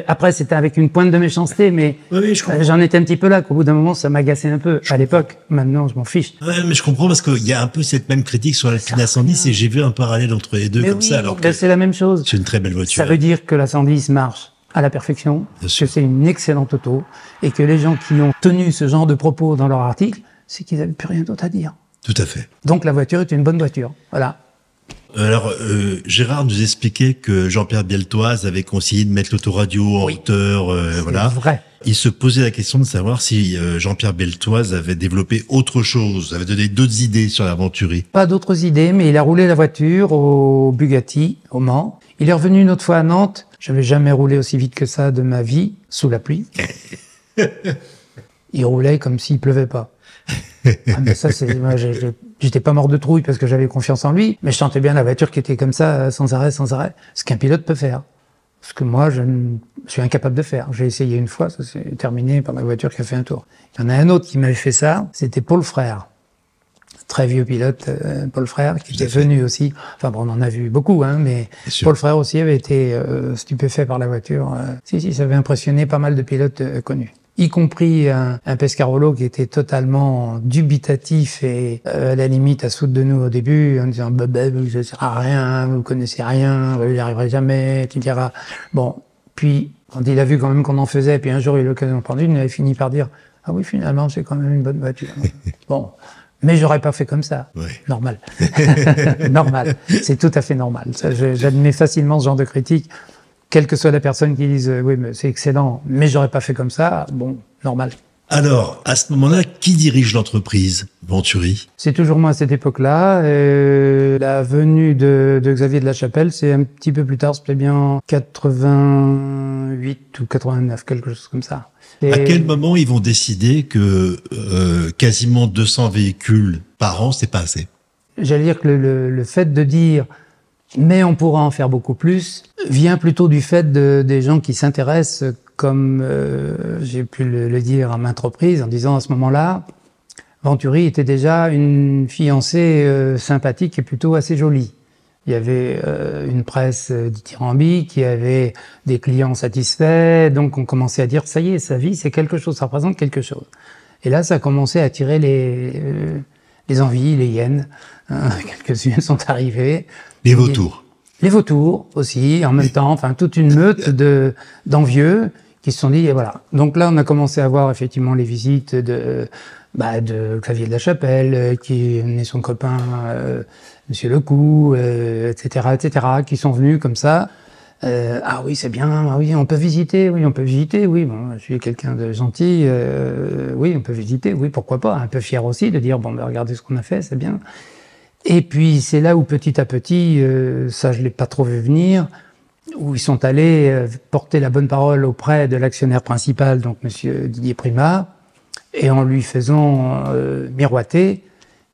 Après, c'était avec une pointe de méchanceté, mais Oui, je euh, j'en étais un petit peu là, qu'au bout d'un moment, ça m'agaçait un peu. À l'époque, maintenant, je m'en fiche. Ouais, mais je comprends parce qu'il y a un peu cette même critique sur l'Alpina 110 et j'ai vu un parallèle entre les deux Mais comme oui, ça alors ben, que c'est la même chose. c'est une très belle voiture. Ça veut dire que la 110 marche à la perfection, que c'est une excellente auto, et que les gens qui ont tenu ce genre de propos dans leur article, c'est qu'ils n'avaient plus rien d'autre à dire. Tout à fait. Donc la voiture est une bonne voiture. Voilà. Alors, euh, Gérard nous expliquait que Jean-Pierre Bieltoise avait conseillé de mettre l'autoradio en Oui. hauteur, euh, voilà. C'est vrai. Il se posait la question de savoir si euh, Jean-Pierre Beltoise avait développé autre chose, avait donné d'autres idées sur l'aventurie. Pas d'autres idées, mais il a roulé la voiture au Bugatti, au Mans. Il est revenu une autre fois à Nantes. J'avais jamais roulé aussi vite que ça de ma vie, sous la pluie. il roulait comme s'il pleuvait pas. Ah, mais ça, c'est, moi, j'étais pas mort de trouille parce que j'avais confiance en lui, mais je sentais bien la voiture qui était comme ça, sans arrêt, sans arrêt. Ce qu'un pilote peut faire. Ce que moi, je suis incapable de faire. J'ai essayé une fois, ça s'est terminé par ma voiture qui a fait un tour. Il y en a un autre qui m'avait fait ça, c'était Paul Frère. Très vieux pilote, euh, Paul Frère, qui était venu aussi. Enfin bon, on en a vu beaucoup, hein, mais. Paul Frère aussi avait été euh, stupéfait par la voiture. euh. si, si, ça avait impressionné pas mal de pilotes euh, connus. Y compris un, un Pescarolo qui était totalement dubitatif et euh, à la limite à se foutre de nous au début en disant bah, bah, vous ne sert à rien, vous connaissez rien, vous n'y arriverez jamais, tu diras. Bon, puis quand il a vu quand même qu'on en faisait, puis un jour il a eu l'occasion de prendre une, il avait fini par dire ah oui finalement c'est quand même une bonne voiture. bon, mais j'aurais pas fait comme ça. Ouais. Normal. normal. C'est tout à fait normal. J'admets facilement ce genre de critique. Quelle que soit la personne qui dise euh, oui, mais c'est excellent, mais j'aurais pas fait comme ça. Bon, normal. Alors, à ce moment-là, qui dirige l'entreprise Venturi? C'est toujours moi à cette époque-là. Euh, la venue de, de Xavier de la Chapelle, c'est un petit peu plus tard, c'était bien en 88 ou 89, quelque chose comme ça. À quel moment ils vont décider que euh, quasiment 200 véhicules par an, c'est pas assez? J'allais dire que le, le- le fait de dire mais on pourra en faire beaucoup plus vient plutôt du fait de, des gens qui s'intéressent, comme euh, j'ai pu le, le dire à maintes reprises, en disant à ce moment-là, Venturi était déjà une fiancée euh, sympathique et plutôt assez jolie. Il y avait euh, une presse euh, dithyrambique, il y avait des clients satisfaits, donc on commençait à dire ça y est, sa vie c'est quelque chose, ça représente quelque chose. Et là, ça a commencé à attirer les, euh, les envies, les hyènes. Hein, Quelques-unes sont arrivées. Les vautours. Les vautours aussi, en même temps, enfin toute une meute de d'envieux qui se sont dit et voilà. Donc là, on a commencé à voir effectivement les visites de bah, de la Chapelle, euh, qui est son copain euh, Monsieur Lecou, euh, etc., etc., qui sont venus comme ça. Euh, ah oui, c'est bien. Ah oui, on peut visiter. Oui, on peut visiter. Oui, bon, je suis quelqu'un de gentil. euh, oui, on peut visiter. Oui, pourquoi pas. Un peu fier aussi de dire bon, ben regardez ce qu'on a fait, c'est bien. Et puis c'est là où petit à petit, euh, ça je l'ai pas trop vu venir, où ils sont allés euh, porter la bonne parole auprès de l'actionnaire principal, donc Monsieur Didier Prima, et en lui faisant euh, miroiter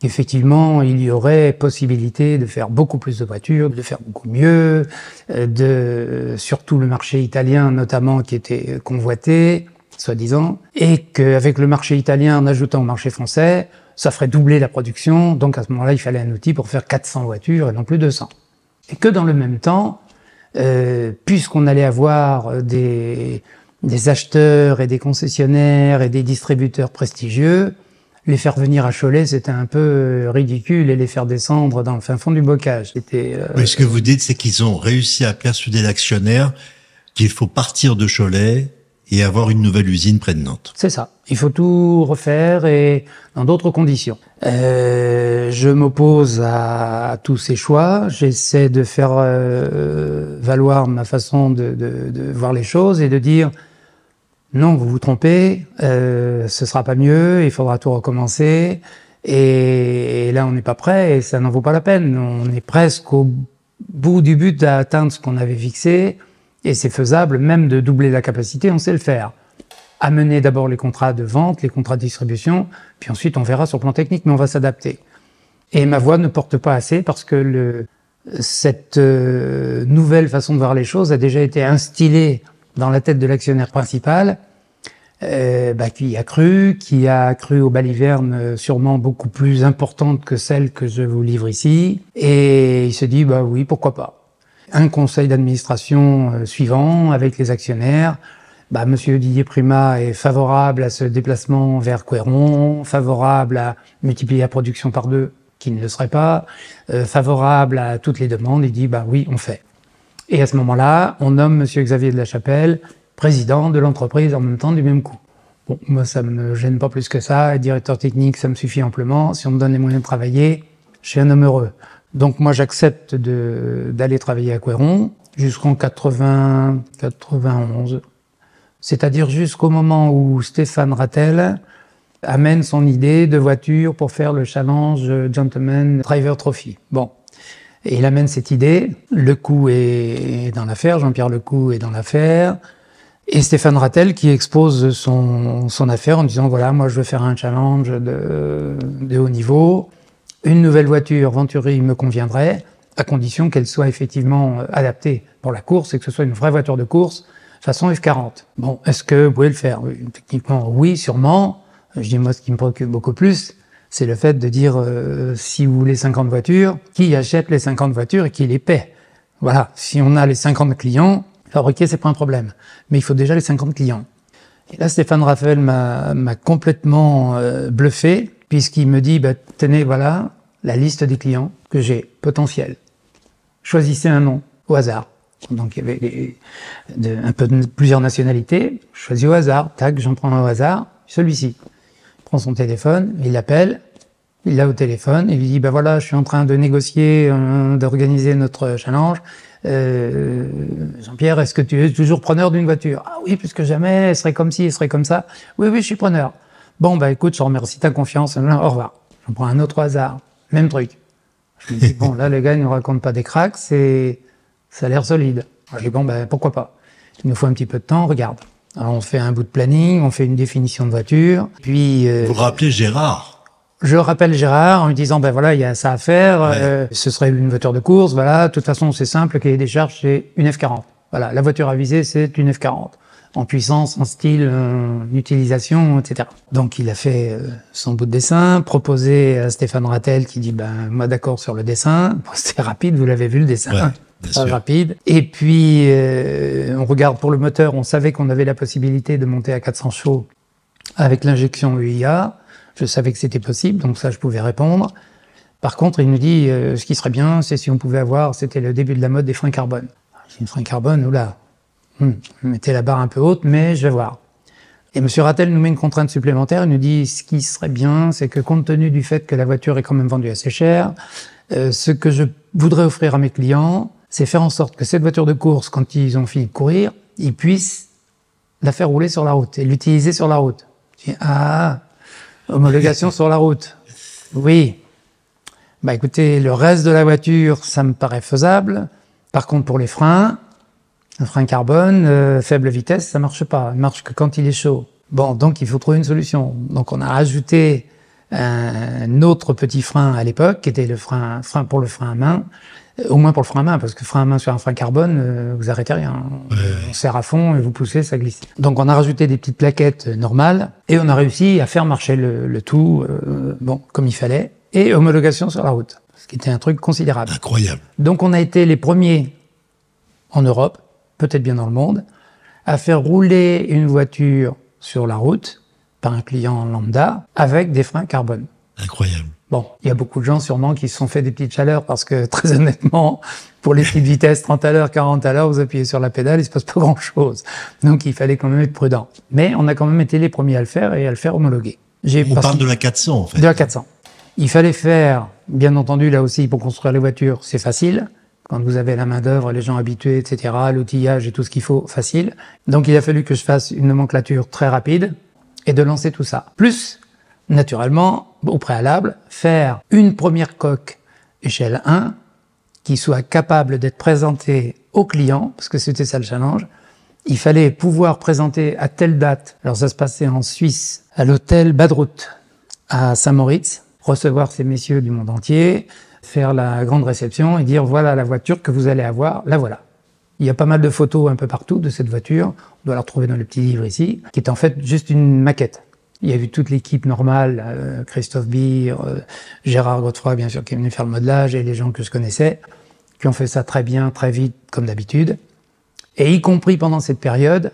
qu'effectivement il y aurait possibilité de faire beaucoup plus de voitures, de faire beaucoup mieux, euh, de surtout le marché italien notamment qui était convoité, soi-disant, et qu'avec le marché italien en ajoutant au marché français, ça ferait doubler la production, donc à ce moment-là il fallait un outil pour faire 400 voitures et non plus 200. Et que dans le même temps, euh, puisqu'on allait avoir des, des acheteurs et des concessionnaires et des distributeurs prestigieux, les faire venir à Cholet, c'était un peu ridicule et les faire descendre dans le fin fond du bocage. C'était euh, Oui, ce que vous dites, c'est qu'ils ont réussi à persuader l'actionnaire qu'il faut partir de Cholet et avoir une nouvelle usine près de Nantes. C'est ça. Il faut tout refaire et dans d'autres conditions. Euh, je m'oppose à, tous ces choix. J'essaie de faire euh, valoir ma façon de voir les choses et de dire non, vous vous trompez, euh, ce sera pas mieux, il faudra tout recommencer. Et, et là, on n'est pas prêt et ça n'en vaut pas la peine. On est presque au bout du but d'atteindre ce qu'on avait fixé et c'est faisable même de doubler la capacité, on sait le faire. Amener d'abord les contrats de vente, les contrats de distribution, puis ensuite on verra sur le plan technique, mais on va s'adapter. Et ma voix ne porte pas assez parce que le, cette euh, nouvelle façon de voir les choses a déjà été instillée dans la tête de l'actionnaire principal euh, bah, qui a cru, qui a cru aux balivernes euh, sûrement beaucoup plus importantes que celles que je vous livre ici. Et il se dit, bah oui, pourquoi pas. Un conseil d'administration euh, suivant avec les actionnaires. Bah, Monsieur Didier Prima est favorable à ce déplacement vers Couéron, favorable à multiplier la production par deux, qui ne le serait pas, euh, favorable à toutes les demandes. Il dit, bah oui, on fait. Et à ce moment-là, on nomme Monsieur Xavier de la Chapelle président de l'entreprise en même temps du même coup. Moi, ça me gêne pas plus que ça. Directeur technique, ça me suffit amplement. Si on me donne les moyens de travailler, je suis un homme heureux. Donc moi, j'accepte d'aller travailler à Couéron jusqu'en 80, 91. C'est-à-dire jusqu'au moment où Stéphane Rattel amène son idée de voiture pour faire le challenge Gentleman Driver Trophy. Bon. Et il amène cette idée. Le coup est dans l'affaire. Jean-Pierre Lecou est dans l'affaire. Et Stéphane Rattel qui expose son, son affaire en disant voilà, moi je veux faire un challenge de, de haut niveau. Une nouvelle voiture Venturi me conviendrait, à condition qu'elle soit effectivement adaptée pour la course et que ce soit une vraie voiture de course façon F40. Bon, est-ce que vous pouvez le faire? Techniquement, oui, sûrement. Je dis moi, ce qui me préoccupe beaucoup plus, c'est le fait de dire euh, si vous voulez 50 voitures, qui achète les 50 voitures et qui les paie? Voilà, si on a les 50 clients, fabriquer, c'est pas un problème. Mais il faut déjà les 50 clients. Et là, Stéphane Raphaël m'a complètement euh, bluffé, puisqu'il me dit, bah, tenez, voilà la liste des clients que j'ai potentiels. Choisissez un nom au hasard. Donc il y avait un peu de, plusieurs nationalités. Choisis au hasard. Tac, j'en prends un au hasard. Celui-ci. Prend son téléphone, il l'appelle, il l'a au téléphone, il lui dit, ben voilà, je suis en train de négocier, euh, d'organiser notre challenge. Euh, Jean-Pierre, est-ce que tu es toujours preneur d'une voiture? Ah oui, plus que jamais, elle serait comme ci, elle serait comme ça. Oui, oui, je suis preneur. Bon, bah écoute, je remercie ta confiance. Au revoir. J'en prends un autre hasard. Même truc. Je me dis, bon, là, le gars, il ne raconte pas des cracks, c'est, ça a l'air solide. Je dis, bon, ben, pourquoi pas. Il nous faut un petit peu de temps, regarde. Alors, on fait un bout de planning, on fait une définition de voiture, puis... Euh, Vous rappelez Gérard? Je rappelle Gérard en lui disant ben voilà il y a ça à faire, euh, ce serait une voiture de course, voilà. De toute façon c'est simple, cahier des charges c'est une F40. Voilà, la voiture à viser c'est une F40 en puissance, en style, en utilisation, etc. Donc il a fait euh, son bout de dessin, proposé à Stéphane Rattel qui dit ben moi d'accord sur le dessin. C'était rapide, vous l'avez vu le dessin. Très rapide. Et puis, euh, on regarde pour le moteur, on savait qu'on avait la possibilité de monter à 400 chevaux avec l'injection UIA. Je savais que c'était possible, donc ça, je pouvais répondre. Par contre, il nous dit, euh, ce qui serait bien, c'est si on pouvait avoir, c'était le début de la mode des freins carbone. J'ai une frein carbone, oula, hum, mettez la barre un peu haute, mais je vais voir. Et Monsieur Rattel nous met une contrainte supplémentaire. Il nous dit, ce qui serait bien, c'est que compte tenu du fait que la voiture est quand même vendue assez cher, euh, ce que je voudrais offrir à mes clients, c'est faire en sorte que cette voiture de course, quand ils ont fini de courir, ils puissent la faire rouler sur la route et l'utiliser sur la route. Je dis, ah, Homologation sur la route. Oui. Bah écoutez, le reste de la voiture, ça me paraît faisable. Par contre, pour les freins, un frein carbone, euh, faible vitesse, ça marche pas. Il marche que quand il est chaud. Bon, donc il faut trouver une solution. Donc on a rajouté un autre petit frein à l'époque, qui était le frein, frein pour le frein à main, au moins pour le frein à main, parce que frein à main sur un frein carbone, euh, vous arrêtez rien. On serre à fond et vous poussez, ça glisse. Donc on a rajouté des petites plaquettes normales et on a réussi à faire marcher le, tout, euh, bon, comme il fallait, et homologation sur la route, ce qui était un truc considérable. Incroyable. Donc on a été les premiers en Europe, peut-être bien dans le monde, à faire rouler une voiture sur la route par un client lambda avec des freins carbone. Incroyable. Bon, il y a beaucoup de gens sûrement qui se sont fait des petites chaleurs parce que très honnêtement, pour les petites vitesses 30 à l'heure, 40 à l'heure, vous appuyez sur la pédale, il se passe pas grand chose. Donc il fallait quand même être prudent. Mais on a quand même été les premiers à le faire et à le faire homologuer. On parle de la 400 en fait. De la 400. Il fallait faire, bien entendu, là aussi, pour construire les voitures, c'est facile. Quand vous avez la main d'œuvre, les gens habitués, etc., l'outillage et tout ce qu'il faut, facile. Donc il a fallu que je fasse une nomenclature très rapide et de lancer tout ça. Plus naturellement, au préalable, faire une première coque échelle 1 qui soit capable d'être présentée au client, parce que c'était ça le challenge. Il fallait pouvoir présenter à telle date, alors ça se passait en Suisse, à l'hôtel Badrout, à Saint-Moritz, recevoir ces messieurs du monde entier, faire la grande réception et dire voilà la voiture que vous allez avoir, la voilà. Il y a pas mal de photos un peu partout de cette voiture. On doit la retrouver dans le petit livre ici, qui est en fait juste une maquette. Il y a eu toute l'équipe normale, euh, Christophe Beer, euh, Gérard Godefroy, bien sûr, qui est venu faire le modelage, et les gens que je connaissais, qui ont fait ça très bien, très vite, comme d'habitude. Et y compris pendant cette période,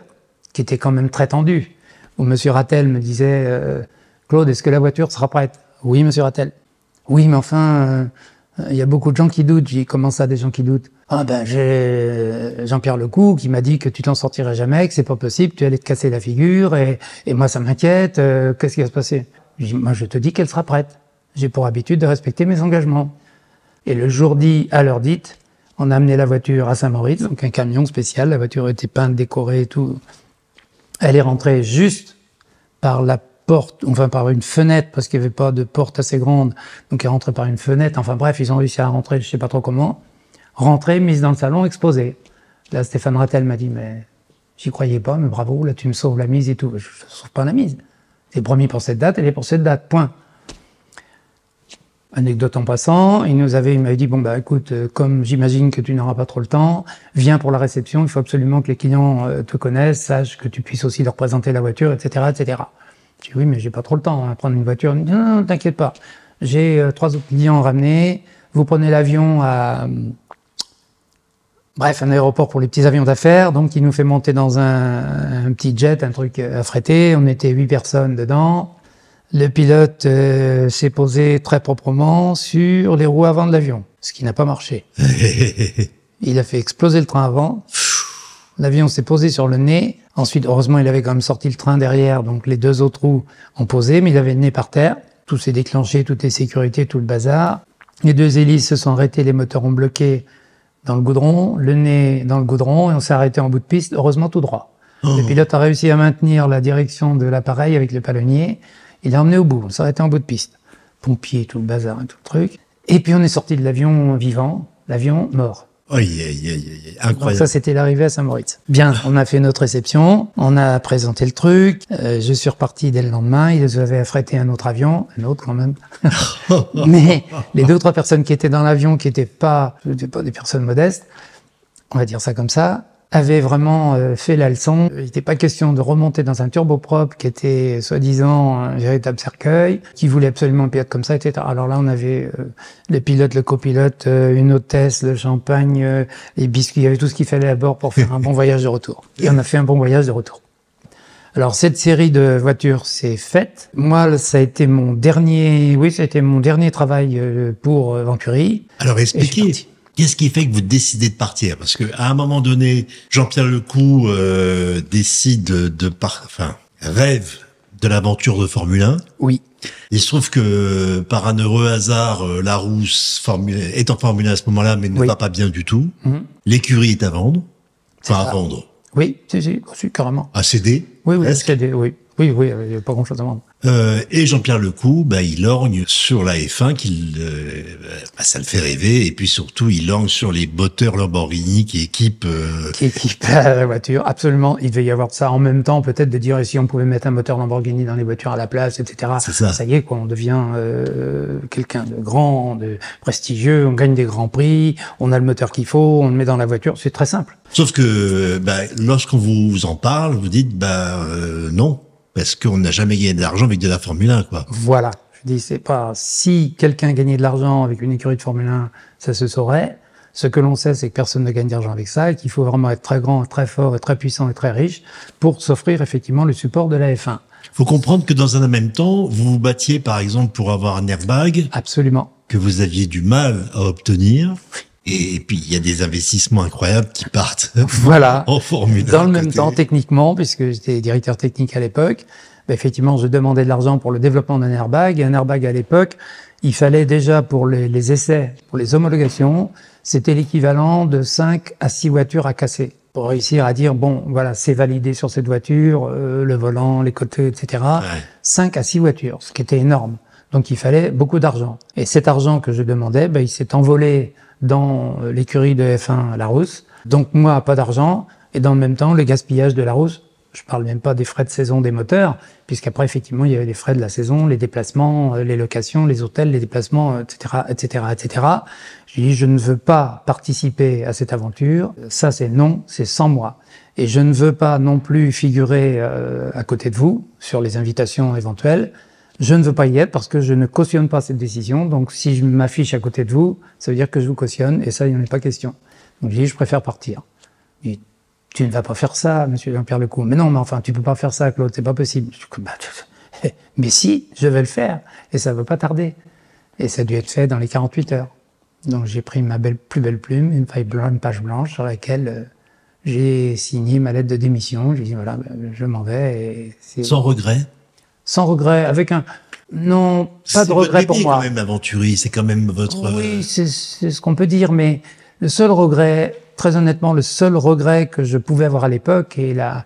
qui était quand même très tendue, où Monsieur Rattel me disait, euh, Claude, est-ce que la voiture sera prête? Oui, Monsieur Rattel. Oui, mais enfin, il y a beaucoup de gens qui doutent. J'ai comment ça, des gens qui doutent Ah ben, j'ai Jean-Pierre Lecou qui m'a dit que tu t'en sortirais jamais, que c'est pas possible, tu allais te casser la figure, et, et moi ça m'inquiète. euh, Qu'est-ce qui va se passer? Dis, Moi, je te dis qu'elle sera prête. J'ai pour habitude de respecter mes engagements. Et le jour dit, à l'heure dite, on a amené la voiture à Saint-Maurice, donc un camion spécial. La voiture était peinte, décorée et tout. Elle est rentrée juste par la porte, enfin par une fenêtre, parce qu'il n'y avait pas de porte assez grande. Donc est rentrée par une fenêtre. Enfin bref, ils ont réussi à rentrer, je sais pas trop comment. Rentrée, mise dans le salon, exposée. Là, Stéphane Rattel m'a dit, mais j'y croyais pas, mais bravo, là tu me sauves la mise et tout. Je ne sauve pas la mise. C'est promis pour cette date, elle est pour cette date, point. Anecdote en passant, il nous avait, il m'avait dit bon bah écoute, euh, comme j'imagine que tu n'auras pas trop le temps, viens pour la réception. Il faut absolument que les clients euh, te connaissent, sachent que tu puisses aussi leur présenter la voiture, etc., etc. Je dis oui, mais j'ai pas trop le temps à prendre une voiture. Il dit, non, non, t'inquiète pas. J'ai euh, trois autres clients ramenés. Vous prenez l'avion à Bref, un aéroport pour les petits avions d'affaires, donc il nous fait monter dans un, un petit jet, un truc euh, affrété. On était huit personnes dedans. Le pilote euh, s'est posé très proprement sur les roues avant de l'avion, ce qui n'a pas marché. Il a fait exploser le train avant. L'avion s'est posé sur le nez. Ensuite, heureusement, il avait quand même sorti le train derrière, donc les deux autres roues ont posé, mais il avait le nez par terre. Tout s'est déclenché, toutes les sécurités, tout le bazar. Les deux hélices se sont arrêtées, les moteurs ont bloqué dans le goudron, le nez dans le goudron, et on s'est arrêté en bout de piste, heureusement tout droit. Le pilote a réussi à maintenir la direction de l'appareil avec le palonnier. Il l'a emmené au bout, on s'est arrêté en bout de piste. Pompier, tout le bazar et tout le truc. Et puis on est sorti de l'avion vivant, l'avion mort. Aïe, aïe, aïe, aïe, Donc incroyable. ça, c'était l'arrivée à Saint-Maurice. Bien, on a fait notre réception, on a présenté le truc, euh, je suis reparti dès le lendemain, ils avaient affrété un autre avion, un autre quand même. Mais les deux ou trois personnes qui étaient dans l'avion, qui n'étaient pas, pas des personnes modestes, on va dire ça comme ça, avaient vraiment euh, fait la leçon. Il n'était pas question de remonter dans un turboprop qui était soi-disant un véritable cercueil, qui voulait absolument un pilote comme ça, etc. Alors là, on avait euh, le pilote, le copilote, euh, une hôtesse, le champagne, euh, les biscuits, il y avait tout ce qu'il fallait à bord pour faire un bon voyage de retour. Et on a fait un bon voyage de retour. Alors cette série de voitures s'est faite. Moi, ça a été mon dernier, oui, ça a été mon dernier travail euh, pour euh, Venturi. Alors expliquez. Qu'est-ce qui fait que vous décidez de partir? Parce que à un moment donné, Jean-Pierre Lecou euh, décide de, par, enfin, rêve de l'aventure de Formule 1. Oui. Il se trouve que par un heureux hasard, euh, Larousse Formule, est en Formule 1 à ce moment-là, mais ne Oui. va pas bien du tout. Mhm. L'écurie est à vendre, enfin à vendre, Oui, si, si, carrément. à céder. Oui, oui, c'est des- oui, oui, oui, il n'y a pas grand-chose à vendre. Euh, et Jean-Pierre Lecou, bah, il lorgne sur la F1, qu'il, euh, bah, ça le fait rêver, et puis surtout, il lorgne sur les moteurs Lamborghini qui équipent. euh, Qui équipe la voiture, absolument. Il devait y avoir ça en même temps, peut-être de dire et si on pouvait mettre un moteur Lamborghini dans les voitures à la place, etc. C'est ça. y est, quoi, on devient euh, quelqu'un de grand, de prestigieux, on gagne des grands prix, on a le moteur qu'il faut, on le met dans la voiture, c'est très simple. Sauf que bah, lorsqu'on vous en parle, vous dites bah euh, non, parce qu'on n'a jamais gagné d'argent avec de la Formule 1, quoi. Voilà. Je dis, c'est pas si quelqu'un gagnait de l'argent avec une écurie de Formule 1, ça se saurait. Ce que l'on sait, c'est que personne ne gagne d'argent avec ça et qu'il faut vraiment être très grand, très fort et très puissant et très riche pour s'offrir effectivement le support de la F1. Faut comprendre que dans un même temps, vous vous battiez par exemple pour avoir un airbag Absolument. que vous aviez du mal à obtenir. Et puis il y a des investissements incroyables qui partent Voilà. en Formule 1. Dans le même côté. temps, techniquement, puisque j'étais directeur technique à l'époque, ben, effectivement, je demandais de l'argent pour le développement d'un airbag. Et un airbag à l'époque, il fallait déjà pour les, les essais, pour les homologations, c'était l'équivalent de 5 à 6 voitures à casser pour réussir à dire bon, voilà, c'est validé sur cette voiture, euh, le volant, les côtés, etc. Ouais. 5 à 6 voitures, ce qui était énorme. Donc il fallait beaucoup d'argent. Et cet argent que je demandais, ben, il s'est envolé dans euh, l'écurie de F1 Larousse. Donc moi, pas d'argent. Et dans le même temps, le gaspillage de Larousse, Je parle même pas des frais de saison des moteurs, puisqu'après, effectivement, il y avait les frais de la saison, les déplacements, euh, les locations, les hôtels, les déplacements, etc., etc., etc. Je dis, je ne veux pas participer à cette aventure. Ça, c'est non, c'est sans moi. Et je ne veux pas non plus figurer euh, à côté de vous sur les invitations éventuelles. Je ne veux pas y être parce que je ne cautionne pas cette décision. Donc, si je m'affiche à côté de vous, ça veut dire que je vous cautionne, et ça, il n'y en a pas question. Donc, je dis, je préfère partir. Dit, tu ne vas pas faire ça, monsieur Jean-Pierre Lecou. Mais non, mais enfin, tu peux pas faire ça, Claude, c'est pas possible. Bah, mais si, je vais le faire, et ça va pas tarder. Et ça a dû être fait dans les 48 heures. Donc, j'ai pris ma belle, plus belle plume, une blanche, une page blanche sur laquelle euh, j'ai signé ma lettre de démission. J'ai dit, voilà, je m'en vais. Et Sans regret. Sans regret, avec un non, pas C'est de regret pour moi. quand même, Aventurier. C'est quand même votre. euh, Oui, c'est c'est ce qu'on peut dire, mais le seul regret, très honnêtement, le seul regret que je pouvais avoir à l'époque et la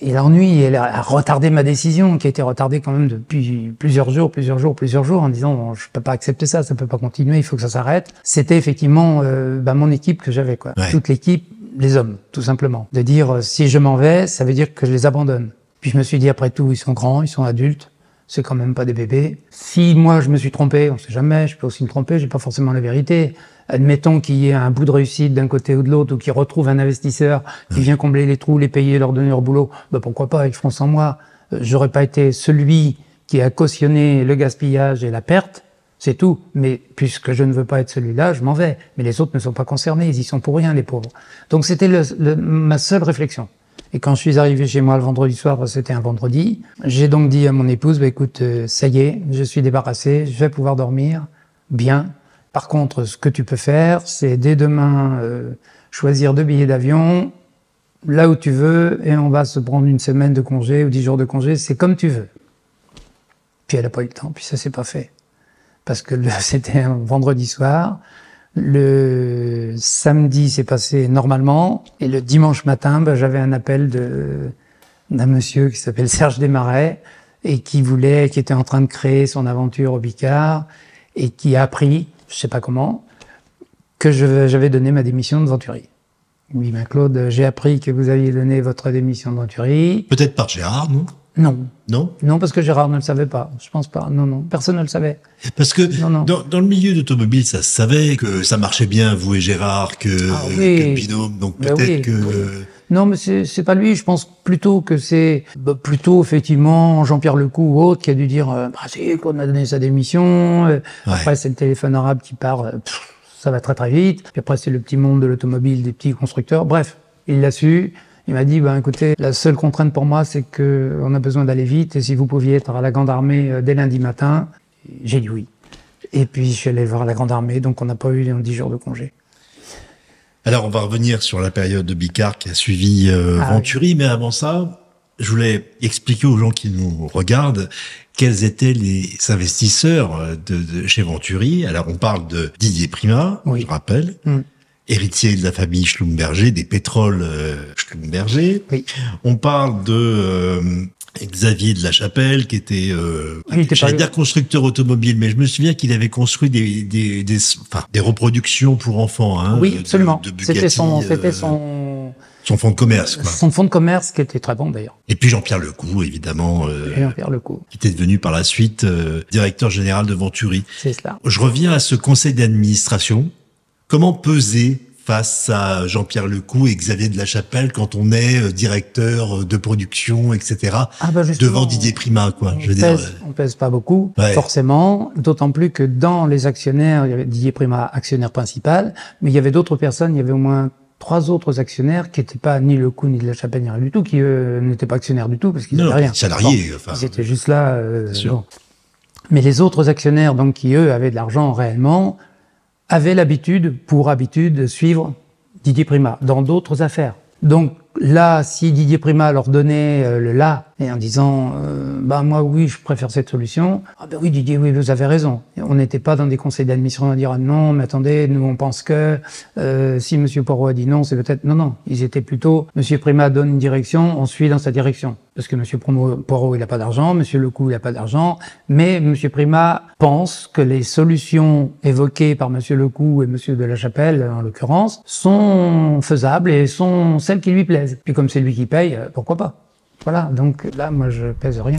et l'ennui et la, à retarder ma décision, qui a été retardée quand même depuis plusieurs jours, plusieurs jours, plusieurs jours, en disant bon, je peux pas accepter ça, ça peut pas continuer, il faut que ça s'arrête. C'était effectivement euh, bah, mon équipe que j'avais, quoi. Ouais. Toute l'équipe, les hommes, tout simplement. De dire euh, si je m'en vais, ça veut dire que je les abandonne. Puis je me suis dit après tout, ils sont grands, ils sont adultes, c'est quand même pas des bébés. Si moi je me suis trompé, on sait jamais, je peux aussi me tromper, j'ai pas forcément la vérité. Admettons qu'il y ait un bout de réussite d'un côté ou de l'autre, ou qu'ils retrouvent un investisseur qui vient combler les trous, les payer, leur donner leur boulot, bah pourquoi pas, ils feront sans moi. Euh, J'aurais pas été celui qui a cautionné le gaspillage et la perte, c'est tout. Mais puisque je ne veux pas être celui-là, je m'en vais. Mais les autres ne sont pas concernés, ils y sont pour rien, les pauvres. Donc c'était le- le- ma seule réflexion. Et quand je suis arrivé chez moi le vendredi soir, c'était un vendredi, j'ai donc dit à mon épouse, bah, écoute, euh, ça y est, je suis débarrassé, je vais pouvoir dormir bien. Par contre, ce que tu peux faire, c'est dès demain euh, choisir deux billets d'avion, là où tu veux, et on va se prendre une semaine de congé ou dix jours de congé, c'est comme tu veux. Puis elle n'a pas eu le temps, puis ça s'est pas fait. Parce que c'était un vendredi soir, le samedi s'est passé normalement, et le dimanche matin, ben, j'avais un appel d'un monsieur qui s'appelle Serge Desmarais, et qui voulait, qui était en train de créer son aventure au Bicard, et qui a appris, je sais pas comment, que j'avais donné ma démission de Venturi. Oui, ben Claude, j'ai appris que vous aviez donné votre démission de Venturi. Peut-être par Gérard, non Non. Non? Non, parce que Gérard ne le savait pas. Je pense pas. Non, non. Personne ne le savait. Parce que Non, non. Dans, dans le milieu d'automobile, ça se savait que ça marchait bien, vous et Gérard, que, Ah oui. que le binôme. Donc Ben peut-être oui, que. oui. Non, mais c'est pas lui. Je pense plutôt que c'est bah, plutôt effectivement Jean-Pierre Lecou ou autre qui a dû dire euh, bah, c'est qu'on a donné sa démission. euh, Ouais. Après, c'est le téléphone arabe qui part. euh, pff, ça va très très vite. Puis après, c'est le petit monde de l'automobile, des petits constructeurs. Bref, il l'a su. Il m'a dit, ben écoutez, la seule contrainte pour moi, c'est que on a besoin d'aller vite. Et si vous pouviez être à la Grande Armée euh, dès lundi matin, j'ai dit oui. Et puis je suis allé voir la Grande Armée, donc on n'a pas eu les 10 jours de congé. Alors on va revenir sur la période de Bicard qui a suivi euh, Ah Venturi, mais avant ça, je voulais expliquer aux gens qui nous regardent quels étaient les investisseurs euh, de, de chez Venturi. Alors on parle de Didier Prima, Oui. je rappelle. Mm. Héritier de la famille Schlumberger, des pétroles euh, Schlumberger. Oui. On parle de euh, Xavier de la Chapelle, qui était, euh, était j'allais dire constructeur automobile, mais je me souviens qu'il avait construit des, des, des, enfin, des reproductions pour enfants. Hein, oui, de- absolument. de Bugatti, C'était son, euh, c'était son, son fonds de commerce. Quoi. son fonds de commerce qui était très bon d'ailleurs. Et puis Jean-Pierre Lecoux, évidemment, euh, Jean-Pierre Lecou, qui était devenu par la suite euh, directeur général de Venturi. c'est cela. Je reviens à ce conseil d'administration. Comment peser face à Jean-Pierre Lecoux et Xavier de la Chapelle quand on est euh, directeur euh, de production, etc. Ah bah devant Didier Prima, quoi. On Je veux dire, pèse, on pèse pas beaucoup, Ouais. forcément, d'autant plus que dans les actionnaires, il y avait Didier Prima, actionnaire principal, mais il y avait d'autres personnes, il y avait au moins trois autres actionnaires qui n'étaient pas ni le coup ni de la chapelle ni rien du tout, qui eux, n'étaient pas actionnaires du tout parce qu'ils n'avaient rien. salariés, Bon, enfin. Ils étaient juste là. euh, bon. Mais les autres actionnaires, donc qui eux avaient de l'argent réellement, avaient l'habitude, pour habitude, de suivre Didier Prima dans d'autres affaires. Donc là, si Didier Prima leur donnait euh, le là et en disant euh, bah moi oui je préfère cette solution. Ah ben oui Didier oui vous avez raison. On n'était pas dans des conseils d'admission à dire non mais attendez nous on pense que euh, si Monsieur Poirot a dit non c'est peut-être non non. Ils étaient plutôt Monsieur Prima donne une direction on suit dans sa direction. Parce que Monsieur Poirot il n'a pas d'argent Monsieur Lecou il n'a pas d'argent. Mais Monsieur Prima pense que les solutions évoquées par Monsieur Lecou et Monsieur de la Chapelle en l'occurrence sont faisables et sont celles qui lui plaisent et comme c'est lui qui paye euh, pourquoi pas? Voilà, donc là, moi, je pèse rien.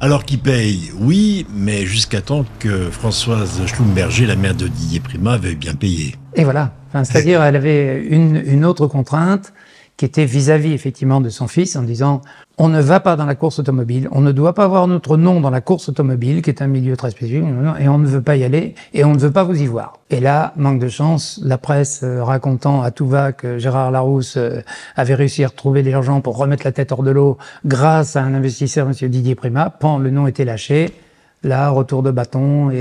Alors qu'il paye, oui, mais jusqu'à temps que Françoise Schlumberger, la mère de Didier Prima, avait bien payé. Et voilà. Enfin, C'est-à-dire, elle avait une, une autre contrainte, qui était vis-à-vis effectivement de son fils en disant on ne va pas dans la course automobile, on ne doit pas avoir notre nom dans la course automobile, qui est un milieu très spécifique, et on ne veut pas y aller, et on ne veut pas vous y voir. Et là, manque de chance, la presse euh, racontant à tout va que Gérard Larousse euh, avait réussi à retrouver l'argent pour remettre la tête hors de l'eau grâce à un investisseur, M. Didier Prima, pan, le nom était lâché. Là, retour de bâton et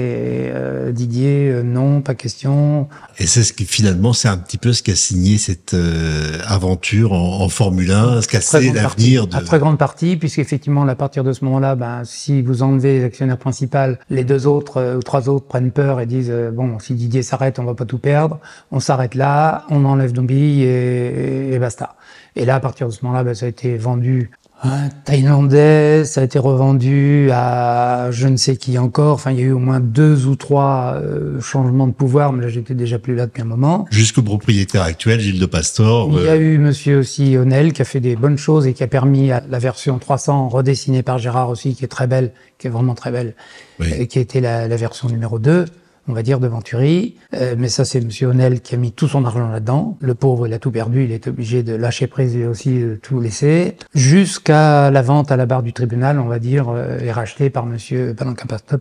euh, Didier, euh, non, pas question. Et c'est ce qui finalement, c'est un petit peu ce qui a signé cette euh, aventure en, en, Formule 1, ce qui a scellé l'avenir de. À très grande partie, puisqu'effectivement, à partir de ce moment-là, ben, si vous enlevez les actionnaires principaux, les deux autres ou trois autres prennent peur et disent bon, si Didier s'arrête, on va pas tout perdre. On s'arrête là, on enlève nos billes et, et, basta. Et là, à partir de ce moment-là, ben, ça a été vendu un Thaïlandais, ça a été revendu à je ne sais qui encore. Enfin, il y a eu au moins deux ou trois euh, changements de pouvoir, mais là, j'étais déjà plus là depuis un moment. Jusqu'au propriétaire actuel, Gilles de Pastor. Il y a euh, eu Monsieur aussi Onel qui a fait des bonnes choses et qui a permis à la version 300 redessinée par Gérard aussi, qui est très belle, qui est vraiment très belle, et qui était la, la version numéro 2 on va dire, de Venturi. Euh, mais ça, c'est Monsieur Honel qui a mis tout son argent là-dedans. Le pauvre, il a tout perdu, il est obligé de lâcher prise et aussi de tout laisser. Jusqu'à la vente à la barre du tribunal, on va dire, euh, est racheté par Monsieur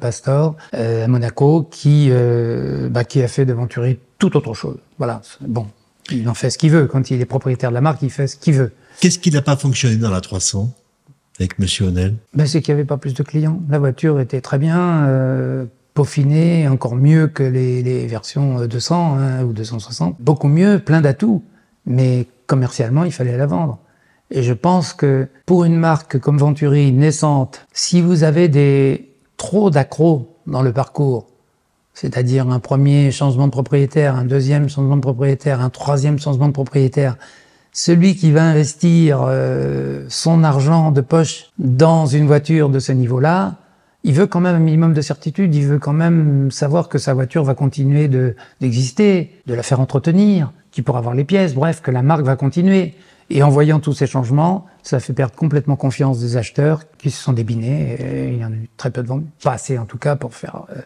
Pastor euh, à Monaco, qui, euh, bah, qui a fait de Venturi tout autre chose. Voilà. Bon, il en fait ce qu'il veut. Quand il est propriétaire de la marque, il fait ce qu'il veut. Qu'est-ce qui n'a pas fonctionné dans la 300 avec Monsieur Honel? Ben, C'est qu'il n'y avait pas plus de clients. La voiture était très bien. Euh, encore mieux que les, versions 200 hein, ou 260. Beaucoup mieux, plein d'atouts. Mais commercialement, il fallait la vendre. Et je pense que pour une marque comme Venturi naissante, si vous avez des trop d'accros dans le parcours, c'est-à-dire un premier changement de propriétaire, un deuxième changement de propriétaire, un troisième changement de propriétaire, celui qui va investir euh, son argent de poche dans une voiture de ce niveau-là, il veut quand même un minimum de certitude, il veut quand même savoir que sa voiture va continuer de, d'exister, de la faire entretenir, qu'il pourra avoir les pièces, bref, que la marque va continuer. Et en voyant tous ces changements, ça fait perdre complètement confiance des acheteurs qui se sont débinés. Il y en a eu très peu de vendus, pas assez en tout cas pour faire euh,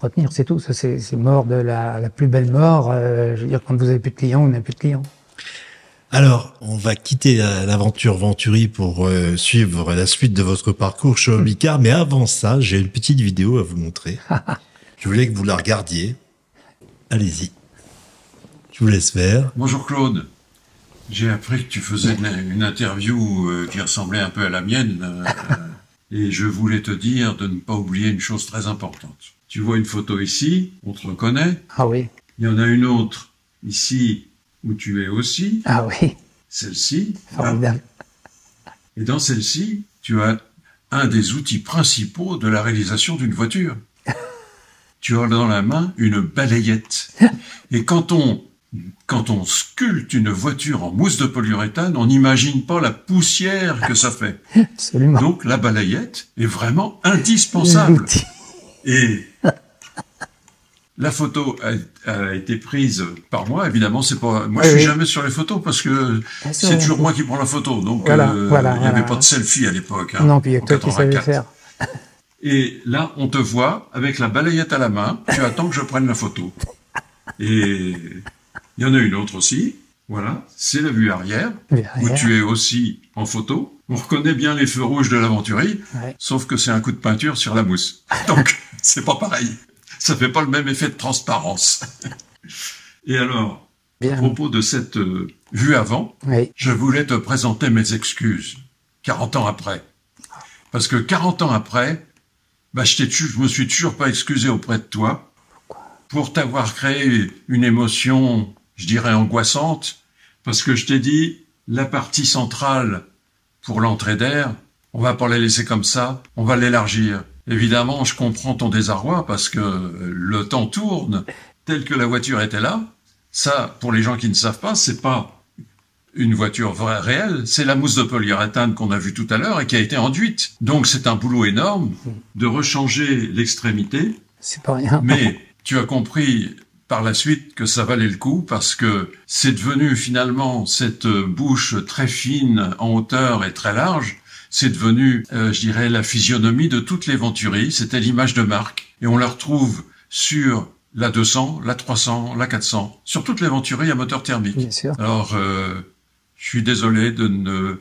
retenir, c'est tout. Ça, c'est, c'est mort de la, la, plus belle mort. Euh, je veux dire, quand vous avez plus de clients, vous n'avez plus de clients. Alors, on va quitter l'aventure Venturi pour euh, suivre la suite de votre parcours chez Omicard, mais avant ça, j'ai une petite vidéo à vous montrer. Je voulais que vous la regardiez. Allez-y. Je vous laisse faire. Bonjour Claude. J'ai appris que tu faisais une, interview euh, qui ressemblait un peu à la mienne, euh, et je voulais te dire de ne pas oublier une chose très importante. Tu vois une photo ici, on te reconnaît. Ah oui. Il y en a une autre ici où tu es aussi. Ah oui. Celle-ci. Formidable. Et dans celle-ci, tu as un des outils principaux de la réalisation d'une voiture. tu as dans la main une balayette. Et quand on quand on sculpte une voiture en mousse de polyuréthane, on n'imagine pas la poussière que ça fait. Absolument. Donc la balayette est vraiment indispensable. Et la photo a, été prise par moi, évidemment. C'est pas moi, je suis jamais sur les photos parce que c'est toujours moi qui prends la photo. Donc, euh, il n'y avait pas de selfie à l'époque. Hein, non, puis il y a toi qui savais faire. Et là, on te voit avec la balayette à la main. Tu attends que je prenne la photo. Et il y en a une autre aussi. Voilà, c'est la vue arrière, où tu es aussi en photo. On reconnaît bien les feux rouges de l'aventurie, sauf que c'est un coup de peinture sur la mousse. Donc, c'est pas pareil ça fait pas le même effet de transparence. Et alors, à propos de cette euh, vue avant, je voulais te présenter mes excuses, 40 ans après. Parce que 40 ans après, bah, je, je me suis toujours pas excusé auprès de toi pour t'avoir créé une émotion, je dirais, angoissante, parce que je t'ai dit, la partie centrale pour l'entrée d'air, on va pas les laisser comme ça, on va l'élargir. Évidemment, je comprends ton désarroi parce que le temps tourne tel que la voiture était là. Ça, pour les gens qui ne savent pas, c'est pas une voiture vraie, réelle, c'est la mousse de polyuréthane qu'on a vue tout à l'heure et qui a été enduite. Donc c'est un boulot énorme de rechanger l'extrémité. C'est pas rien. Mais tu as compris par la suite que ça valait le coup parce que c'est devenu finalement cette bouche très fine en hauteur et très large. C'est devenu, euh, je dirais, la physionomie de toutes les Venturi. C'était l'image de marque. Et on la retrouve sur la 200, la 300, la 400, sur toutes les Venturi à moteur thermique. Bien sûr. Alors, euh, je suis désolé de ne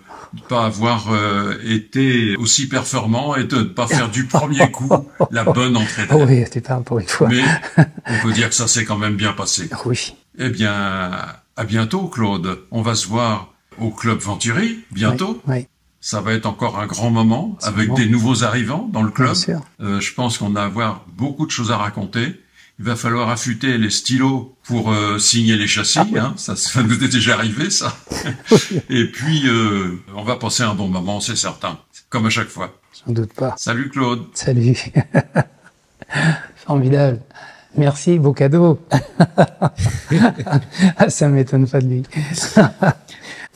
pas avoir euh, été aussi performant et de ne pas faire du premier coup la bonne entrée d'air. Oui, c'était pas pour une fois. Mais on peut dire que ça s'est quand même bien passé. Oui. Eh bien, à bientôt, Claude. On va se voir au Club Venturi, bientôt. Oui. oui. Ça va être encore un grand moment avec bon. des nouveaux arrivants dans le club. Bien sûr. Euh, je pense qu'on va avoir beaucoup de choses à raconter. Il va falloir affûter les stylos pour euh, signer les châssis. Ah, hein. ça, ça, nous est déjà arrivé, ça. Et puis, euh, on va passer un bon moment, c'est certain. Comme à chaque fois. J'en doute pas. Salut Claude. Salut. Formidable. Merci, beau cadeau. ça m'étonne pas de lui.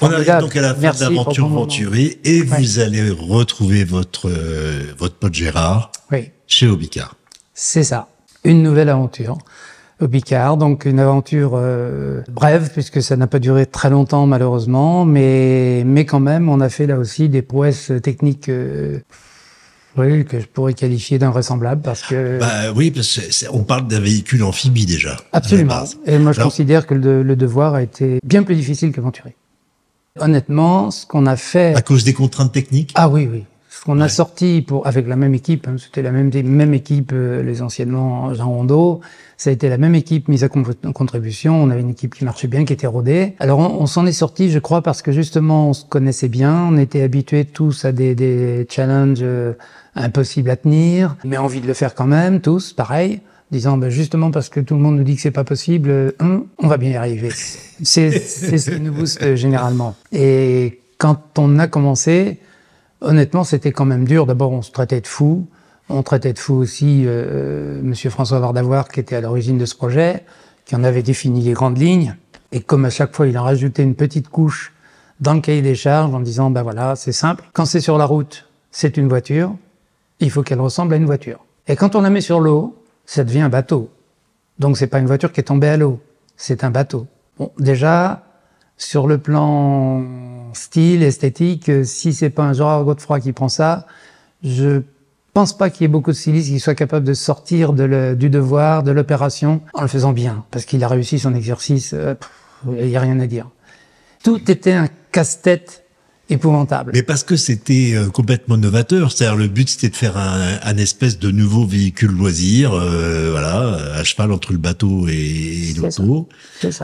On arrive donc à la fin de l'aventure Venturi et vous allez retrouver votre euh, votre pote Gérard oui. chez Obicar. C'est ça une nouvelle aventure au Bicard, donc une aventure euh, brève puisque ça n'a pas duré très longtemps malheureusement, mais mais quand même on a fait là aussi des prouesses techniques. Euh, oui, que je pourrais qualifier d'invraisemblable parce que. Bah oui, parce qu'on parle d'un véhicule amphibie déjà. Absolument. Et moi, je Alors... considère que le, le, devoir a été bien plus difficile qu'aventuré. Honnêtement, ce qu'on a fait. À cause des contraintes techniques. Ah oui, oui. Ce qu'on ouais. a sorti pour avec la même équipe, hein, c'était la même même équipe, euh, les anciennement Jean Rondeau. Ça a été la même équipe mise à contribution. On avait une équipe qui marchait bien, qui était rodée. Alors on, on s'en est sorti, je crois, parce que justement on se connaissait bien, on était habitués tous à des, des challenges euh, impossibles à tenir, mais envie de le faire quand même, tous, pareil disant ben justement parce que tout le monde nous dit que c'est pas possible, hum, on va bien y arriver. C'est ce qui nous booste euh, généralement. Et quand on a commencé, honnêtement, c'était quand même dur. D'abord, on se traitait de fou. On traitait de fou aussi euh, Monsieur François Vardavoir, qui était à l'origine de ce projet, qui en avait défini les grandes lignes. Et comme à chaque fois, il a rajouté une petite couche dans le cahier des charges en disant, ben voilà, c'est simple. Quand c'est sur la route, c'est une voiture. Il faut qu'elle ressemble à une voiture. Et quand on la met sur l'eau, ça devient un bateau. Donc c'est pas une voiture qui est tombée à l'eau, c'est un bateau. Bon, déjà sur le plan style, esthétique, si c'est pas un Gérard Godefroy qui prend ça, je pense pas qu'il y ait beaucoup de stylistes qui soient capables de sortir du devoir, de l'opération, en le faisant bien, parce qu'il a réussi son exercice, il euh, a rien à dire. Tout était un casse-tête épouvantable. Mais parce que c'était euh, complètement novateur, c'est-à-dire le but c'était de faire un, un, espèce de nouveau véhicule loisir, euh, voilà, à cheval entre le bateau et, et l'auto.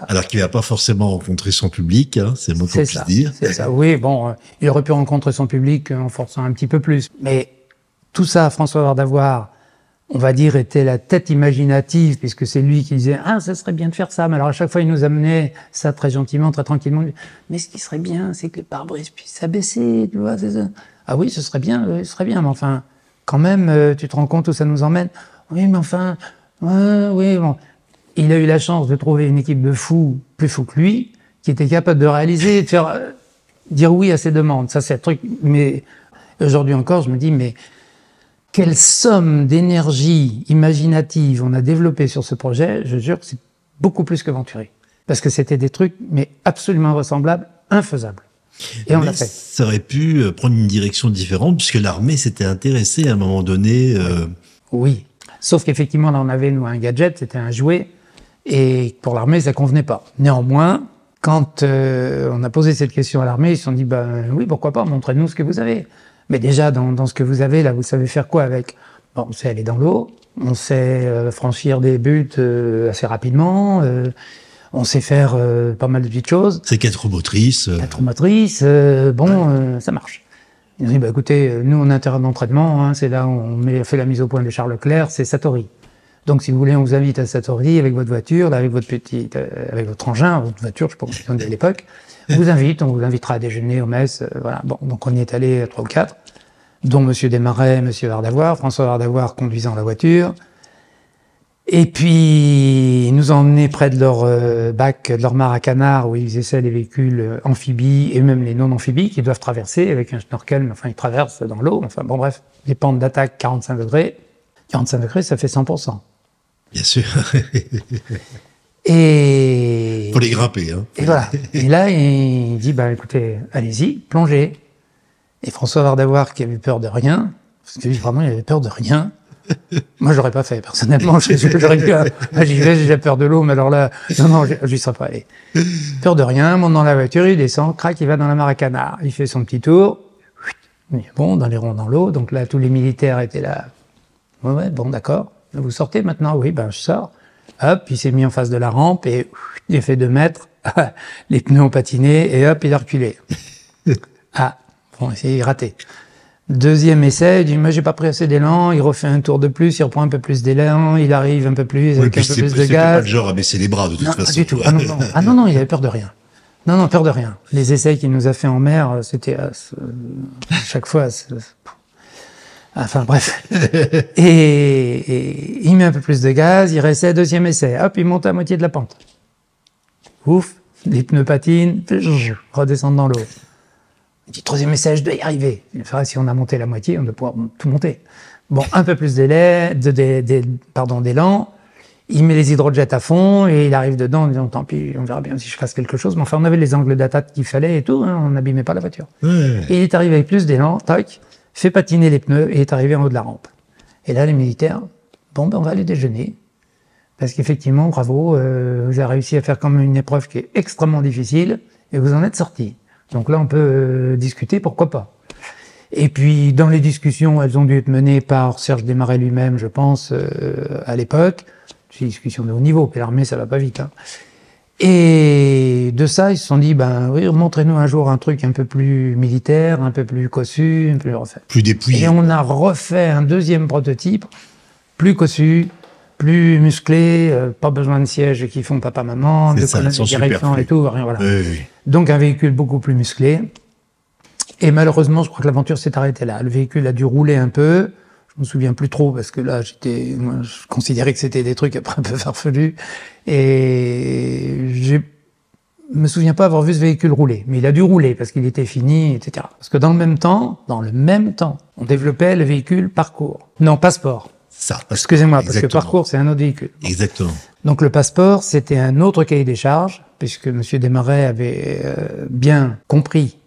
Alors qu'il n'a pas forcément rencontré son public, hein, c'est mot qu'on puisse dire. C'est ça. Oui, bon, euh, il aurait pu rencontrer son public en forçant un petit peu plus, mais tout ça, François Vardavoir, on va dire, était la tête imaginative, puisque c'est lui qui disait ah ça serait bien de faire ça. Mais alors à chaque fois il nous amenait ça très gentiment, très tranquillement. Mais ce qui serait bien, c'est que le pare-brise puisse s'abaisser, tu vois. Ah oui, ce serait bien, ce serait bien. Mais enfin, quand même, euh, tu te rends compte où ça nous emmène Oui, mais enfin, ouais, oui. Bon. Il a eu la chance de trouver une équipe de fous plus fous que lui, qui était capable de réaliser, de faire euh, dire oui à ses demandes. Ça c'est un truc. Mais aujourd'hui encore, je me dis mais quelle somme d'énergie imaginative on a développé sur ce projet, je jure que c'est beaucoup plus que Venturi. Parce que c'était des trucs, mais absolument invraisemblables, infaisables. Et on l'a fait. Ça aurait pu euh, prendre une direction différente, puisque l'armée s'était intéressée à un moment donné. Euh... Oui. Sauf qu'effectivement, là, on avait, nous, un gadget, c'était un jouet, et pour l'armée, ça convenait pas. Néanmoins, quand euh, on a posé cette question à l'armée, ils se sont dit, ben oui, pourquoi pas, montrez-nous ce que vous avez. Mais déjà, dans, dans, ce que vous avez là, vous savez faire quoi avec? Bon, On sait aller dans l'eau, on sait euh, franchir des buts euh, assez rapidement, euh, on sait faire pas mal de petites choses. C'est quatre roues motrices. Quatre roues motrices, bon, ouais. ça marche. Ils ont dit, bah, écoutez, nous, on a un terrain d'entraînement, hein, c'est là où on met, fait la mise au point de Charles Leclerc, c'est Satori. Donc, si vous voulez, on vous invite à Satori avec votre voiture, avec votre petite, avec votre engin, votre voiture, je sais pas comment à l'époque. On vous invite, on vous invitera à déjeuner au mess, euh, voilà. Bon, donc on y est allé trois ou quatre. dont Monsieur Desmarais, Monsieur Vardavoir, François Vardavoir conduisant la voiture. Et puis, ils nous ont emmenés près de leur euh, bac, de leur mare à canard, où ils essaient les véhicules euh, amphibies et même les non-amphibies qui doivent traverser avec un snorkel, mais enfin, ils traversent dans l'eau. Enfin, bon, bref, des pentes d'attaque 45 degrés. 45 degrés, ça fait 100%. Bien sûr. et... Faut les grimper, hein. Et voilà. Et là, il dit, bah, écoutez, allez-y, plongez. Et François Vardavoir, qui avait peur de rien, parce que lui, vraiment, il avait peur de rien, moi, j'aurais pas fait, personnellement. J'aurais dit, ah, j'y vais, j'ai peur de l'eau, mais alors là, non, non, j'y serais pas allé. Peur de rien, monte dans la voiture, il descend, crac, il va dans la mare à canard. Il fait son petit tour. Bon, dans les ronds dans l'eau. Donc là, tous les militaires étaient là. Ouais, ouais, bon, d'accord. Vous sortez maintenant? Oui, ben, je sors. Hop, il s'est mis en face de la rampe et il a fait deux mètres. les pneus ont patiné et hop, il a reculé. Ah, bon, c'est raté. Deuxième essai, il dit, moi j'ai pas pris assez d'élan, il refait un tour de plus, il reprend un peu plus d'élan, il arrive un peu plus, avec un peu plus de gaz. pas le genre à baisser les bras de toute non, façon. Pas du tout. Ah non, non. ah non, non, il avait peur de rien. Non, non, peur de rien. Les essais qu'il nous a fait en mer, c'était à chaque fois. Enfin bref. et, et, il met un peu plus de gaz, il réessaie, deuxième essai, hop, il monte à moitié de la pente. Ouf, les pneus patinent, redescendent dans l'eau. Il dit, troisième message, je dois y arriver. si on a monté la moitié, on doit pouvoir tout monter. Bon, un peu plus d'élan, de, de, de, pardon, d'élan. Il met les hydrojets à fond et il arrive dedans en disant, tant pis, on verra bien si je fasse quelque chose. Mais enfin, on avait les angles d'attaque qu'il fallait et tout, hein, on n'abîmait pas la voiture. Et il est arrivé avec plus d'élan, tac, fait patiner les pneus et est arrivé en haut de la rampe. Et là, les militaires, bon, ben, on va aller déjeuner. Parce qu'effectivement, bravo, euh, vous avez réussi à faire quand même une épreuve qui est extrêmement difficile et vous en êtes sorti. Donc là, on peut euh, discuter, pourquoi pas. Et puis, dans les discussions, elles ont dû être menées par Serge Desmarais lui-même, je pense, euh, à l'époque. C'est une discussion de haut niveau, puis l'armée, ça va pas vite. Hein. Et de ça, ils se sont dit, ben oui, montrez-nous un jour un truc un peu plus militaire, un peu plus cossu, un peu plus refait. Plus dépouillé. Et on a refait un deuxième prototype, plus cossu, plus musclé, euh, pas besoin de sièges qui font papa-maman, de colonnes de direction et tout, rien, voilà. Oui, oui. Donc un véhicule beaucoup plus musclé. Et malheureusement, je crois que l'aventure s'est arrêtée là. Le véhicule a dû rouler un peu. Je me souviens plus trop parce que là, j'étais, je considérais que c'était des trucs après un peu farfelus. Et je me souviens pas avoir vu ce véhicule rouler, mais il a dû rouler parce qu'il était fini, etc. Parce que dans le même temps, dans le même temps, on développait le véhicule parcours. Non, passeport. Ça. Excusez-moi, parce que parcours, c'est un autre véhicule. Exactement. Donc le passeport, c'était un autre cahier des charges, puisque M. Desmarais avait euh, bien compris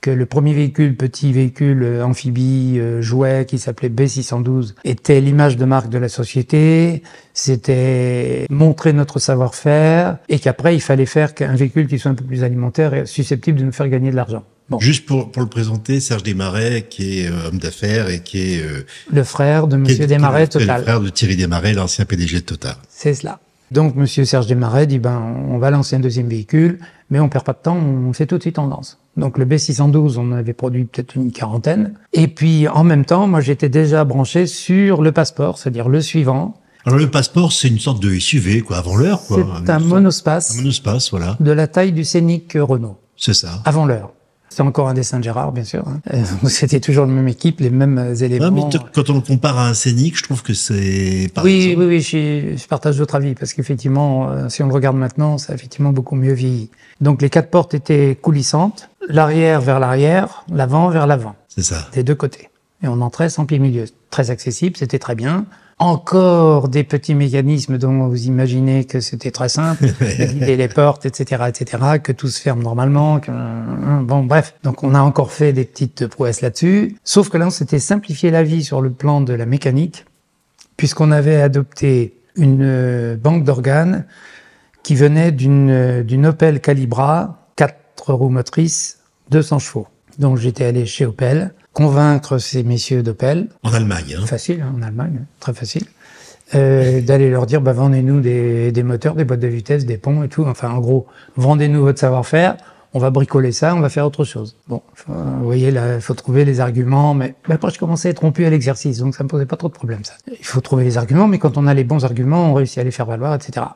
que le premier véhicule, petit véhicule euh, amphibie euh, jouet qui s'appelait B612, était l'image de marque de la société, c'était montrer notre savoir-faire, et qu'après il fallait faire un véhicule qui soit un peu plus alimentaire et susceptible de nous faire gagner de l'argent. Bon. Juste pour, pour le présenter, Serge Desmarais, qui est euh, homme d'affaires et qui est... Euh, le frère de Monsieur Desmarais Total. Le frère de Thierry Desmarais, l'ancien PDG de Total. C'est cela. Donc Monsieur Serge Desmarais dit, ben, on va lancer un deuxième véhicule, mais on perd pas de temps, on fait tout de suite tendance. Donc le B612, on avait produit peut-être une quarantaine. Et puis en même temps, moi j'étais déjà branché sur le passeport, c'est-à-dire le suivant, alors le passeport, c'est une sorte de SUV, quoi, avant l'heure, quoi. C'est un monospace. Un monospace, voilà. De la taille du Scénic Renault. C'est ça. Avant l'heure. C'est encore un dessin de Gérard, bien sûr. Hein. C'était toujours la même équipe, les mêmes éléments. Ouais, mais quand on le compare à un Scénic, je trouve que c'est. Oui, oui, oui, je, je partage votre avis parce qu'effectivement, euh, si on le regarde maintenant, ça a effectivement beaucoup mieux vieilli. Donc les quatre portes étaient coulissantes, l'arrière vers l'arrière, l'avant vers l'avant. C'est ça. Des deux côtés. Et on entrait sans pied milieu. Très accessible, c'était très bien encore des petits mécanismes dont vous imaginez que c'était très simple, les portes, etc., etc., que tout se ferme normalement. Que, hein, bon, bref. Donc, on a encore fait des petites prouesses là-dessus. Sauf que là, on s'était simplifié la vie sur le plan de la mécanique, puisqu'on avait adopté une euh, banque d'organes qui venait d'une euh, d'une Opel Calibra, 4 roues motrices, 200 chevaux. Donc, j'étais allé chez Opel convaincre ces messieurs d'Opel. En Allemagne, hein. Facile, hein, en Allemagne, très facile. Euh, d'aller leur dire, bah, vendez-nous des, des, moteurs, des boîtes de vitesse, des ponts et tout. Enfin, en gros, vendez-nous votre savoir-faire. On va bricoler ça, on va faire autre chose. Bon, vous voyez, là, il faut trouver les arguments. Mais après, je commençais à être rompu à l'exercice, donc ça me posait pas trop de problème, ça. Il faut trouver les arguments, mais quand on a les bons arguments, on réussit à les faire valoir, etc.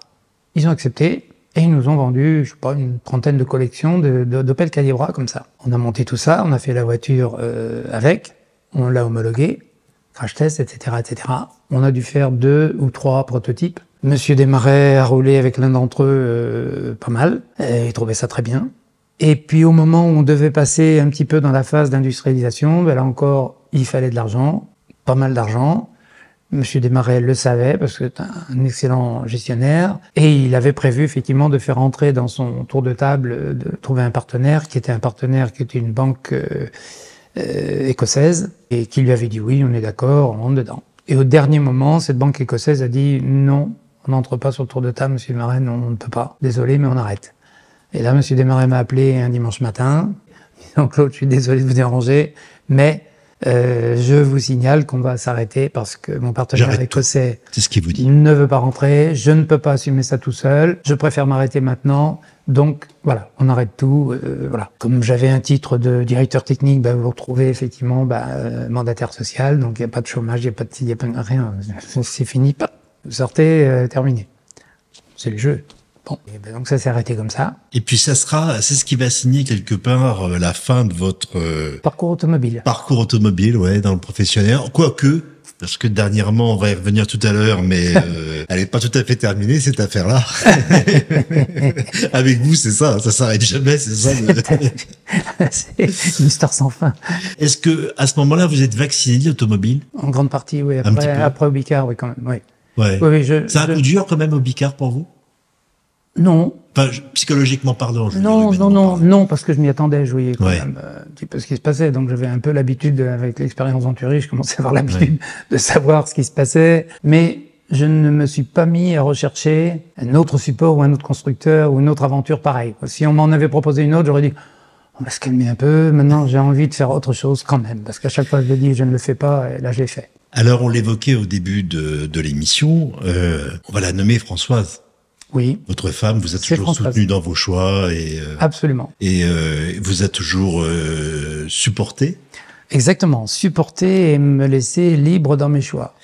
Ils ont accepté. Et ils nous ont vendu, je sais pas, une trentaine de collections d'Opel de, Calibra comme ça. On a monté tout ça, on a fait la voiture euh, avec, on l'a homologué, crash test, etc., etc. On a dû faire deux ou trois prototypes. Monsieur Desmarais a roulé avec l'un d'entre eux euh, pas mal, et il trouvait ça très bien. Et puis au moment où on devait passer un petit peu dans la phase d'industrialisation, ben là encore, il fallait de l'argent, pas mal d'argent. Monsieur Desmarais le savait parce que c'est un excellent gestionnaire et il avait prévu effectivement de faire entrer dans son tour de table, de trouver un partenaire qui était un partenaire qui était une banque euh, euh, écossaise et qui lui avait dit oui, on est d'accord, on rentre dedans. Et au dernier moment, cette banque écossaise a dit non, on n'entre pas sur le tour de table, Monsieur Desmarais, on ne peut pas. Désolé, mais on arrête. Et là, Monsieur Desmarais m'a appelé un dimanche matin. Donc Claude, je suis désolé de vous déranger, mais euh, je vous signale qu'on va s'arrêter parce que mon partenaire écossais ce qu'il vous dit. ne veut pas rentrer. Je ne peux pas assumer ça tout seul. Je préfère m'arrêter maintenant. Donc voilà, on arrête tout. Euh, voilà. Comme j'avais un titre de directeur technique, bah, vous retrouvez effectivement bah, euh, mandataire social. Donc il n'y a pas de chômage, il n'y a pas de, y a pas rien. C'est fini. Vous sortez, euh, terminé. C'est le jeu. Bon, ben donc ça s'est arrêté comme ça. Et puis ça sera, c'est ce qui va signer quelque part euh, la fin de votre euh, parcours automobile. Parcours automobile, ouais, dans le professionnel. Quoique, parce que dernièrement, on va y revenir tout à l'heure, mais euh, elle n'est pas tout à fait terminée cette affaire-là. Avec vous, c'est ça, ça s'arrête jamais, c'est ça. c'est une histoire sans fin. Est-ce que à ce moment-là, vous êtes vacciné l'automobile? En grande partie, oui. Après, après au Bicard, oui, quand même, oui. Ouais. Oui, oui, je, c'est un coup dur quand même au Bicard pour vous? Non. Enfin, psychologiquement parlant. Je non, non, non, non, parce que je m'y attendais, je voyais quand même euh, un petit peu ce qui se passait. Donc j'avais un peu l'habitude, avec l'expérience en Turie, je commençais à avoir l'habitude de savoir ce qui se passait. Mais je ne me suis pas mis à rechercher un autre support ou un autre constructeur ou une autre aventure pareille. Si on m'en avait proposé une autre, j'aurais dit on va se calmer un peu. Maintenant, j'ai envie de faire autre chose quand même, parce qu'à chaque fois, je le dis, je ne le fais pas, et là, je l'ai fait. Alors, on l'évoquait au début de, de l'émission. Euh, on va la nommer Françoise. Oui. Votre femme vous a toujours soutenu dans vos choix et euh, absolument. Et euh, vous a toujours euh, supporté. Exactement, supporter et me laisser libre dans mes choix.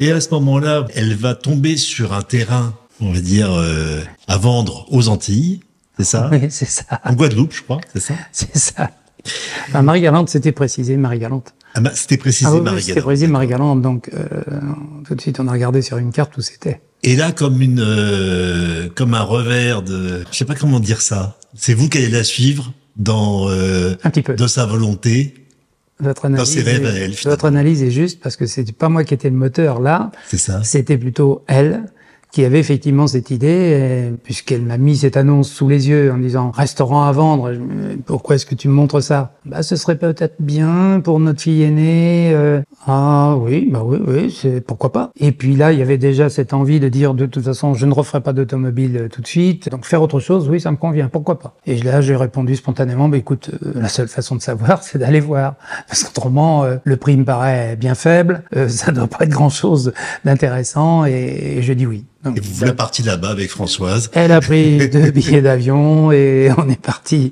Et à ce moment-là, elle va tomber sur un terrain, on va dire, euh, à vendre aux Antilles, c'est ça? Oui, c'est ça. En Guadeloupe, je crois, c'est ça? C'est ça. Enfin, Marie-Galante, c'était précisé, Marie-Galante. Ah bah, c'était précisé, ah, oui, Marie-Galante. C'était précisé, Marie-Galante, donc euh, tout de suite, on a regardé sur une carte où c'était. Et là, comme une, euh, comme un revers de, je sais pas comment dire ça. C'est vous qui allez la suivre dans, euh, un petit peu, dans sa volonté, votre analyse, dans ses rêves à elle. Votre analyse est juste parce que c'était pas moi qui étais le moteur là. C'est ça. C'était plutôt elle qui avait effectivement cette idée, puisqu'elle m'a mis cette annonce sous les yeux en disant restaurant à vendre. Pourquoi est-ce que tu me montres ça? Bah, ce serait peut-être bien pour notre fille aînée. Euh, ah oui, bah oui, oui, c'est pourquoi pas. Et puis là, il y avait déjà cette envie de dire de toute façon, je ne referai pas d'automobile euh, tout de suite. Donc faire autre chose, oui, ça me convient. Pourquoi pas Et là, j'ai répondu spontanément, bah écoute, euh, la seule façon de savoir, c'est d'aller voir, parce qu'autrement, le prix me paraît bien faible. ça ne doit pas être grand-chose d'intéressant, et, et je dis oui. Donc, et vous voulez partir là-bas avec Françoise Elle a pris deux billets d'avion et on est parti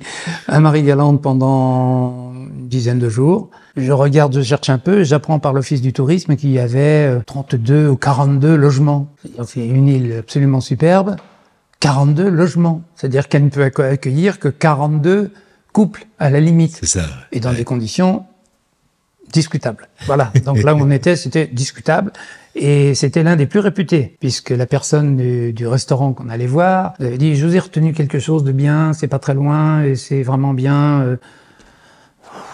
à Marie-Galante pendant une dizaine de jours. Je regarde, je cherche un peu, j'apprends par l'Office du tourisme qu'il y avait 32 ou 42 logements. C'est une île absolument superbe. 42 logements. C'est-à-dire qu'elle ne peut accueillir que 42 couples à la limite. C'est ça. Et dans des conditions discutables. Voilà. Donc là où on était, c'était discutable. Et c'était l'un des plus réputés, puisque la personne du, du restaurant qu'on allait voir avait dit, je vous ai retenu quelque chose de bien, c'est pas très loin, et c'est vraiment bien. Euh,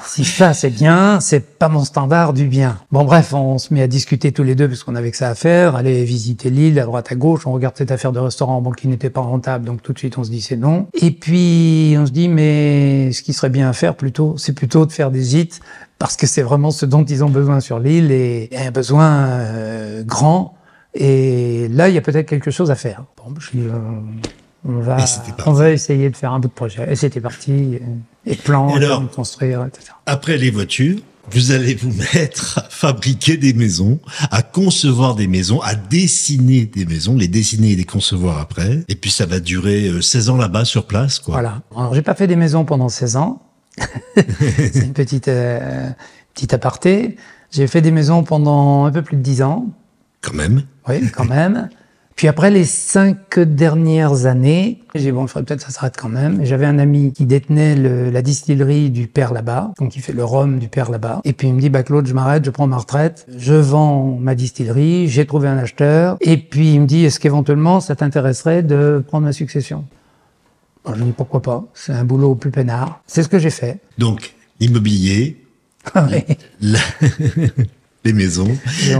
si ça c'est bien, c'est pas mon standard du bien. Bon bref, on se met à discuter tous les deux parce qu'on avait que ça à faire, aller visiter l'île à droite à gauche, on regarde cette affaire de restaurant bon qui n'était pas rentable, donc tout de suite on se dit c'est non. Et puis on se dit mais ce qui serait bien à faire plutôt, c'est plutôt de faire des hits parce que c'est vraiment ce dont ils ont besoin sur l'île et un besoin euh, grand. Et là, il y a peut-être quelque chose à faire. Bon, je euh, on va, on va essayer de faire un bout de projet. Et c'était parti. Et plan, alors, construire, etc. Après les voitures, vous allez vous mettre à fabriquer des maisons, à concevoir des maisons, à dessiner des maisons, les dessiner et les concevoir après. Et puis ça va durer 16 ans là-bas sur place, quoi. Voilà. Alors j'ai pas fait des maisons pendant 16 ans. C'est une petite euh, petite aparté. J'ai fait des maisons pendant un peu plus de 10 ans. Quand même. Oui, quand même. Puis après les cinq dernières années, j'ai dit bon, il faudrait peut-être que ça s'arrête quand même. J'avais un ami qui détenait le, la distillerie du père là-bas, donc il fait le rhum du père là-bas. Et puis il me dit, bah Claude, je m'arrête, je prends ma retraite, je vends ma distillerie, j'ai trouvé un acheteur. Et puis il me dit, est-ce qu'éventuellement ça t'intéresserait de prendre ma succession? Bon, Je dis pourquoi pas, c'est un boulot plus peinard. C'est ce que j'ai fait. Donc immobilier, la... les maisons,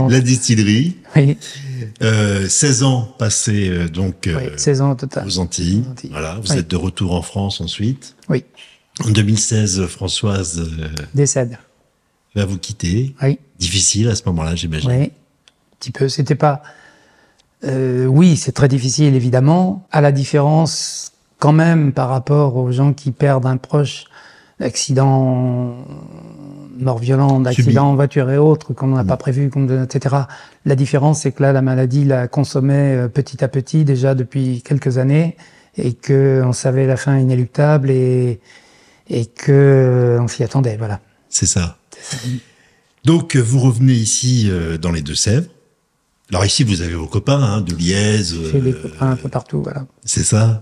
la distillerie. Oui. Euh, 16 ans passés euh, donc euh, oui, 16 ans au total. aux Antilles. Antilles. Voilà, vous Oui. êtes de retour en France ensuite. Oui. En 2016, Françoise euh, Décède. va vous quitter. Oui. Difficile à ce moment-là, j'imagine. Oui, un petit peu. C'était pas. Euh, oui, c'est très difficile évidemment. À la différence, quand même, par rapport aux gens qui perdent un proche d'accident, mort violente, d'accident en voiture et autres, qu'on n'a pas prévu, etc. La différence, c'est que là, la maladie la consommait euh, petit à petit déjà depuis quelques années, et que on savait la fin inéluctable et et que on s'y attendait. Voilà. C'est ça. Donc, euh, vous revenez ici euh, dans les Deux-Sèvres. Alors ici, vous avez vos copains hein, de Liège. J'ai des euh, copains un peu partout. Voilà. C'est ça.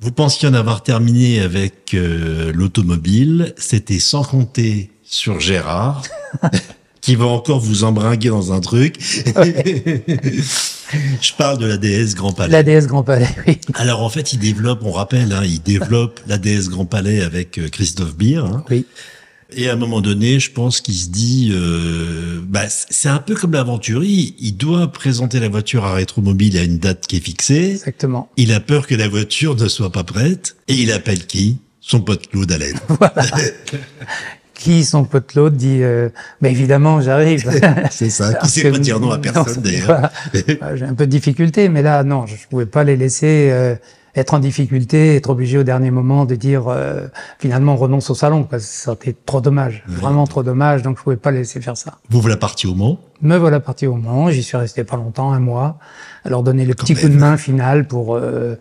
Vous pensiez en avoir terminé avec euh, l'automobile. C'était sans compter sur Gérard, qui va encore vous embringuer dans un truc. Je parle de la DS Grand Palais. La déesse Grand Palais. Oui. Alors en fait, il développe, on rappelle, hein, il développe la DS Grand Palais avec euh, Christophe Beer. hein. Oui. Et à un moment donné, je pense qu'il se dit, euh, bah, c'est un peu comme l'aventurier. Il doit présenter la voiture à Rétromobile à une date qui est fixée. Exactement. Il a peur que la voiture ne soit pas prête. Et il appelle qui? Son pote Claude Allen. Qui, son pote l'autre, dit euh, Mais évidemment, j'arrive. C'est ça, qui sait pas dire non à personne, d'ailleurs. Euh, J'ai un peu de difficulté, mais là, non, je pouvais pas les laisser euh, être en difficulté, être obligé au dernier moment de dire euh, finalement on renonce au salon. Quoi. Ça été trop dommage, vraiment trop dommage, donc je pouvais pas les laisser faire ça. Vous voilà parti au Mans? Me voilà parti au Mans, j'y suis resté pas longtemps, un mois, à leur donner le petit coup de main final pour euh,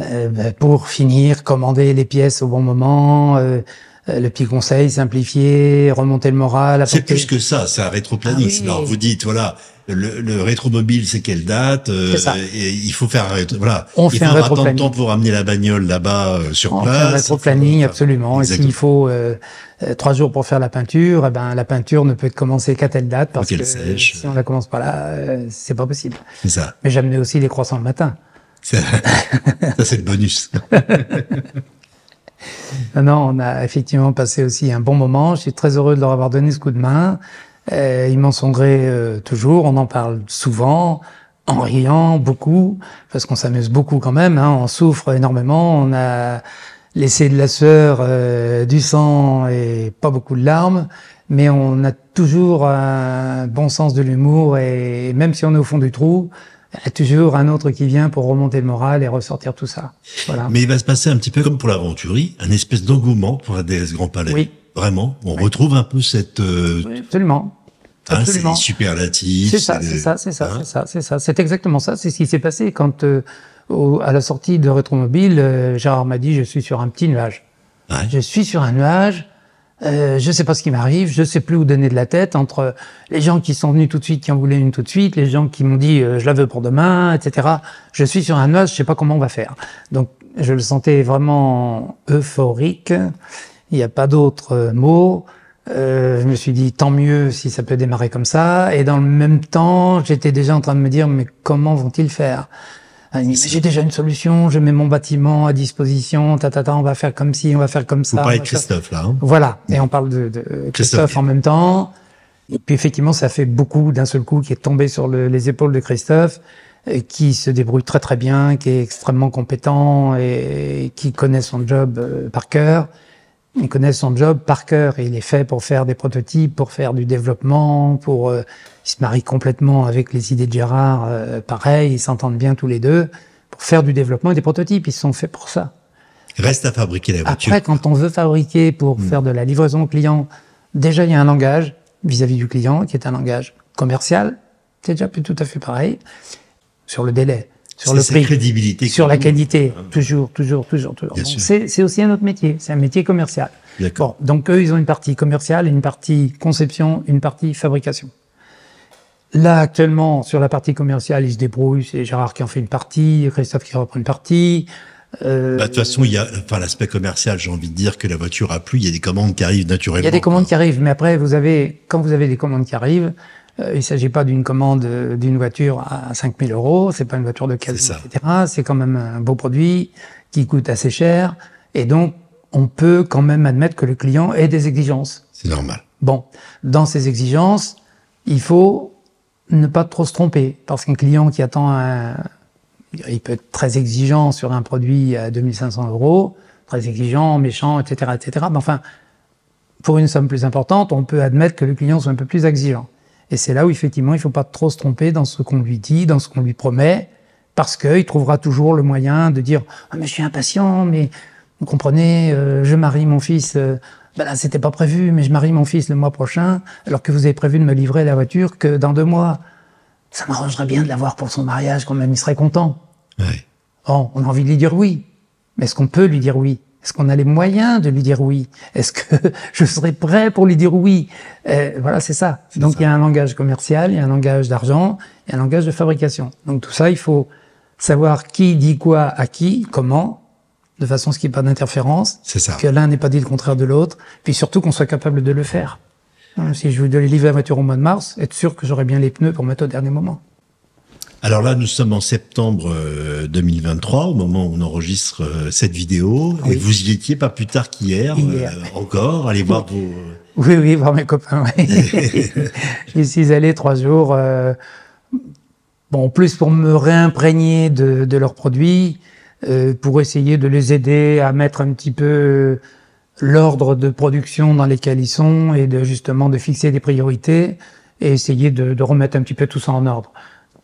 euh, ben, pour finir, commander les pièces au bon moment, euh, le petit conseil, simplifier, remonter le moral. C'est plus que ça, c'est un rétro-planning. Ah oui. Vous dites, voilà, le, le rétromobile, c'est quelle date euh, C'est ça. et Il faut faire un rétro, voilà. On il fait un tant de temps pour amener la bagnole là-bas euh, sur On fait un rétro-planning, Enfin, absolument. Et s'il faut euh, euh, trois jours pour faire la peinture, eh ben la peinture ne peut être commencée qu'à telle date parce qu'elle que sèche. si on la commence pas là, euh, c'est pas possible. C'est ça. Mais j'amenais aussi les croissants le matin. Ça, ça, c'est le bonus. Non, on a effectivement passé aussi un bon moment. Je suis très heureux de leur avoir donné ce coup de main. Euh, ils m'en sont gré euh, toujours. On en parle souvent, en riant beaucoup, parce qu'on s'amuse beaucoup quand même. Hein. On souffre énormément. On a laissé de la sueur, euh, du sang et pas beaucoup de larmes. Mais on a toujours un bon sens de l'humour et même si on est au fond du trou, y a toujours un autre qui vient pour remonter le moral et ressortir tout ça. Voilà. Mais il va se passer un petit peu comme pour l'aventurie, un espèce d'engouement pour la DS Grand Palais. Oui. Vraiment, on retrouve un peu cette... euh, Oui, absolument. hein, c'est superlatifs. C'est ça, c'est ça, c'est ça, hein. c'est ça, c'est ça. C'est exactement ça. C'est ce qui s'est passé quand, euh, au- à la sortie de Rétromobile, euh, Gérard m'a dit je suis sur un petit nuage. Ouais. Je suis sur un nuage. Euh, je sais pas ce qui m'arrive. Je sais plus où donner de la tête entre les gens qui sont venus tout de suite, qui en voulaient une tout de suite, les gens qui m'ont dit euh, je la veux pour demain, etc. Je suis sur un nuage. Je sais pas comment on va faire. Donc je le sentais vraiment euphorique. Il n'y a pas d'autre euh, mot. Euh, je me suis dit tant mieux si ça peut démarrer comme ça. Et dans le même temps, j'étais déjà en train de me dire mais comment vont-ils faire? Ah, J'ai déjà une solution. Je mets mon bâtiment à disposition. Ta, ta, ta, on va faire comme ci, on va faire comme Vous ça. parlez on de va faire- Christophe, là. hein. Voilà. Et on parle de, de Christophe, Christophe. en même temps. Et puis effectivement, ça fait beaucoup d'un seul coup qui est tombé sur le- les épaules de Christophe, euh, qui se débrouille très très bien, qui est extrêmement compétent et, qui connaît son job euh, par cœur. Il connaît son job par cœur et il est fait pour faire des prototypes, pour faire du développement, pour euh, il se marie complètement avec les idées de Gérard. euh, pareil, ils s'entendent bien tous les deux pour faire du développement et des prototypes. Ils sont faits pour ça. Reste à fabriquer la voiture. Après, quand on veut fabriquer pour faire de la livraison au client, déjà il y a un langage vis-à-vis du client qui est un langage commercial. C'est déjà plus tout à fait pareil sur le délai, sur le prix, crédibilité sur la qualité, toujours, toujours, toujours, toujours. C'est aussi un autre métier, c'est un métier commercial. Bon, donc eux, ils ont une partie commerciale, une partie conception, une partie fabrication. Là, actuellement, sur la partie commerciale, il se débrouille. C'est Gérard qui en fait une partie, Christophe qui reprend une partie. Euh, bah, de toute façon, il y a, enfin, l'aspect commercial, j'ai envie de dire que la voiture a plu, il y a des commandes qui arrivent naturellement. Il y a des commandes qui arrivent, mais après, vous avez, quand vous avez des commandes qui arrivent, euh, il s'agit pas d'une commande euh, d'une voiture à 5000 euros, c'est pas une voiture de occasion, etc. C'est quand même un beau produit qui coûte assez cher, et donc on peut quand même admettre que le client ait des exigences. C'est normal. Bon, dans ces exigences, il faut ne pas trop se tromper, parce qu'un client qui attend un, il peut être très exigeant sur un produit à 2500 euros, très exigeant, méchant, etc., etc. Mais enfin, pour une somme plus importante, on peut admettre que le client soit un peu plus exigeant. Et c'est là où effectivement, il ne faut pas trop se tromper dans ce qu'on lui dit, dans ce qu'on lui promet, parce qu'il trouvera toujours le moyen de dire ah, mais je suis impatient, mais vous comprenez, euh, je marie mon fils. Euh, ben là, c'était pas prévu, mais je marie mon fils le mois prochain, alors que vous avez prévu de me livrer la voiture que dans deux mois. Ça m'arrangerait bien de l'avoir pour son mariage, quand même, il serait content. Ouais. Bon, on a envie de lui dire oui, mais est-ce qu'on peut lui dire oui? Est-ce qu'on a les moyens de lui dire oui? Est-ce que je serais prêt pour lui dire oui? Euh, Voilà, c'est ça. Donc il y a un langage commercial, il y a un langage d'argent, il y a un langage de fabrication. Donc tout ça, il faut savoir qui dit quoi à qui, comment, de façon à ce qu'il n'y ait pas d'interférence, que l'un n'ait pas dit le contraire de l'autre, puis surtout qu'on soit capable de le faire. Si je voulais livrer la voiture au mois de mars, être sûr que j'aurais bien les pneus pour mettre au dernier moment. Alors là, nous sommes en septembre 2023, euh, au moment où on enregistre euh, cette vidéo. Et vous y étiez pas plus tard qu'hier, euh, encore. Allez voir vos... Oui, oui, voir mes copains. Oui. J'y suis allé trois jours. bon, plus pour me réimprégner de, de leurs produits, euh, pour essayer de les aider à mettre un petit peu l'ordre de production dans lesquels ils sont et de justement de fixer des priorités et essayer de, de, remettre un petit peu tout ça en ordre.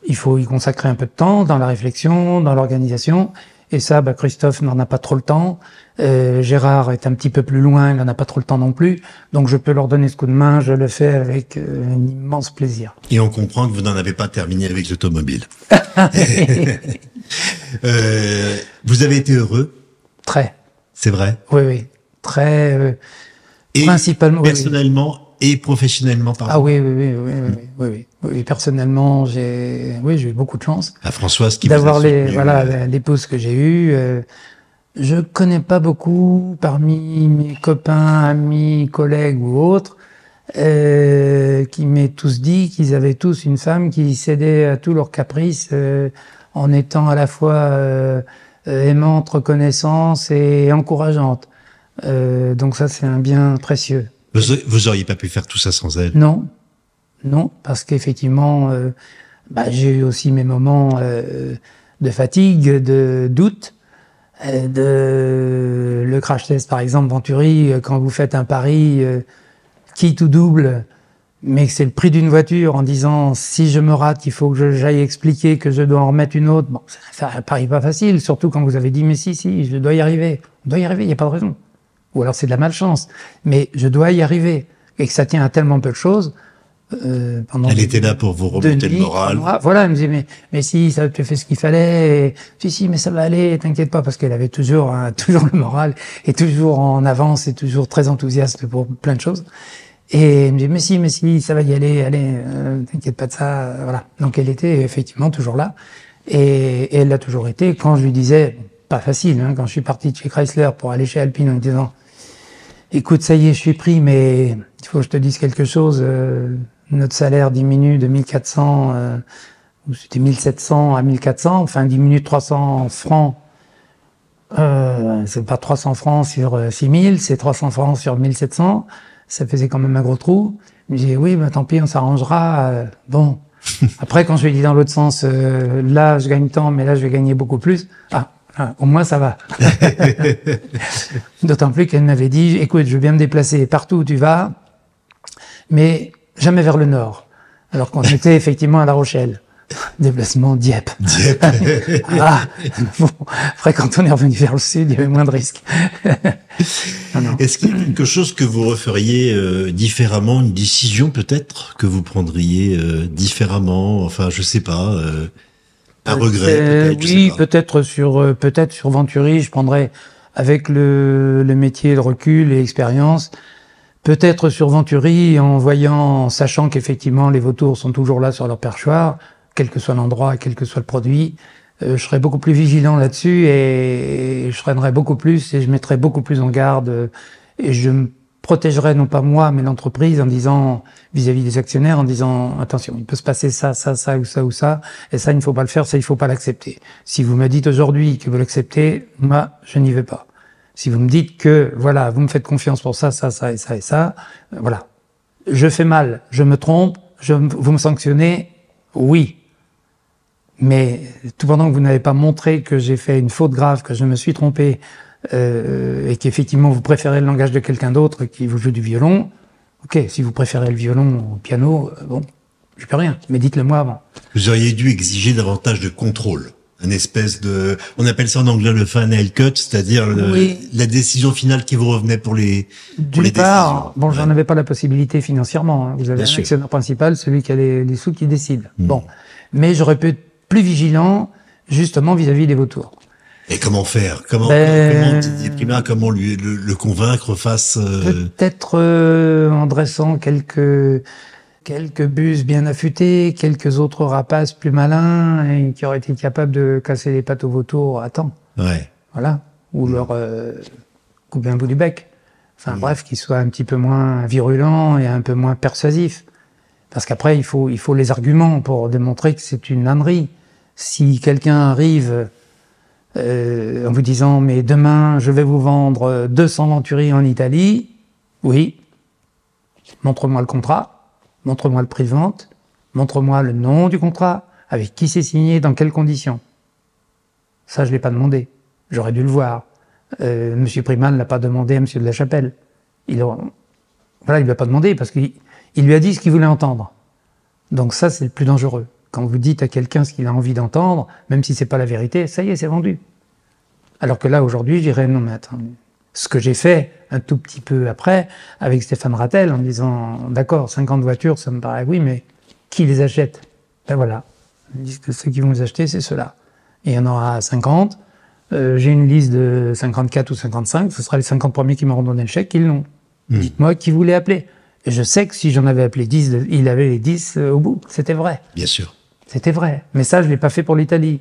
Il faut y consacrer un peu de temps dans la réflexion, dans l'organisation. Et ça, bah, Christophe n'en a pas trop le temps. Euh, Gérard est un petit peu plus loin, il n'en a pas trop le temps non plus. Donc je peux leur donner ce coup de main, je le fais avec euh, un immense plaisir. Et on comprend que vous n'en avez pas terminé avec l'automobile. Euh, vous avez été heureux Très. C'est vrai Oui, oui. Très. Euh, et principalement. Personnellement et professionnellement, pardon. Ah oui, oui, oui, oui, oui, oui, oui, oui. Personnellement, j'ai, oui, j'ai eu beaucoup de chance. À Françoise qui d'avoir les, voilà, euh, l'épouse que j'ai eue. Euh, je connais pas beaucoup parmi mes copains, amis, collègues ou autres euh, qui m'aient tous dit qu'ils avaient tous une femme qui cédait à tous leurs caprices. Euh, en étant à la fois euh, aimante, reconnaissante et encourageante. Euh, donc ça, c'est un bien précieux. Vous, vous auriez pas pu faire tout ça sans elle? Non, non, parce qu'effectivement, euh, bah, j'ai eu aussi mes moments euh, de fatigue, de doute, euh, de le crash test par exemple, Venturi, quand vous faites un pari, quitte ou double, mais c'est le prix d'une voiture en disant si je me rate, il faut que j'aille expliquer que je dois en remettre une autre. Bon, ça, ça paraît pas facile, surtout quand vous avez dit mais si, si, je dois y arriver. On doit y arriver, il n'y a pas de raison. Ou alors c'est de la malchance. Mais je dois y arriver. Et que ça tient à tellement peu de choses. Euh, pendant elle était là pour vous remonter le moral. Voilà, elle me disait mais mais si ça tu fait ce qu'il fallait, et, si si mais ça va aller, t'inquiète pas parce qu'elle avait toujours hein, toujours le moral et toujours en avance et toujours très enthousiaste pour plein de choses. Et elle me dit, mais si, mais si, ça va y aller, allez, euh, t'inquiète pas de ça, euh, voilà. Donc elle était effectivement toujours là, et, elle l'a toujours été. Quand je lui disais, pas facile, hein, quand je suis parti de chez Chrysler pour aller chez Alpine en disant, écoute, ça y est, je suis pris, mais il faut que je te dise quelque chose, euh, notre salaire diminue de 1400, euh, ou c'était 1700 à 1400, enfin diminue de 300 francs. Euh, c'est pas 300 francs sur 6000, c'est 300 francs sur 1700 ça faisait quand même un gros trou. Je me disais, oui, bah, tant pis, on s'arrangera. Euh, bon. Après, quand je lui ai dit dans l'autre sens, euh, là, je gagne tant, mais là, je vais gagner beaucoup plus. Ah, ah au moins, ça va. D'autant plus qu'elle m'avait dit, écoute, je veux bien me déplacer partout où tu vas, mais jamais vers le nord. Alors qu'on était effectivement à La Rochelle. Déplacement Dieppe. Dieppe. ah, bon. Après, quand on est revenu vers le sud, il y avait moins de risques. Est-ce qu'il y a quelque chose que vous referiez euh, différemment, une décision peut-être que vous prendriez euh, différemment Enfin, je sais pas. Euh, un regret peut-être. Oui, peut-être sur peut-être sur Venturi, je prendrais avec le, le métier de recul et l'expérience, Peut-être sur Venturi, en voyant, en sachant qu'effectivement les vautours sont toujours là sur leur perchoir, quel que soit l'endroit, quel que soit le produit, euh, je serais beaucoup plus vigilant là-dessus et, je freinerais beaucoup plus et je mettrais beaucoup plus en garde. Et je me protégerais non pas moi mais l'entreprise en disant vis-à-vis des actionnaires en disant attention il peut se passer ça ça ça ou ça ou ça. Et ça il ne faut pas le faire ça il faut pas l'accepter. Si vous me dites aujourd'hui que vous l'acceptez moi je n'y vais pas si vous me dites que, voilà, vous me faites confiance pour ça, ça, ça et ça et ça, euh, voilà. Je fais mal, je me trompe, vous me sanctionnez, oui. Mais tout pendant que vous n'avez pas montré que j'ai fait une faute grave, que je me suis trompé, euh, et qu'effectivement vous préférez le langage de quelqu'un d'autre qui vous joue du violon, ok, si vous préférez le violon au piano, euh, bon, je peux rien, mais dites-le moi avant. Vous auriez dû exiger davantage de contrôle un espèce de, on appelle ça en anglais le final cut, c'est-à-dire la décision finale qui vous revenait pour les, pour les part, bon, j'en avais pas la possibilité financièrement. Hein. Vous avez un actionnaire principal, celui qui a les, sous qui décide. Hmm. Bon, mais j'aurais pu être plus vigilant justement vis-à-vis des vautours. Et comment faire? Comment, ben... comment, comment lui le, convaincre face euh, Peut-être euh, en dressant quelques quelques bus bien affûtés, quelques autres rapaces plus malins et qui auraient été capables de casser les pattes aux vautours à temps. Ouais. Voilà. Ou leur euh, couper un bout du bec. Enfin bref, qu'ils soient un petit peu moins virulents et un peu moins persuasifs. Parce qu'après, il faut, il faut les arguments pour démontrer que c'est une ânerie. Si quelqu'un arrive euh, en vous disant mais demain je vais vous vendre 200 venturies en Italie, oui, montre-moi le contrat montre-moi le prix de vente, montre-moi le nom du contrat, avec qui c'est signé, dans quelles conditions. Ça, je l'ai pas demandé. J'aurais dû le voir. Euh, Monsieur Priman l'a pas demandé à Monsieur de la Chapelle. Il voilà, il l'a pas demandé parce qu'il lui a dit ce qu'il voulait entendre. Donc ça, c'est le plus dangereux. Quand vous dites à quelqu'un ce qu'il a envie d'entendre, même si c'est pas la vérité, ça y est, c'est vendu. Alors que là, aujourd'hui, je dirais non, mais attends, ce que j'ai fait un tout petit peu après avec Stéphane Rattel en disant d'accord 50 voitures ça me paraît oui mais qui les achète? Ben voilà. Que ceux qui vont les acheter c'est ceux-là. Et il y en aura 50 euh, j'ai une liste de 54 ou 55 ce sera les 50 premiers qui m'auront donné le chèque. Ils l'ont. Hmm. dites-moi qui voulait appeler et je sais que si j'en avais appelé 10 il avait les 10 euh, au bout. C'était vrai. Bien sûr. C'était vrai. Mais ça je l'ai pas fait pour l'Italie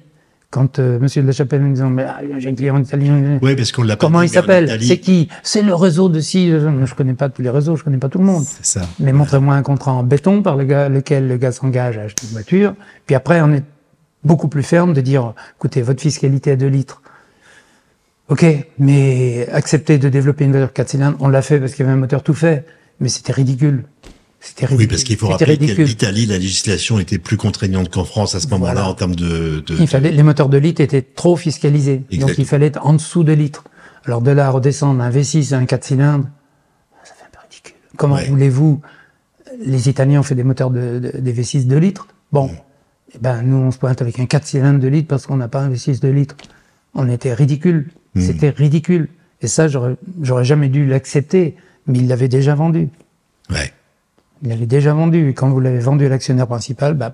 quand euh, Monsieur de la Chapelle me dit mais ah, j'ai un client italien. Oui, parce qu'on l'a Comment il s'appelle C'est qui C'est le réseau de si. Je connais pas tous les réseaux, je connais pas tout le monde. C'est ça. Mais montrez-moi un contrat en béton par le gars, lequel le gars s'engage à acheter une voiture. Puis après, on est beaucoup plus ferme de dire, écoutez, votre fiscalité à 2 litres. Ok, mais accepter de développer une voiture 4 cylindres, on l'a fait parce qu'il y avait un moteur tout fait, mais c'était ridicule. C'était ridicule. Oui, parce qu'il faut rappeler qu'en Italie, la législation était plus contraignante qu'en France à ce moment-là en termes de, de, Il fallait, les moteurs de litre étaient trop fiscalisés. Donc il fallait être en dessous de litres. Alors de là à redescendre un V6 à un 4 cylindres, ça fait un peu ridicule. Comment voulez-vous Les Italiens ont fait des moteurs de, de des V6 de litres? Bon, eh ben nous on se pointe avec un 4 cylindres de litres parce qu'on n'a pas un V6 de litres. On était ridicule. Mm. C'était ridicule. Et ça, j'aurais jamais dû l'accepter, mais il l'avait déjà vendu. Ouais. Il avait déjà vendu. Et quand vous l'avez vendu à l'actionnaire principal, bah,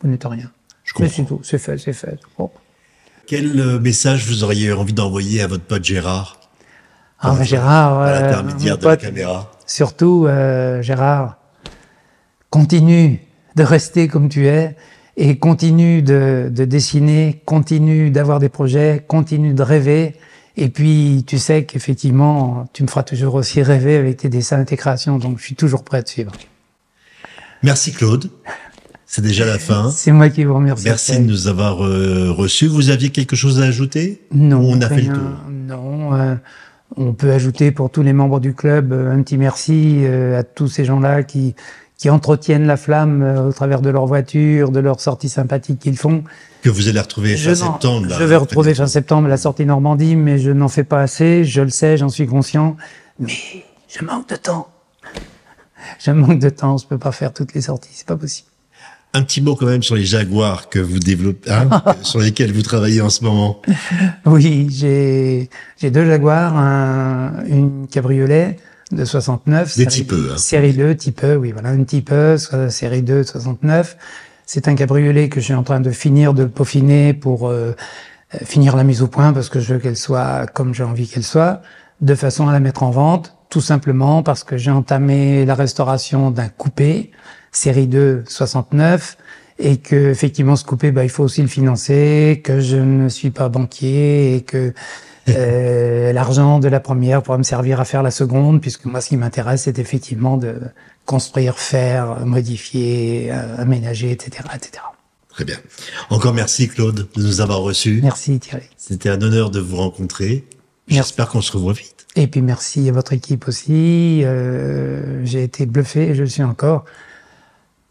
vous n'êtes rien. Je comprends. c'est tout. C'est fait, c'est fait. Quel euh, message vous auriez envie d'envoyer à votre pote Gérard Ah, Gérard, à l'intermédiaire de la caméra. Surtout, euh, Gérard, continue de rester comme tu es et continue de, de dessiner, continue d'avoir des projets, continue de rêver et puis, tu sais qu'effectivement, tu me feras toujours aussi rêver avec tes dessins et tes créations, donc je suis toujours prêt à te suivre. Merci Claude. C'est déjà la fin. C'est moi qui vous remercie. Merci de nous avoir euh, reçus. Vous aviez quelque chose à ajouter? Non. On a fait le tour? Non. Euh, on peut ajouter pour tous les membres du club euh, un petit merci à tous ces gens-là qui qui entretiennent la flamme au travers de leur voiture, de leurs sorties sympathiques qu'ils font que vous allez retrouver fin septembre. je vais retrouver fin septembre la sortie Normandie, mais je n'en fais pas assez, je le sais, j'en suis conscient, mais je manque de temps. Je manque de temps, je peux pas faire toutes les sorties, c'est pas possible. Un petit mot quand même sur les Jaguars que vous développez, hein, sur lesquels vous travaillez en ce moment. Oui, j'ai j'ai deux Jaguars, un, une cabriolet de 69, des série, E, hein. série 2, type oui voilà, une type E, série 2 69 c'est un cabriolet que je suis en train de finir de peaufiner pour euh, finir la mise au point parce que je veux qu'elle soit comme j'ai envie qu'elle soit, de façon à la mettre en vente tout simplement parce que j'ai entamé la restauration d'un coupé, série 2 69, et que effectivement ce coupé, bah, il faut aussi le financer, que je ne suis pas banquier et que euh, l'argent de la première pourra me servir à faire la seconde, puisque moi ce qui m'intéresse c'est effectivement de construire, faire, modifier, euh, aménager, etc., etc. Très bien. Encore merci Claude de nous avoir reçus. Merci Thierry. C'était un honneur de vous rencontrer. J'espère qu'on se revoit vite. Et puis merci à votre équipe aussi. Euh, J'ai été bluffé et je le suis encore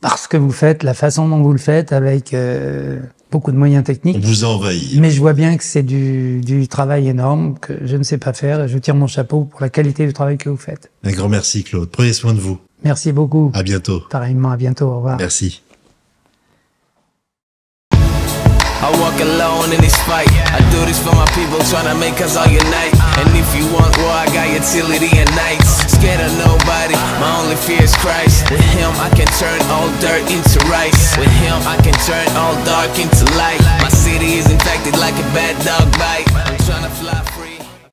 parce que vous faites, la façon dont vous le faites, avec euh, beaucoup de moyens techniques. On vous envahit. Mais je vois bien que c'est du, du travail énorme que je ne sais pas faire. Je tire mon chapeau pour la qualité du travail que vous faites. Un grand merci Claude. Prenez soin de vous. Merci beaucoup. À bientôt. Pareillement, à bientôt. Au revoir. Merci. I walk alone in this fight. I do this for my people, trying to make us all unite. And if you want war, I got utility and nights. Scared of nobody, my only fear is Christ. With Him, I can turn all dirt into rice. With Him, I can turn all dark into light. My city is infected like a bad dog bite. I'm trying to fly.